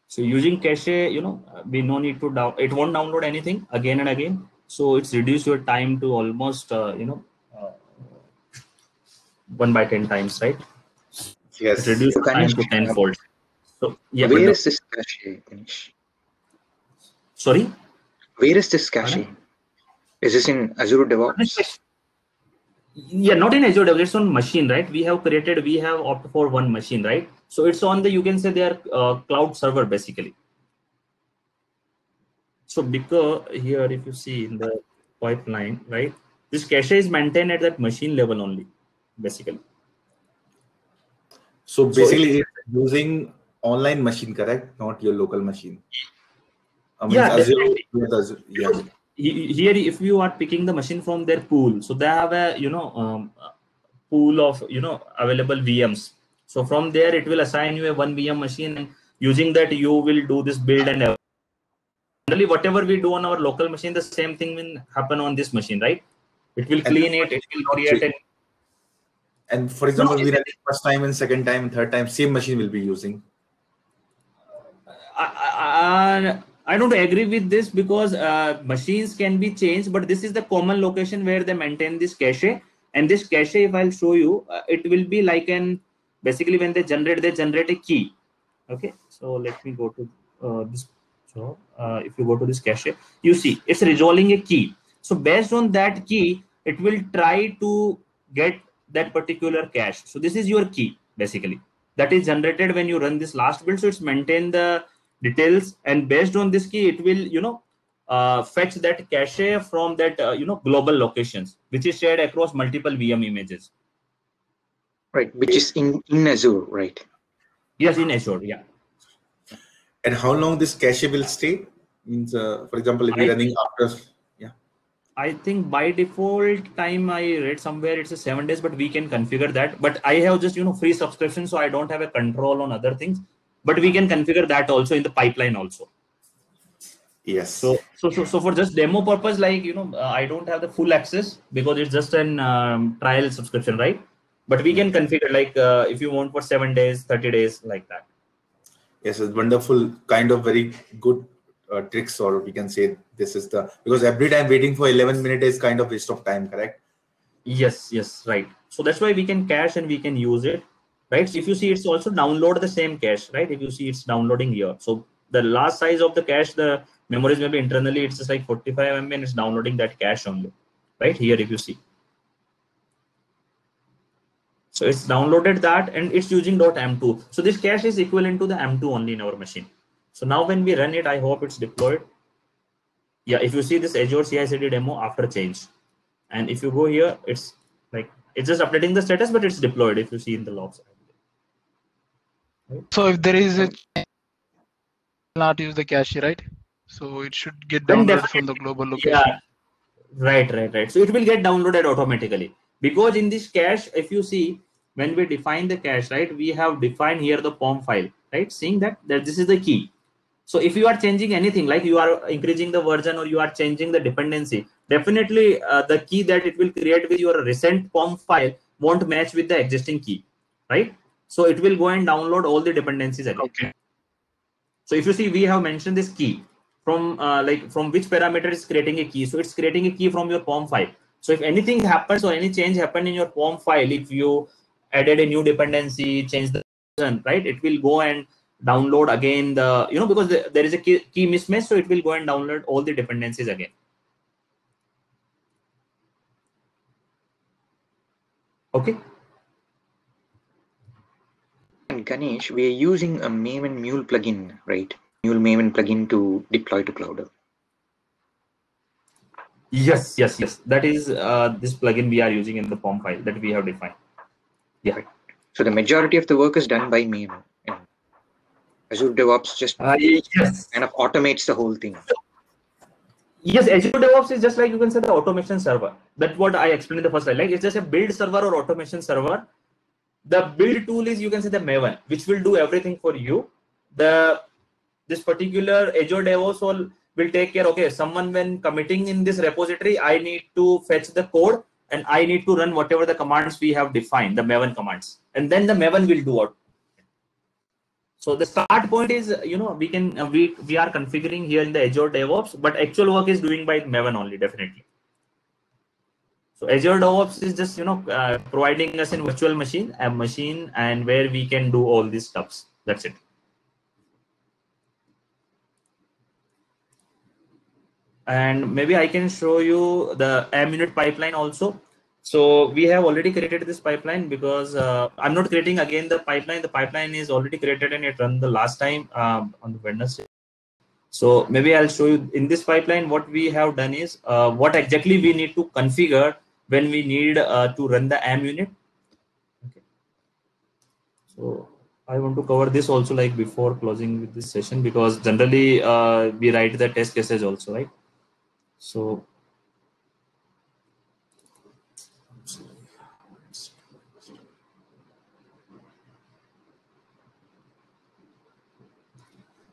So using cache, you know, we no need to down. It won't download anything again and again. So it's reduced your time to almost, uh, you know, uh, one by ten times, right? Yes. It reduced time to tenfold. So yeah, Where but this cache, Ganesh? sorry. Where is this cache? Is this in Azure DevOps? Yeah, not in Azure DevOps, it's on machine, right? We have created, we have opted for one machine, right? So it's on the, you can say their uh, cloud server basically. So because here, if you see in the pipeline, right, this cache is maintained at that machine level only, basically. So So basically, it's using online machine, correct? Not your local machine. I mean, Yeah, Azure, Azure, yeah. Here, if you are picking the machine from their pool, so they have a, you know, um, pool of, you know, available VMs. So from there, it will assign you a one VM machine and using that, you will do this build and generally whatever we do on our local machine, the same thing will happen on this machine, right? It will clean it, it will create it. And for example, No, we run it first time and second time and third time, same machine will be using. I, I, don't agree with this because uh, machines can be changed, but this is the common location where they maintain this cache. And this cache, if I'll show you, uh, it will be like an basically when they generate, they generate a key. Okay, so let me go to uh, this job. Uh, if you go to this cache, you see it's resolving a key. So based on that key, it will try to get that particular cache. So this is your key basically that is generated when you run this last build. So it's maintain the details and based on this key it will you know uh, fetch that cache from that uh, you know global locations which is shared across multiple vm images Right, which is in, in Azure, right? yes in azure yeah And how long this cache will stay? Means, uh, for example, if you're I- running after, yeah. i think by default time i read somewhere it's a seven days but we can configure that but i have just you know free subscription so i don't have a control on other things but we can configure that also in the pipeline also Yes. So, so, so, so for just demo purpose, like you know, uh, I don't have the full access because it's just an um, trial subscription, right? But we can configure like uh, if you want for seven days, thirty days, like that. yes, it's wonderful, kind of very good uh, tricks, or we can say this is the because every time waiting for 11 minutes is kind of waste of time, correct? Yes, yes, right. So that's why we can cache and we can use it, right? If you see, it's also download the same cache, right? If you see, it's downloading here. So the last size of the cache, the memories maybe internally it's just like 45 MB and it's downloading that cache only, right? Here, if you see. So it's downloaded that and it's using .m2. So this cache is equivalent to the M2 only in our machine. So now when we run it, I hope it's deployed. Yeah, if you see this Azure CI/CD demo after change, and if you go here, it's like it's just updating the status, but it's deployed. If you see in the logs. So if there is a not use the cache, right? So it should get downloaded from the global location. Yeah, right, right, right. So it will get downloaded automatically because in this cache, if you see when we define the cache, right, we have defined here the POM file, right? Seeing that that this is the key. So if you are changing anything, like you are increasing the version or you are changing the dependency, definitely uh, the key that it will create with your recent POM file won't match with the existing key, right? So it will go and download all the dependencies again. Okay. So if you see, we have mentioned this key from uh, like from which parameter is creating a key. So it's creating a key from your POM file. So if anything happens or any change happened in your POM file, if you added a new dependency, change the version, right, it will go and download again the you know because the, there is a key, key mismatch, so it will go and download all the dependencies again. Okay. And Ganesh, we are using a Maven Mule plugin, right? Mule Maven plugin to deploy to Cloud. Yes, yes, yes. That is uh, this plugin we are using in the POM file that we have defined. Yeah. So the majority of the work is done by me. You. Azure DevOps just uh, yes. kind of automates the whole thing. Yes, Azure DevOps is just like you can say the automation server. That's what I explained in the first slide. Like it's just a build server or automation server. The build tool is you can say the Maven, which will do everything for you. The this particular Azure DevOps will will take care okay someone when committing in this repository i need to fetch the code and i need to run whatever the commands we have defined the maven commands. And then the maven will do what so the start point is you know we can uh, we we are configuring here in the azure devops but actual work is doing by maven only definitely so azure devops is just you know uh, providing us in virtual machine a machine and where we can do all these stuffs that's it and maybe I can show you the unit pipeline also. So we have already created this pipeline because uh, I'm not creating again the pipeline. The pipeline is already created and it run the last time um, on the Wednesday. So maybe I'll show you in this pipeline what we have done is uh, what exactly we need to configure when we need uh, to run the MUnit. Okay. So I want to cover this also like before closing with this session because generally uh, we write the test cases also, right? So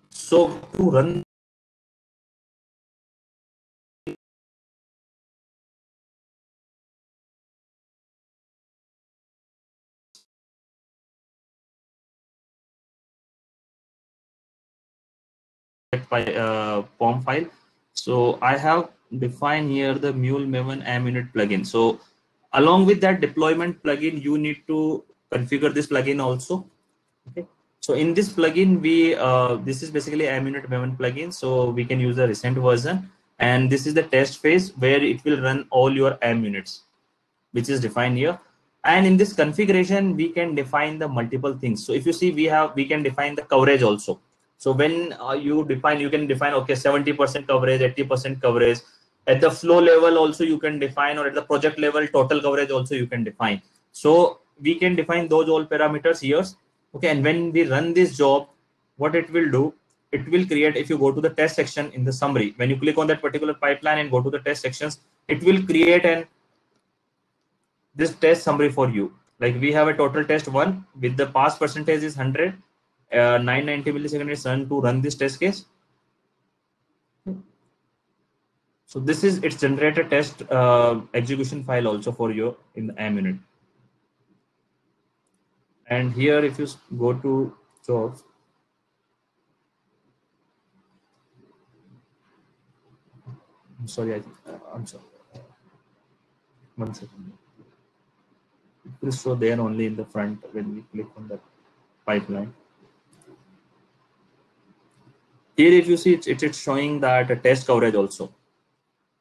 so to run by uh, POM file. So I have defined here the Mule Maven MUnit plugin. So along with that deployment plugin, you need to configure this plugin also. Okay. So in this plugin, we uh, this is basically MUnit Maven plugin. So we can use the recent version, and this is the test phase where it will run all your MUnits, which is defined here. And in this configuration, we can define the multiple things. So if you see, we have we can define the coverage also. So when uh, you define, you can define okay, 70% coverage, 80% coverage, at the flow level also you can define or at the project level total coverage also you can define. So we can define those all parameters here. Okay and when we run this job what it will do it will create if you go to the test section in the summary when you click on that particular pipeline and go to the test sections it will create an this test summary for you. Like we have a total test one with the pass percentage is 100 uh, 990 millisecond is run to run this test case so this is its generated test uh, execution file also for you in the MUnit. And here, if you go to jobs, I'm sorry, I, I'm sorry. One second. It will show there only in the front when we click on the pipeline. Here, if you see, it's, it's showing that test coverage also.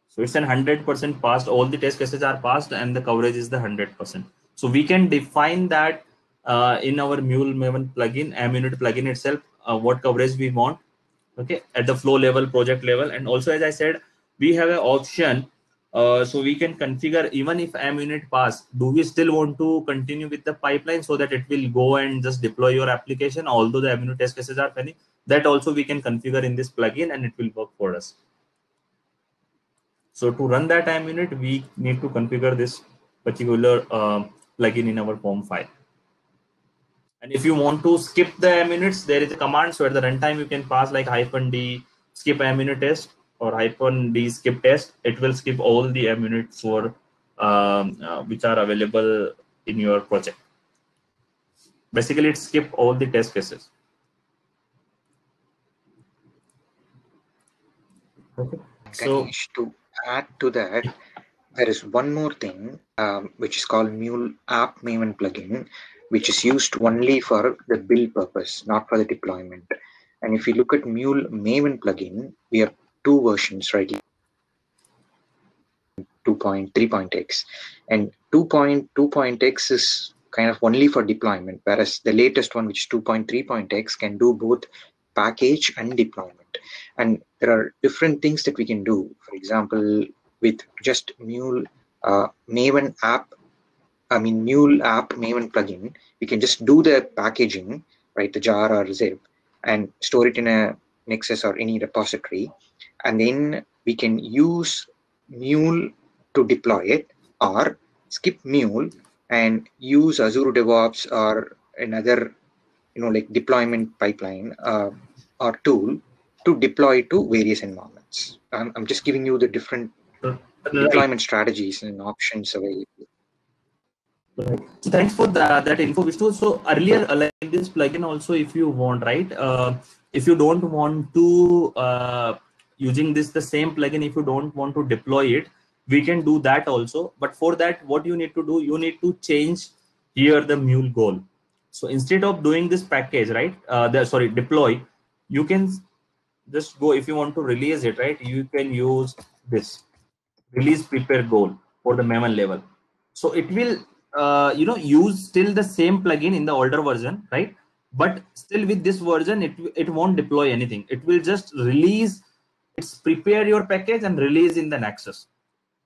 So it's an 100% passed. All the test cases are passed and the coverage is the 100%. So we can define that uh, in our Mule Maven plugin, Unit plugin itself, uh, what coverage we want, okay, at the flow level, project level. And also, as I said, we have an option. Uh, so we can configure even if unit pass, do we still want to continue with the pipeline so that it will go and just deploy your application, although the unit test cases are pending? That also we can configure in this plugin and it will work for us. So to run that time unit, we need to configure this particular uh, plugin in our POM file. And if you want to skip the MUnits, there is a command. So at the runtime, you can pass like hyphen D skip MUnit test or hyphen D skip test. It will skip all the MUnits for um, uh, which are available in your project. Basically, it skip all the test cases. Okay. So to add to that, there is one more thing um, which is called Mule App Maven plugin, which is used only for the build purpose, not for the deployment. And if you look at Mule Maven plugin, we have two versions, right? 2.3.x and 2.2.x is kind of only for deployment, whereas the latest one, which is 2.3.x, can do both package and deployment and there are different things that we can do. For example with just Mule uh, Maven app, I mean Mule app Maven plugin, we can just do the packaging, right, the jar or zip, and store it in a Nexus or any repository, and then we can use Mule to deploy it, or skip Mule and use Azure DevOps or another, you know, like deployment pipeline uh, or tool to deploy to various environments. I'm, I'm just giving you the different right. deployment strategies and options available. Right. So thanks for that, that info, Vishnu. So earlier, uh, like this plugin also, if you want, right? Uh, if you don't want to uh, using this the same plugin, if you don't want to deploy it, we can do that also. But for that, what you need to do, you need to change here the mule goal. So instead of doing this package, right? Uh, the sorry deploy, you can just go if you want to release it, right? You can use this release prepare goal for the Maven level. So it will uh, you know use still the same plugin in the older version right but still with this version it it won't deploy anything it will just release it's prepare your package and release in the nexus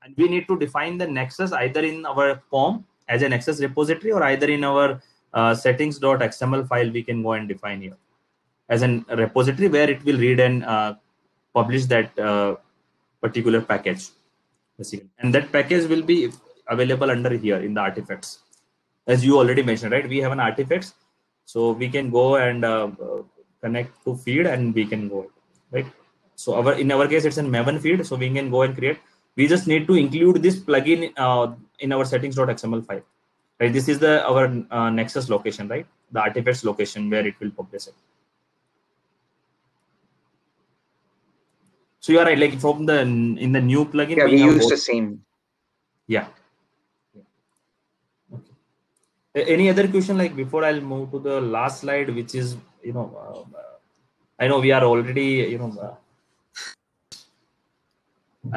and we need to define the nexus either in our pom as a nexus repository or either in our uh, settings.xml file we can go and define here as a repository where it will read and uh, publish that uh, particular package. And that package will be available under here in the artifacts. As you already mentioned right we have an artifacts. So we can go and uh, connect to feed and we can go right? So our in our case it's in maven feed so we can go and create. We just need to include this plugin uh, in our settings.xml file. Right this is the our uh, nexus location right? The artifacts location where it will publish it so you are right like from the in the new plugin yeah we, we use the same. Yeah. Any other question like before i'll move to the last slide which is you know uh, i know we are already you know uh,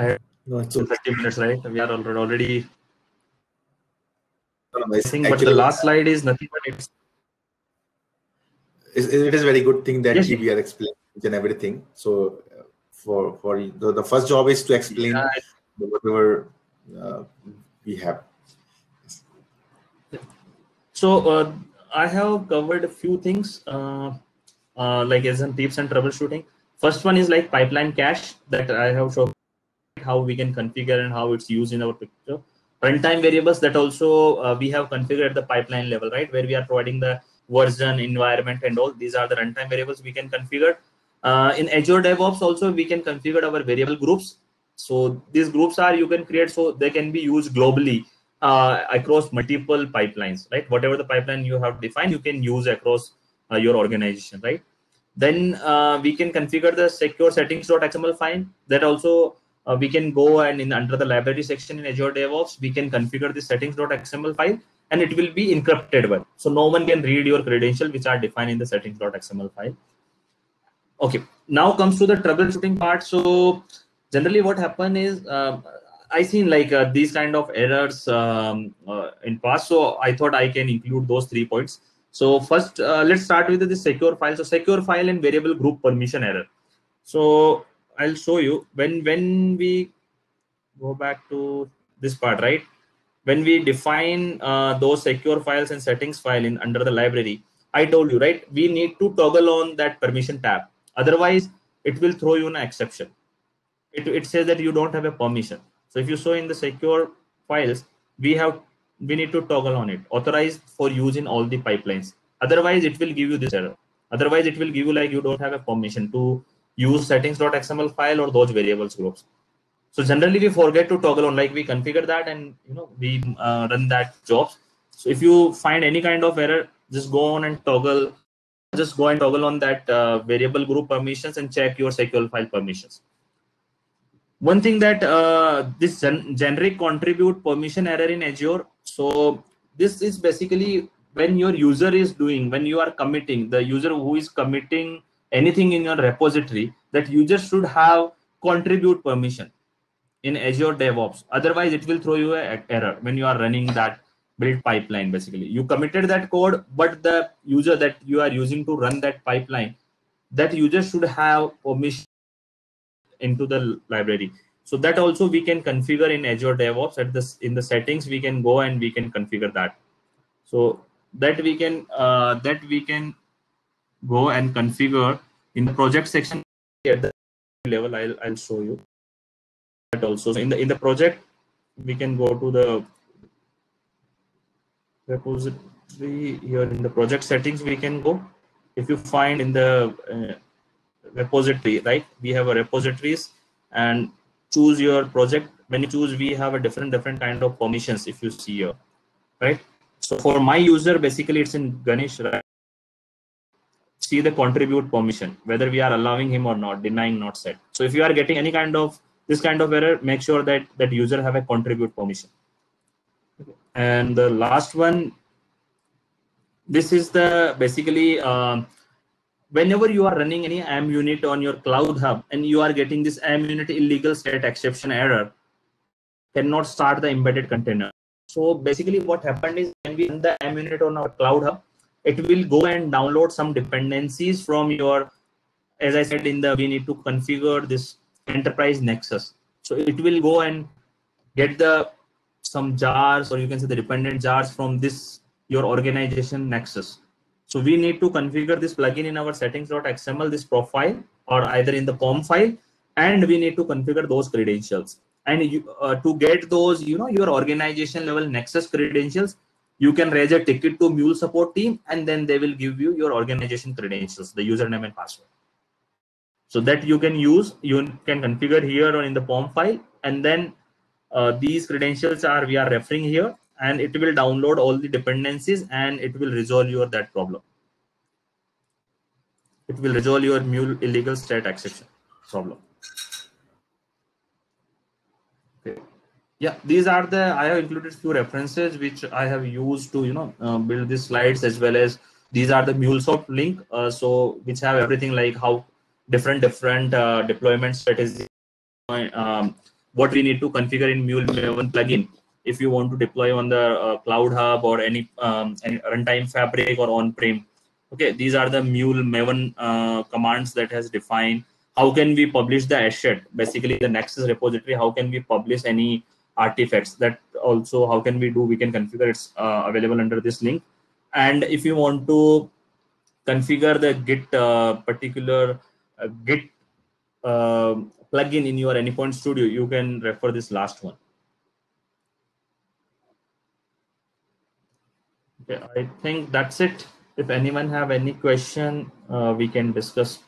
I no, it's 30 minutes right? We are already no, no, think, but the last slide is nothing but it's it is a very good thing that yes, we are explaining and everything. So for for the, the first job is to explain yeah. whatever uh, we have so uh, I have covered a few things uh, uh, like as in tips and troubleshooting. First one is like pipeline cache that I have shown how we can configure and how it's used in our picture. Runtime variables that also uh, we have configured at the pipeline level, right? Where we are providing the version, environment, and all. These are the runtime variables we can configure. Uh, in Azure DevOps also we can configure our variable groups. So these groups are you can create so they can be used globally uh, across multiple pipelines, right? Whatever the pipeline you have defined, you can use across uh, your organization, right? Then uh, we can configure the secure settings.xml file. That also uh, we can go and in under the library section in Azure DevOps, we can configure the settings.xml file and it will be encrypted one. So no one can read your credential which are defined in the settings.xml file. Okay, now comes to the troubleshooting part. So generally what happen is uh, I seen like uh, these kind of errors um, uh, in past, so I thought I can include those three points. So first, uh, let's start with the secure file. So secure file and variable group permission error. So I'll show you when when we go back to this part, right? When we define uh, those secure files and settings file in under the library, I told you right, we need to toggle on that permission tab. Otherwise, it will throw you an exception. It, it says that you don't have a permission so if you show in the secure files, we have we need to toggle on it, authorized for use in all the pipelines. Otherwise, it will give you this error. Otherwise, it will give you like you don't have a permission to use settings.xml file or those variables groups. So generally, we forget to toggle on like we configure that and you know we uh, run that jobs. So if you find any kind of error, just go on and toggle. Just go and toggle on that uh, variable group permissions and check your secure file permissions one thing that uh, this gen generic contribute permission error in Azure. So this is basically when your user is doing, when you are committing, the user who is committing anything in your repository, that user should have contribute permission in Azure DevOps. Otherwise, it will throw you an error when you are running that build pipeline. Basically, you committed that code, but the user that you are using to run that pipeline, that user should have permission into the library So that also we can configure in Azure DevOps at this in the settings, we can go and we can configure that. So that we can uh, that we can go and configure in the project section at the level I'll, I'll show you that also so in the in the project we can go to the repository here in the project settings we can go if you find in the uh, repository right we have a repositories and choose your project when you choose we have a different different kind of permissions if you see here right so for my user basically it's in ganesh right see the contribute permission, whether we are allowing him or not, denying not set. So if you are getting any kind of this kind of error, make sure that that user have a contribute permission. And the last one, this is the basically uh, whenever you are running any MUnit on your cloud hub and you are getting this MUnit illegal state exception error, cannot start the embedded container. So basically what happened is when we run the MUnit on our cloud hub, it will go and download some dependencies from your as i said in the we need to configure this enterprise nexus so it will go and get the some jars or you can say the dependent jars from this your organization nexus. So we need to configure this plugin in our settings.xml this profile or either in the pom file and we need to configure those credentials. And you, uh, to get those you know your organization level nexus credentials you can raise a ticket to mule support team and then they will give you your organization credentials the username and password. So that you can use you can configure here or in the pom file and then uh, these credentials are we are referring here and it will download all the dependencies and it will resolve your that problem. It will resolve your mule illegal state exception problem. Okay. Yeah these are the i have included few references which i have used to you know uh, build these slides as well as these are the mulesoft link uh, so which have everything like how different different uh, deployment strategies um, what we need to configure in mule maven plugin. If you want to deploy on the uh, cloud hub or any, um, any runtime fabric or on prem okay these are the mule maven uh, commands that has defined how can we publish the asset. Basically the nexus repository how can we publish any artifacts that also how can we do we can configure it's uh, available under this link. And if you want to configure the git uh, particular uh, git uh, plugin in your anypoint studio you can refer this last one. Okay i think that's it. If anyone have any question uh, we can discuss.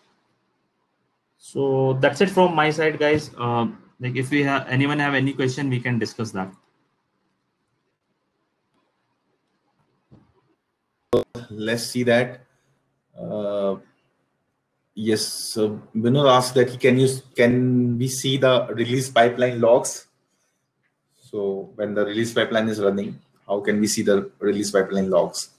So that's it from my side guys. Um, like if we have anyone have any question we can discuss that. Let's see that. Uh, yes so Vinod asked that can you can we see the release pipeline logs so when the release pipeline is running how can we see the release pipeline logs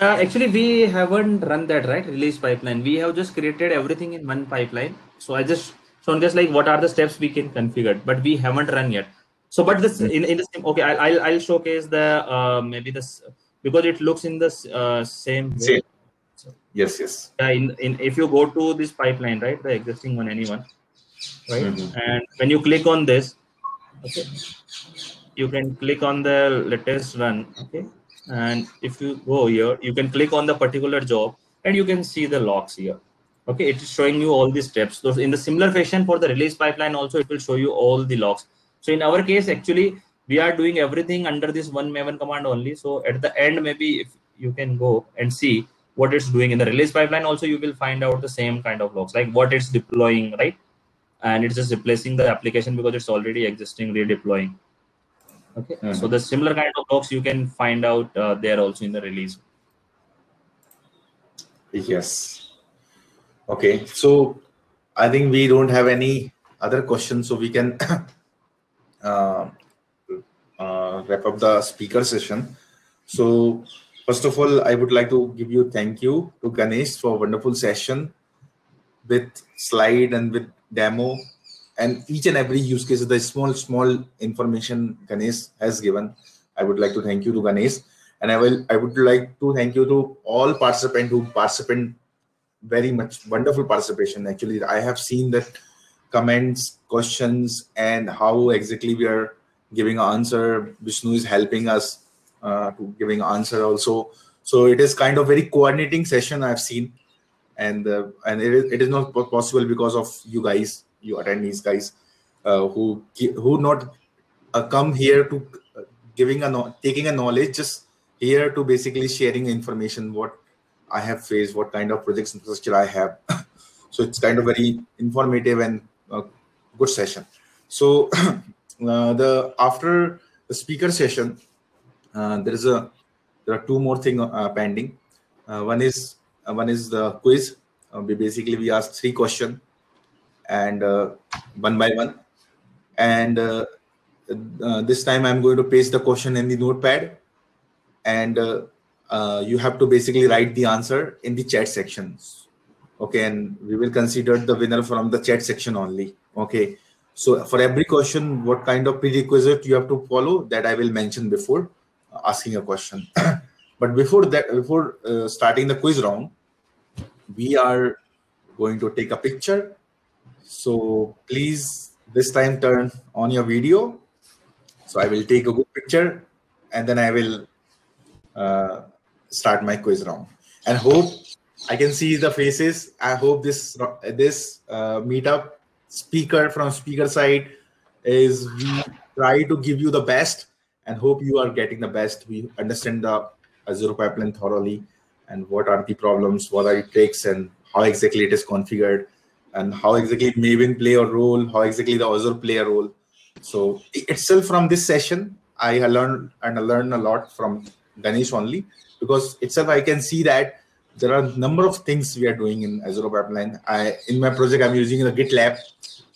uh, actually we haven't run that right release pipeline we have just created everything in one pipeline so i just so I'm just like, what are the steps we can configure, but we haven't run yet. So, but this in, in the same, okay, I'll, I'll showcase the, uh, maybe this, because it looks in the uh, same way. Same. Yes, yes. Yeah, in, in, if you go to this pipeline, right, the existing one, anyone, right? Mm-hmm. And when you click on this, okay, you can click on the latest run, okay? And if you go here, you can click on the particular job and you can see the logs here okay it is showing you all these steps so in the similar fashion for the release pipeline also it will show you all the logs so in our case actually we are doing everything under this one maven command only so at the end maybe if you can go and see what it's doing in the release pipeline also you will find out the same kind of logs like what it's deploying right and it's just replacing the application because it's already existing redeploying okay mm -hmm. so the similar kind of logs you can find out uh, there also in the release yes Okay, so I think we don't have any other questions, so we can (coughs) uh, uh, wrap up the speaker session. So first of all, I would like to give you thank you to Ganesh for a wonderful session with slide and with demo and each and every use case, the small, small information Ganesh has given. I would like to thank you to Ganesh. And I will I would like to thank you to all participants who participate very much wonderful participation actually i have seen that comments, questions, and how exactly we are giving answer. Vishnu is helping us uh, to giving answer also. So it is kind of very coordinating session I've seen, and uh, and it is, it is not possible because of you guys, you attendees guys, uh, who who not uh, come here to uh, giving a taking a knowledge just here to basically sharing information what I have faced, what kind of projects infrastructure I have. (coughs) so it's kind of very informative and good session. So (coughs) the after the speaker session, Uh, there is a there are two more things uh, pending. Uh, one is uh, one is the quiz. Uh, we basically we ask three questions and uh, one by one, and this time I'm going to paste the question in the notepad, and you have to basically write the answer in the chat sections. Okay and we will consider the winner from the chat section only. Okay so for every question what kind of prerequisite you have to follow that i will mention before asking a question. (clears throat) But before that before uh, starting the quiz round we are going to take a picture. So please this time turn on your video. So i will take a good picture and then i will uh, start my quiz round. And hope I can see the faces. I hope this this uh, meetup speaker from speaker side is we try to give you the best and hope you are getting the best. We understand the Azure pipeline thoroughly and what are the problems, what are the tricks, and how exactly it is configured, and how exactly Maven play a role, how exactly the Azure play a role. So itself from this session, I learned and I learned a lot from Ganesh only because itself I can see that there are a number of things we are doing in Azure Pipeline. I in my project I'm using the GitLab,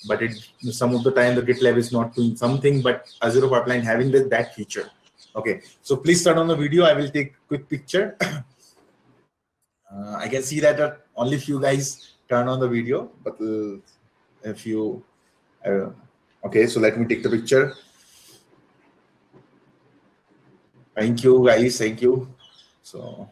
but it some of the time the GitLab is not doing something, but Azure Pipeline having that feature. Okay, so please start on the video. I will take quick picture. (coughs) uh, I can see that uh, only few guys turn on the video, but uh, if you, uh, okay, so let me take the picture. Thank you guys, thank you. So.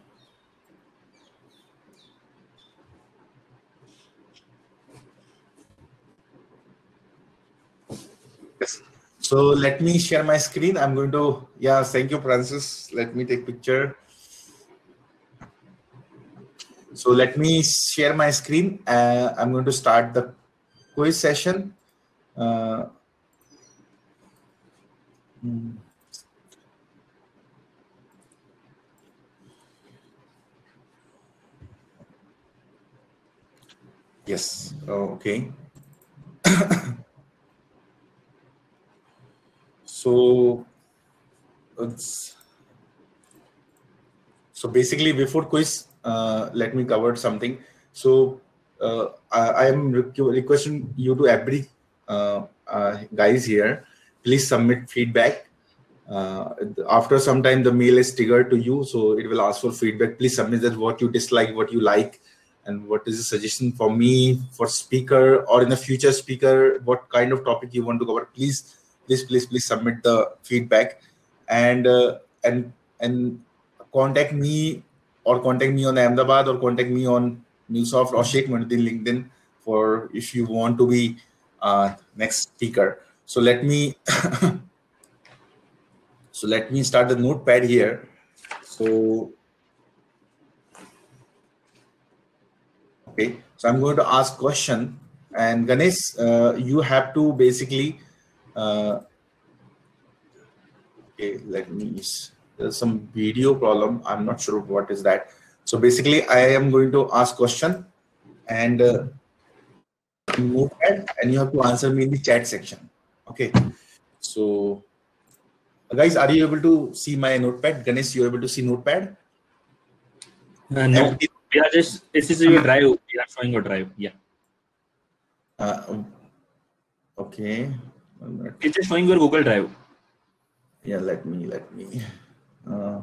Yes. So let me share my screen. I'm going to, yeah, thank you, Francis. Let me take picture. So let me share my screen. Uh, I'm going to start the quiz session. Uh, hmm. Yes. Okay. (coughs) so it's so basically before quiz, uh, let me cover something. So uh, I, I, am requesting you to every uh, uh, guys here, please submit feedback. Uh, after some time, the mail is triggered to you, so it will ask for feedback. Please submit that what you dislike, what you like, and what is the suggestion for me for speaker or in the future speaker what kind of topic you want to cover please please please please submit the feedback and uh, and and contact me or contact me on ahmedabad or contact me on MuleSoft or Shekh Muenuddeen LinkedIn for if you want to be uh, next speaker. So let me (laughs) so let me start the notepad here. So Okay, so I'm going to ask question and Ganesh, uh, you have to basically, uh, okay, let me, there's some video problem. I'm not sure what is that. So basically I am going to ask question and uh, notepad and you have to answer me in the chat section. Okay, so guys, are you able to see my notepad? Ganesh, you able to see notepad? Uh, no. Yeah, just this is your drive. We are showing your drive. Yeah. Uh, okay. It's just showing your Google Drive. Yeah, let me let me. Uh,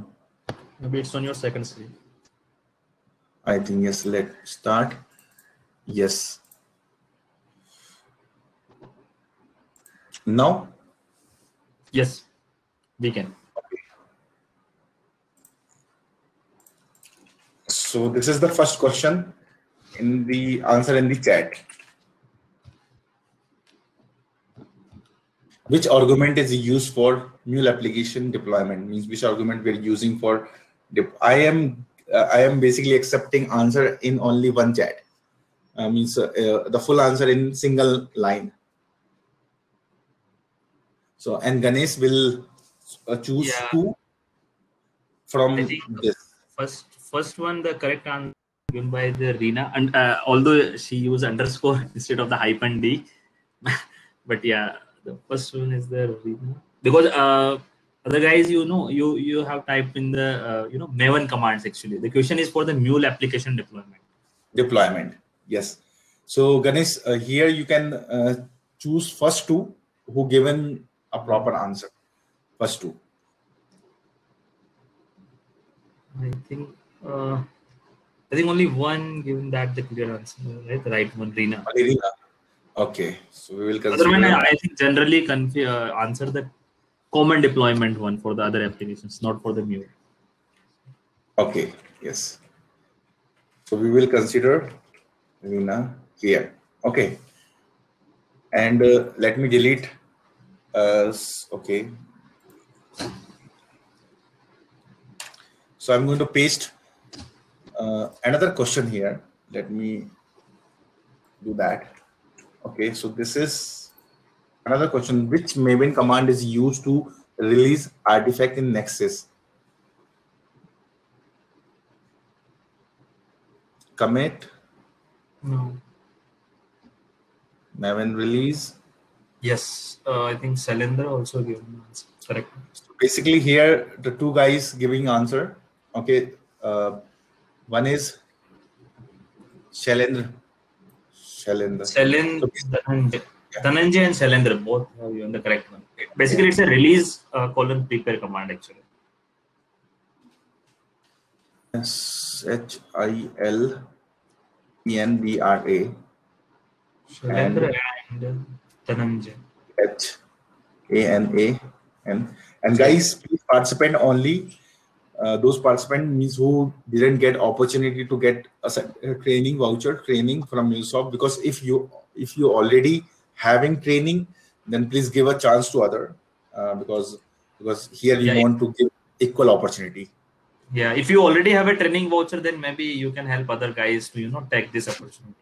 Maybe it's on your second screen. I think yes. Let's start. Yes. Now. Yes, we can. So this is the first question in the answer in the chat. Which argument is used for mule application deployment? Means which argument we're using for i am uh, i am basically accepting answer in only one chat. Uh, means uh, uh, the full answer in single line. So and ganesh will uh, choose Yeah. two from this. First, first one, the correct answer given by the Rina, and uh, although she used underscore (laughs) instead of the hyphen D, (laughs) but yeah, the first one is the Rina because uh, other guys, you know, you you have typed in the uh, you know Maven commands actually. The question is for the mule application deployment. deployment yes so ganesh uh, here you can uh, choose first two who given a proper answer first two I think. Uh, I think only one given that the clear answer, right? The right one, Rina. Irina. Okay so we will consider I I think generally conf- uh, answer the common deployment one for the other applications, not for the new. okay yes. So we will consider Irina here. Okay. And uh, let me delete uh, okay. So i'm going to paste uh, another question here. Let me do that okay so this is another question which maven command is used to release artifact in nexus commit No. maven release Yes, uh, I think Salendra also gave an answer. Correct. So basically here the two guys giving answer okay uh, one is Shailendra Shailendra Selen, Dhananjay, and Salendra both have given the correct one. Basically, yeah. it's a release uh, colon prepare command actually. S H I L E N B R A Salendra and uh, Dhananjay. H A N A N and guys please participate only uh, those participants means who didn't get opportunity to get a, training voucher training from MuleSoft because if you if you already having training then please give a chance to other uh, because because here we Yeah, want to give equal opportunity. Yeah, if you already have a training voucher, then maybe you can help other guys to you know take this opportunity.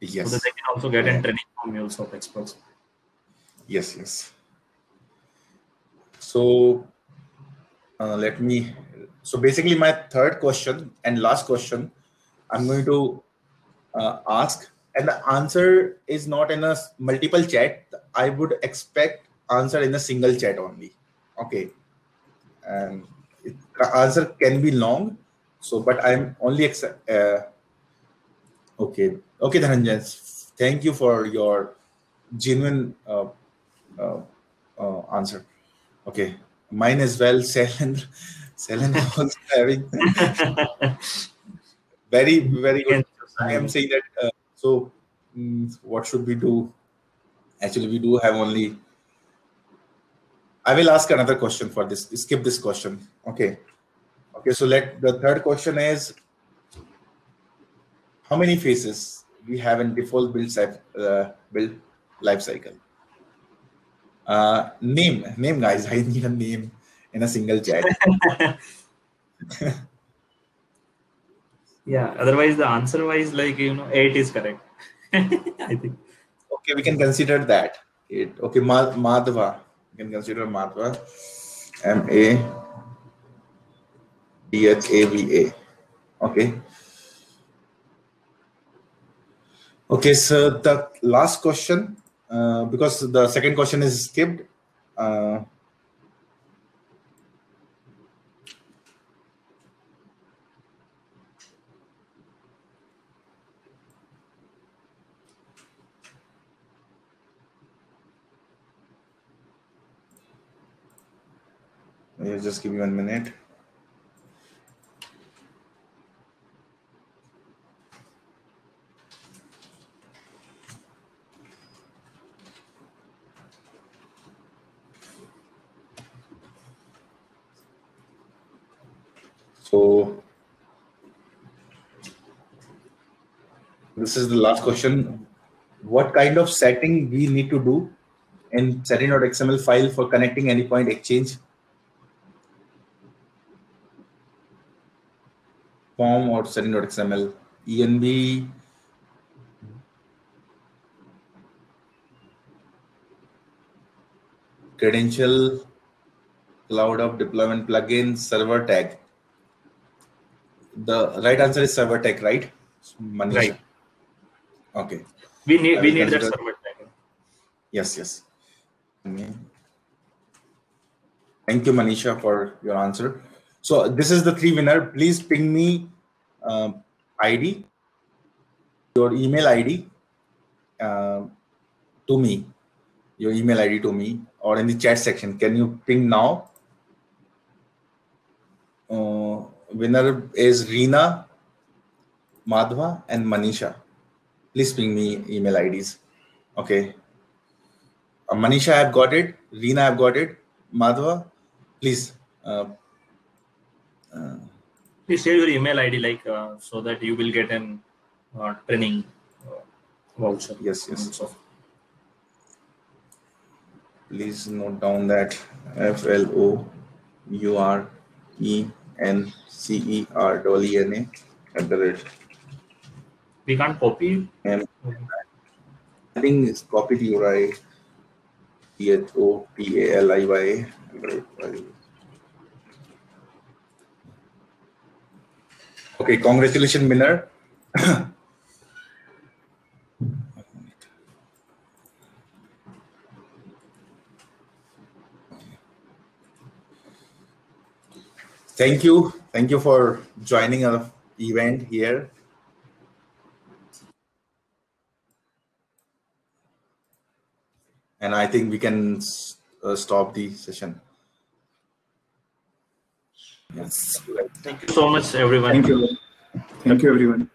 Yes. So that they can also get in training from MuleSoft experts. yes yes. So uh, let me so basically my third question and last question i'm going to uh, ask and the answer is not in a multiple chat. I would expect answer in a single chat only. Okay. And it, answer can be long so but i'm only accept uh, okay. Okay Dhananjay, thank you for your genuine uh, uh, uh, answer. Okay, mine as well. Selendra, Selendra (laughs) also having very very good. I am saying that. Uh, so, mm, what should we do? Actually, we do have only. I will ask another question for this. Skip this question. Okay. Okay. So let the third question is: How many phases we have in default build cycle, uh, build life cycle? Uh, name, name, guys. I need a name in a single chat. (laughs) Yeah, otherwise the answer wise, like you know, eight is correct. (laughs) I think. Okay, we can consider that. It, okay, Ma- Madhava. We can consider Madhava. M A D H A V A. Okay. Okay, so the last question, uh, because the second question is skipped. Uh, just give me one minute. So this is the last question. What kind of setting we need to do in setting.xml file for connecting anypoint exchange? Form or setting.xml env credential? CloudHub deployment plugin? Server tag the right answer is server tag, right? Manisha. right. Okay. We need we need that server tag yes yes. Thank you manisha for your answer. So this is the three winner. Please ping me uh, id your email id uh, to me. Your email id to me or in the chat section. Can you ping now uh, winner is Reena, Madhva, and Manisha. Please ping me email IDs. Okay. Uh, Manisha, I've got it. Reena, I've got it. Madhva, please. Uh, uh, please share your email ID, like uh, so that you will get an uh, training uh, voucher. Yes, yes. Also. Please note down that F L O U R E N C E R double E N A at the rate. We can't copy. And I think it's copied you right. T H O P A L I Y. Okay, congratulations, winner. (coughs) thank you. Thank you for joining our event here. And i think we can uh, stop the session. Yes. Thank you so much everyone. Thank you. Thank you everyone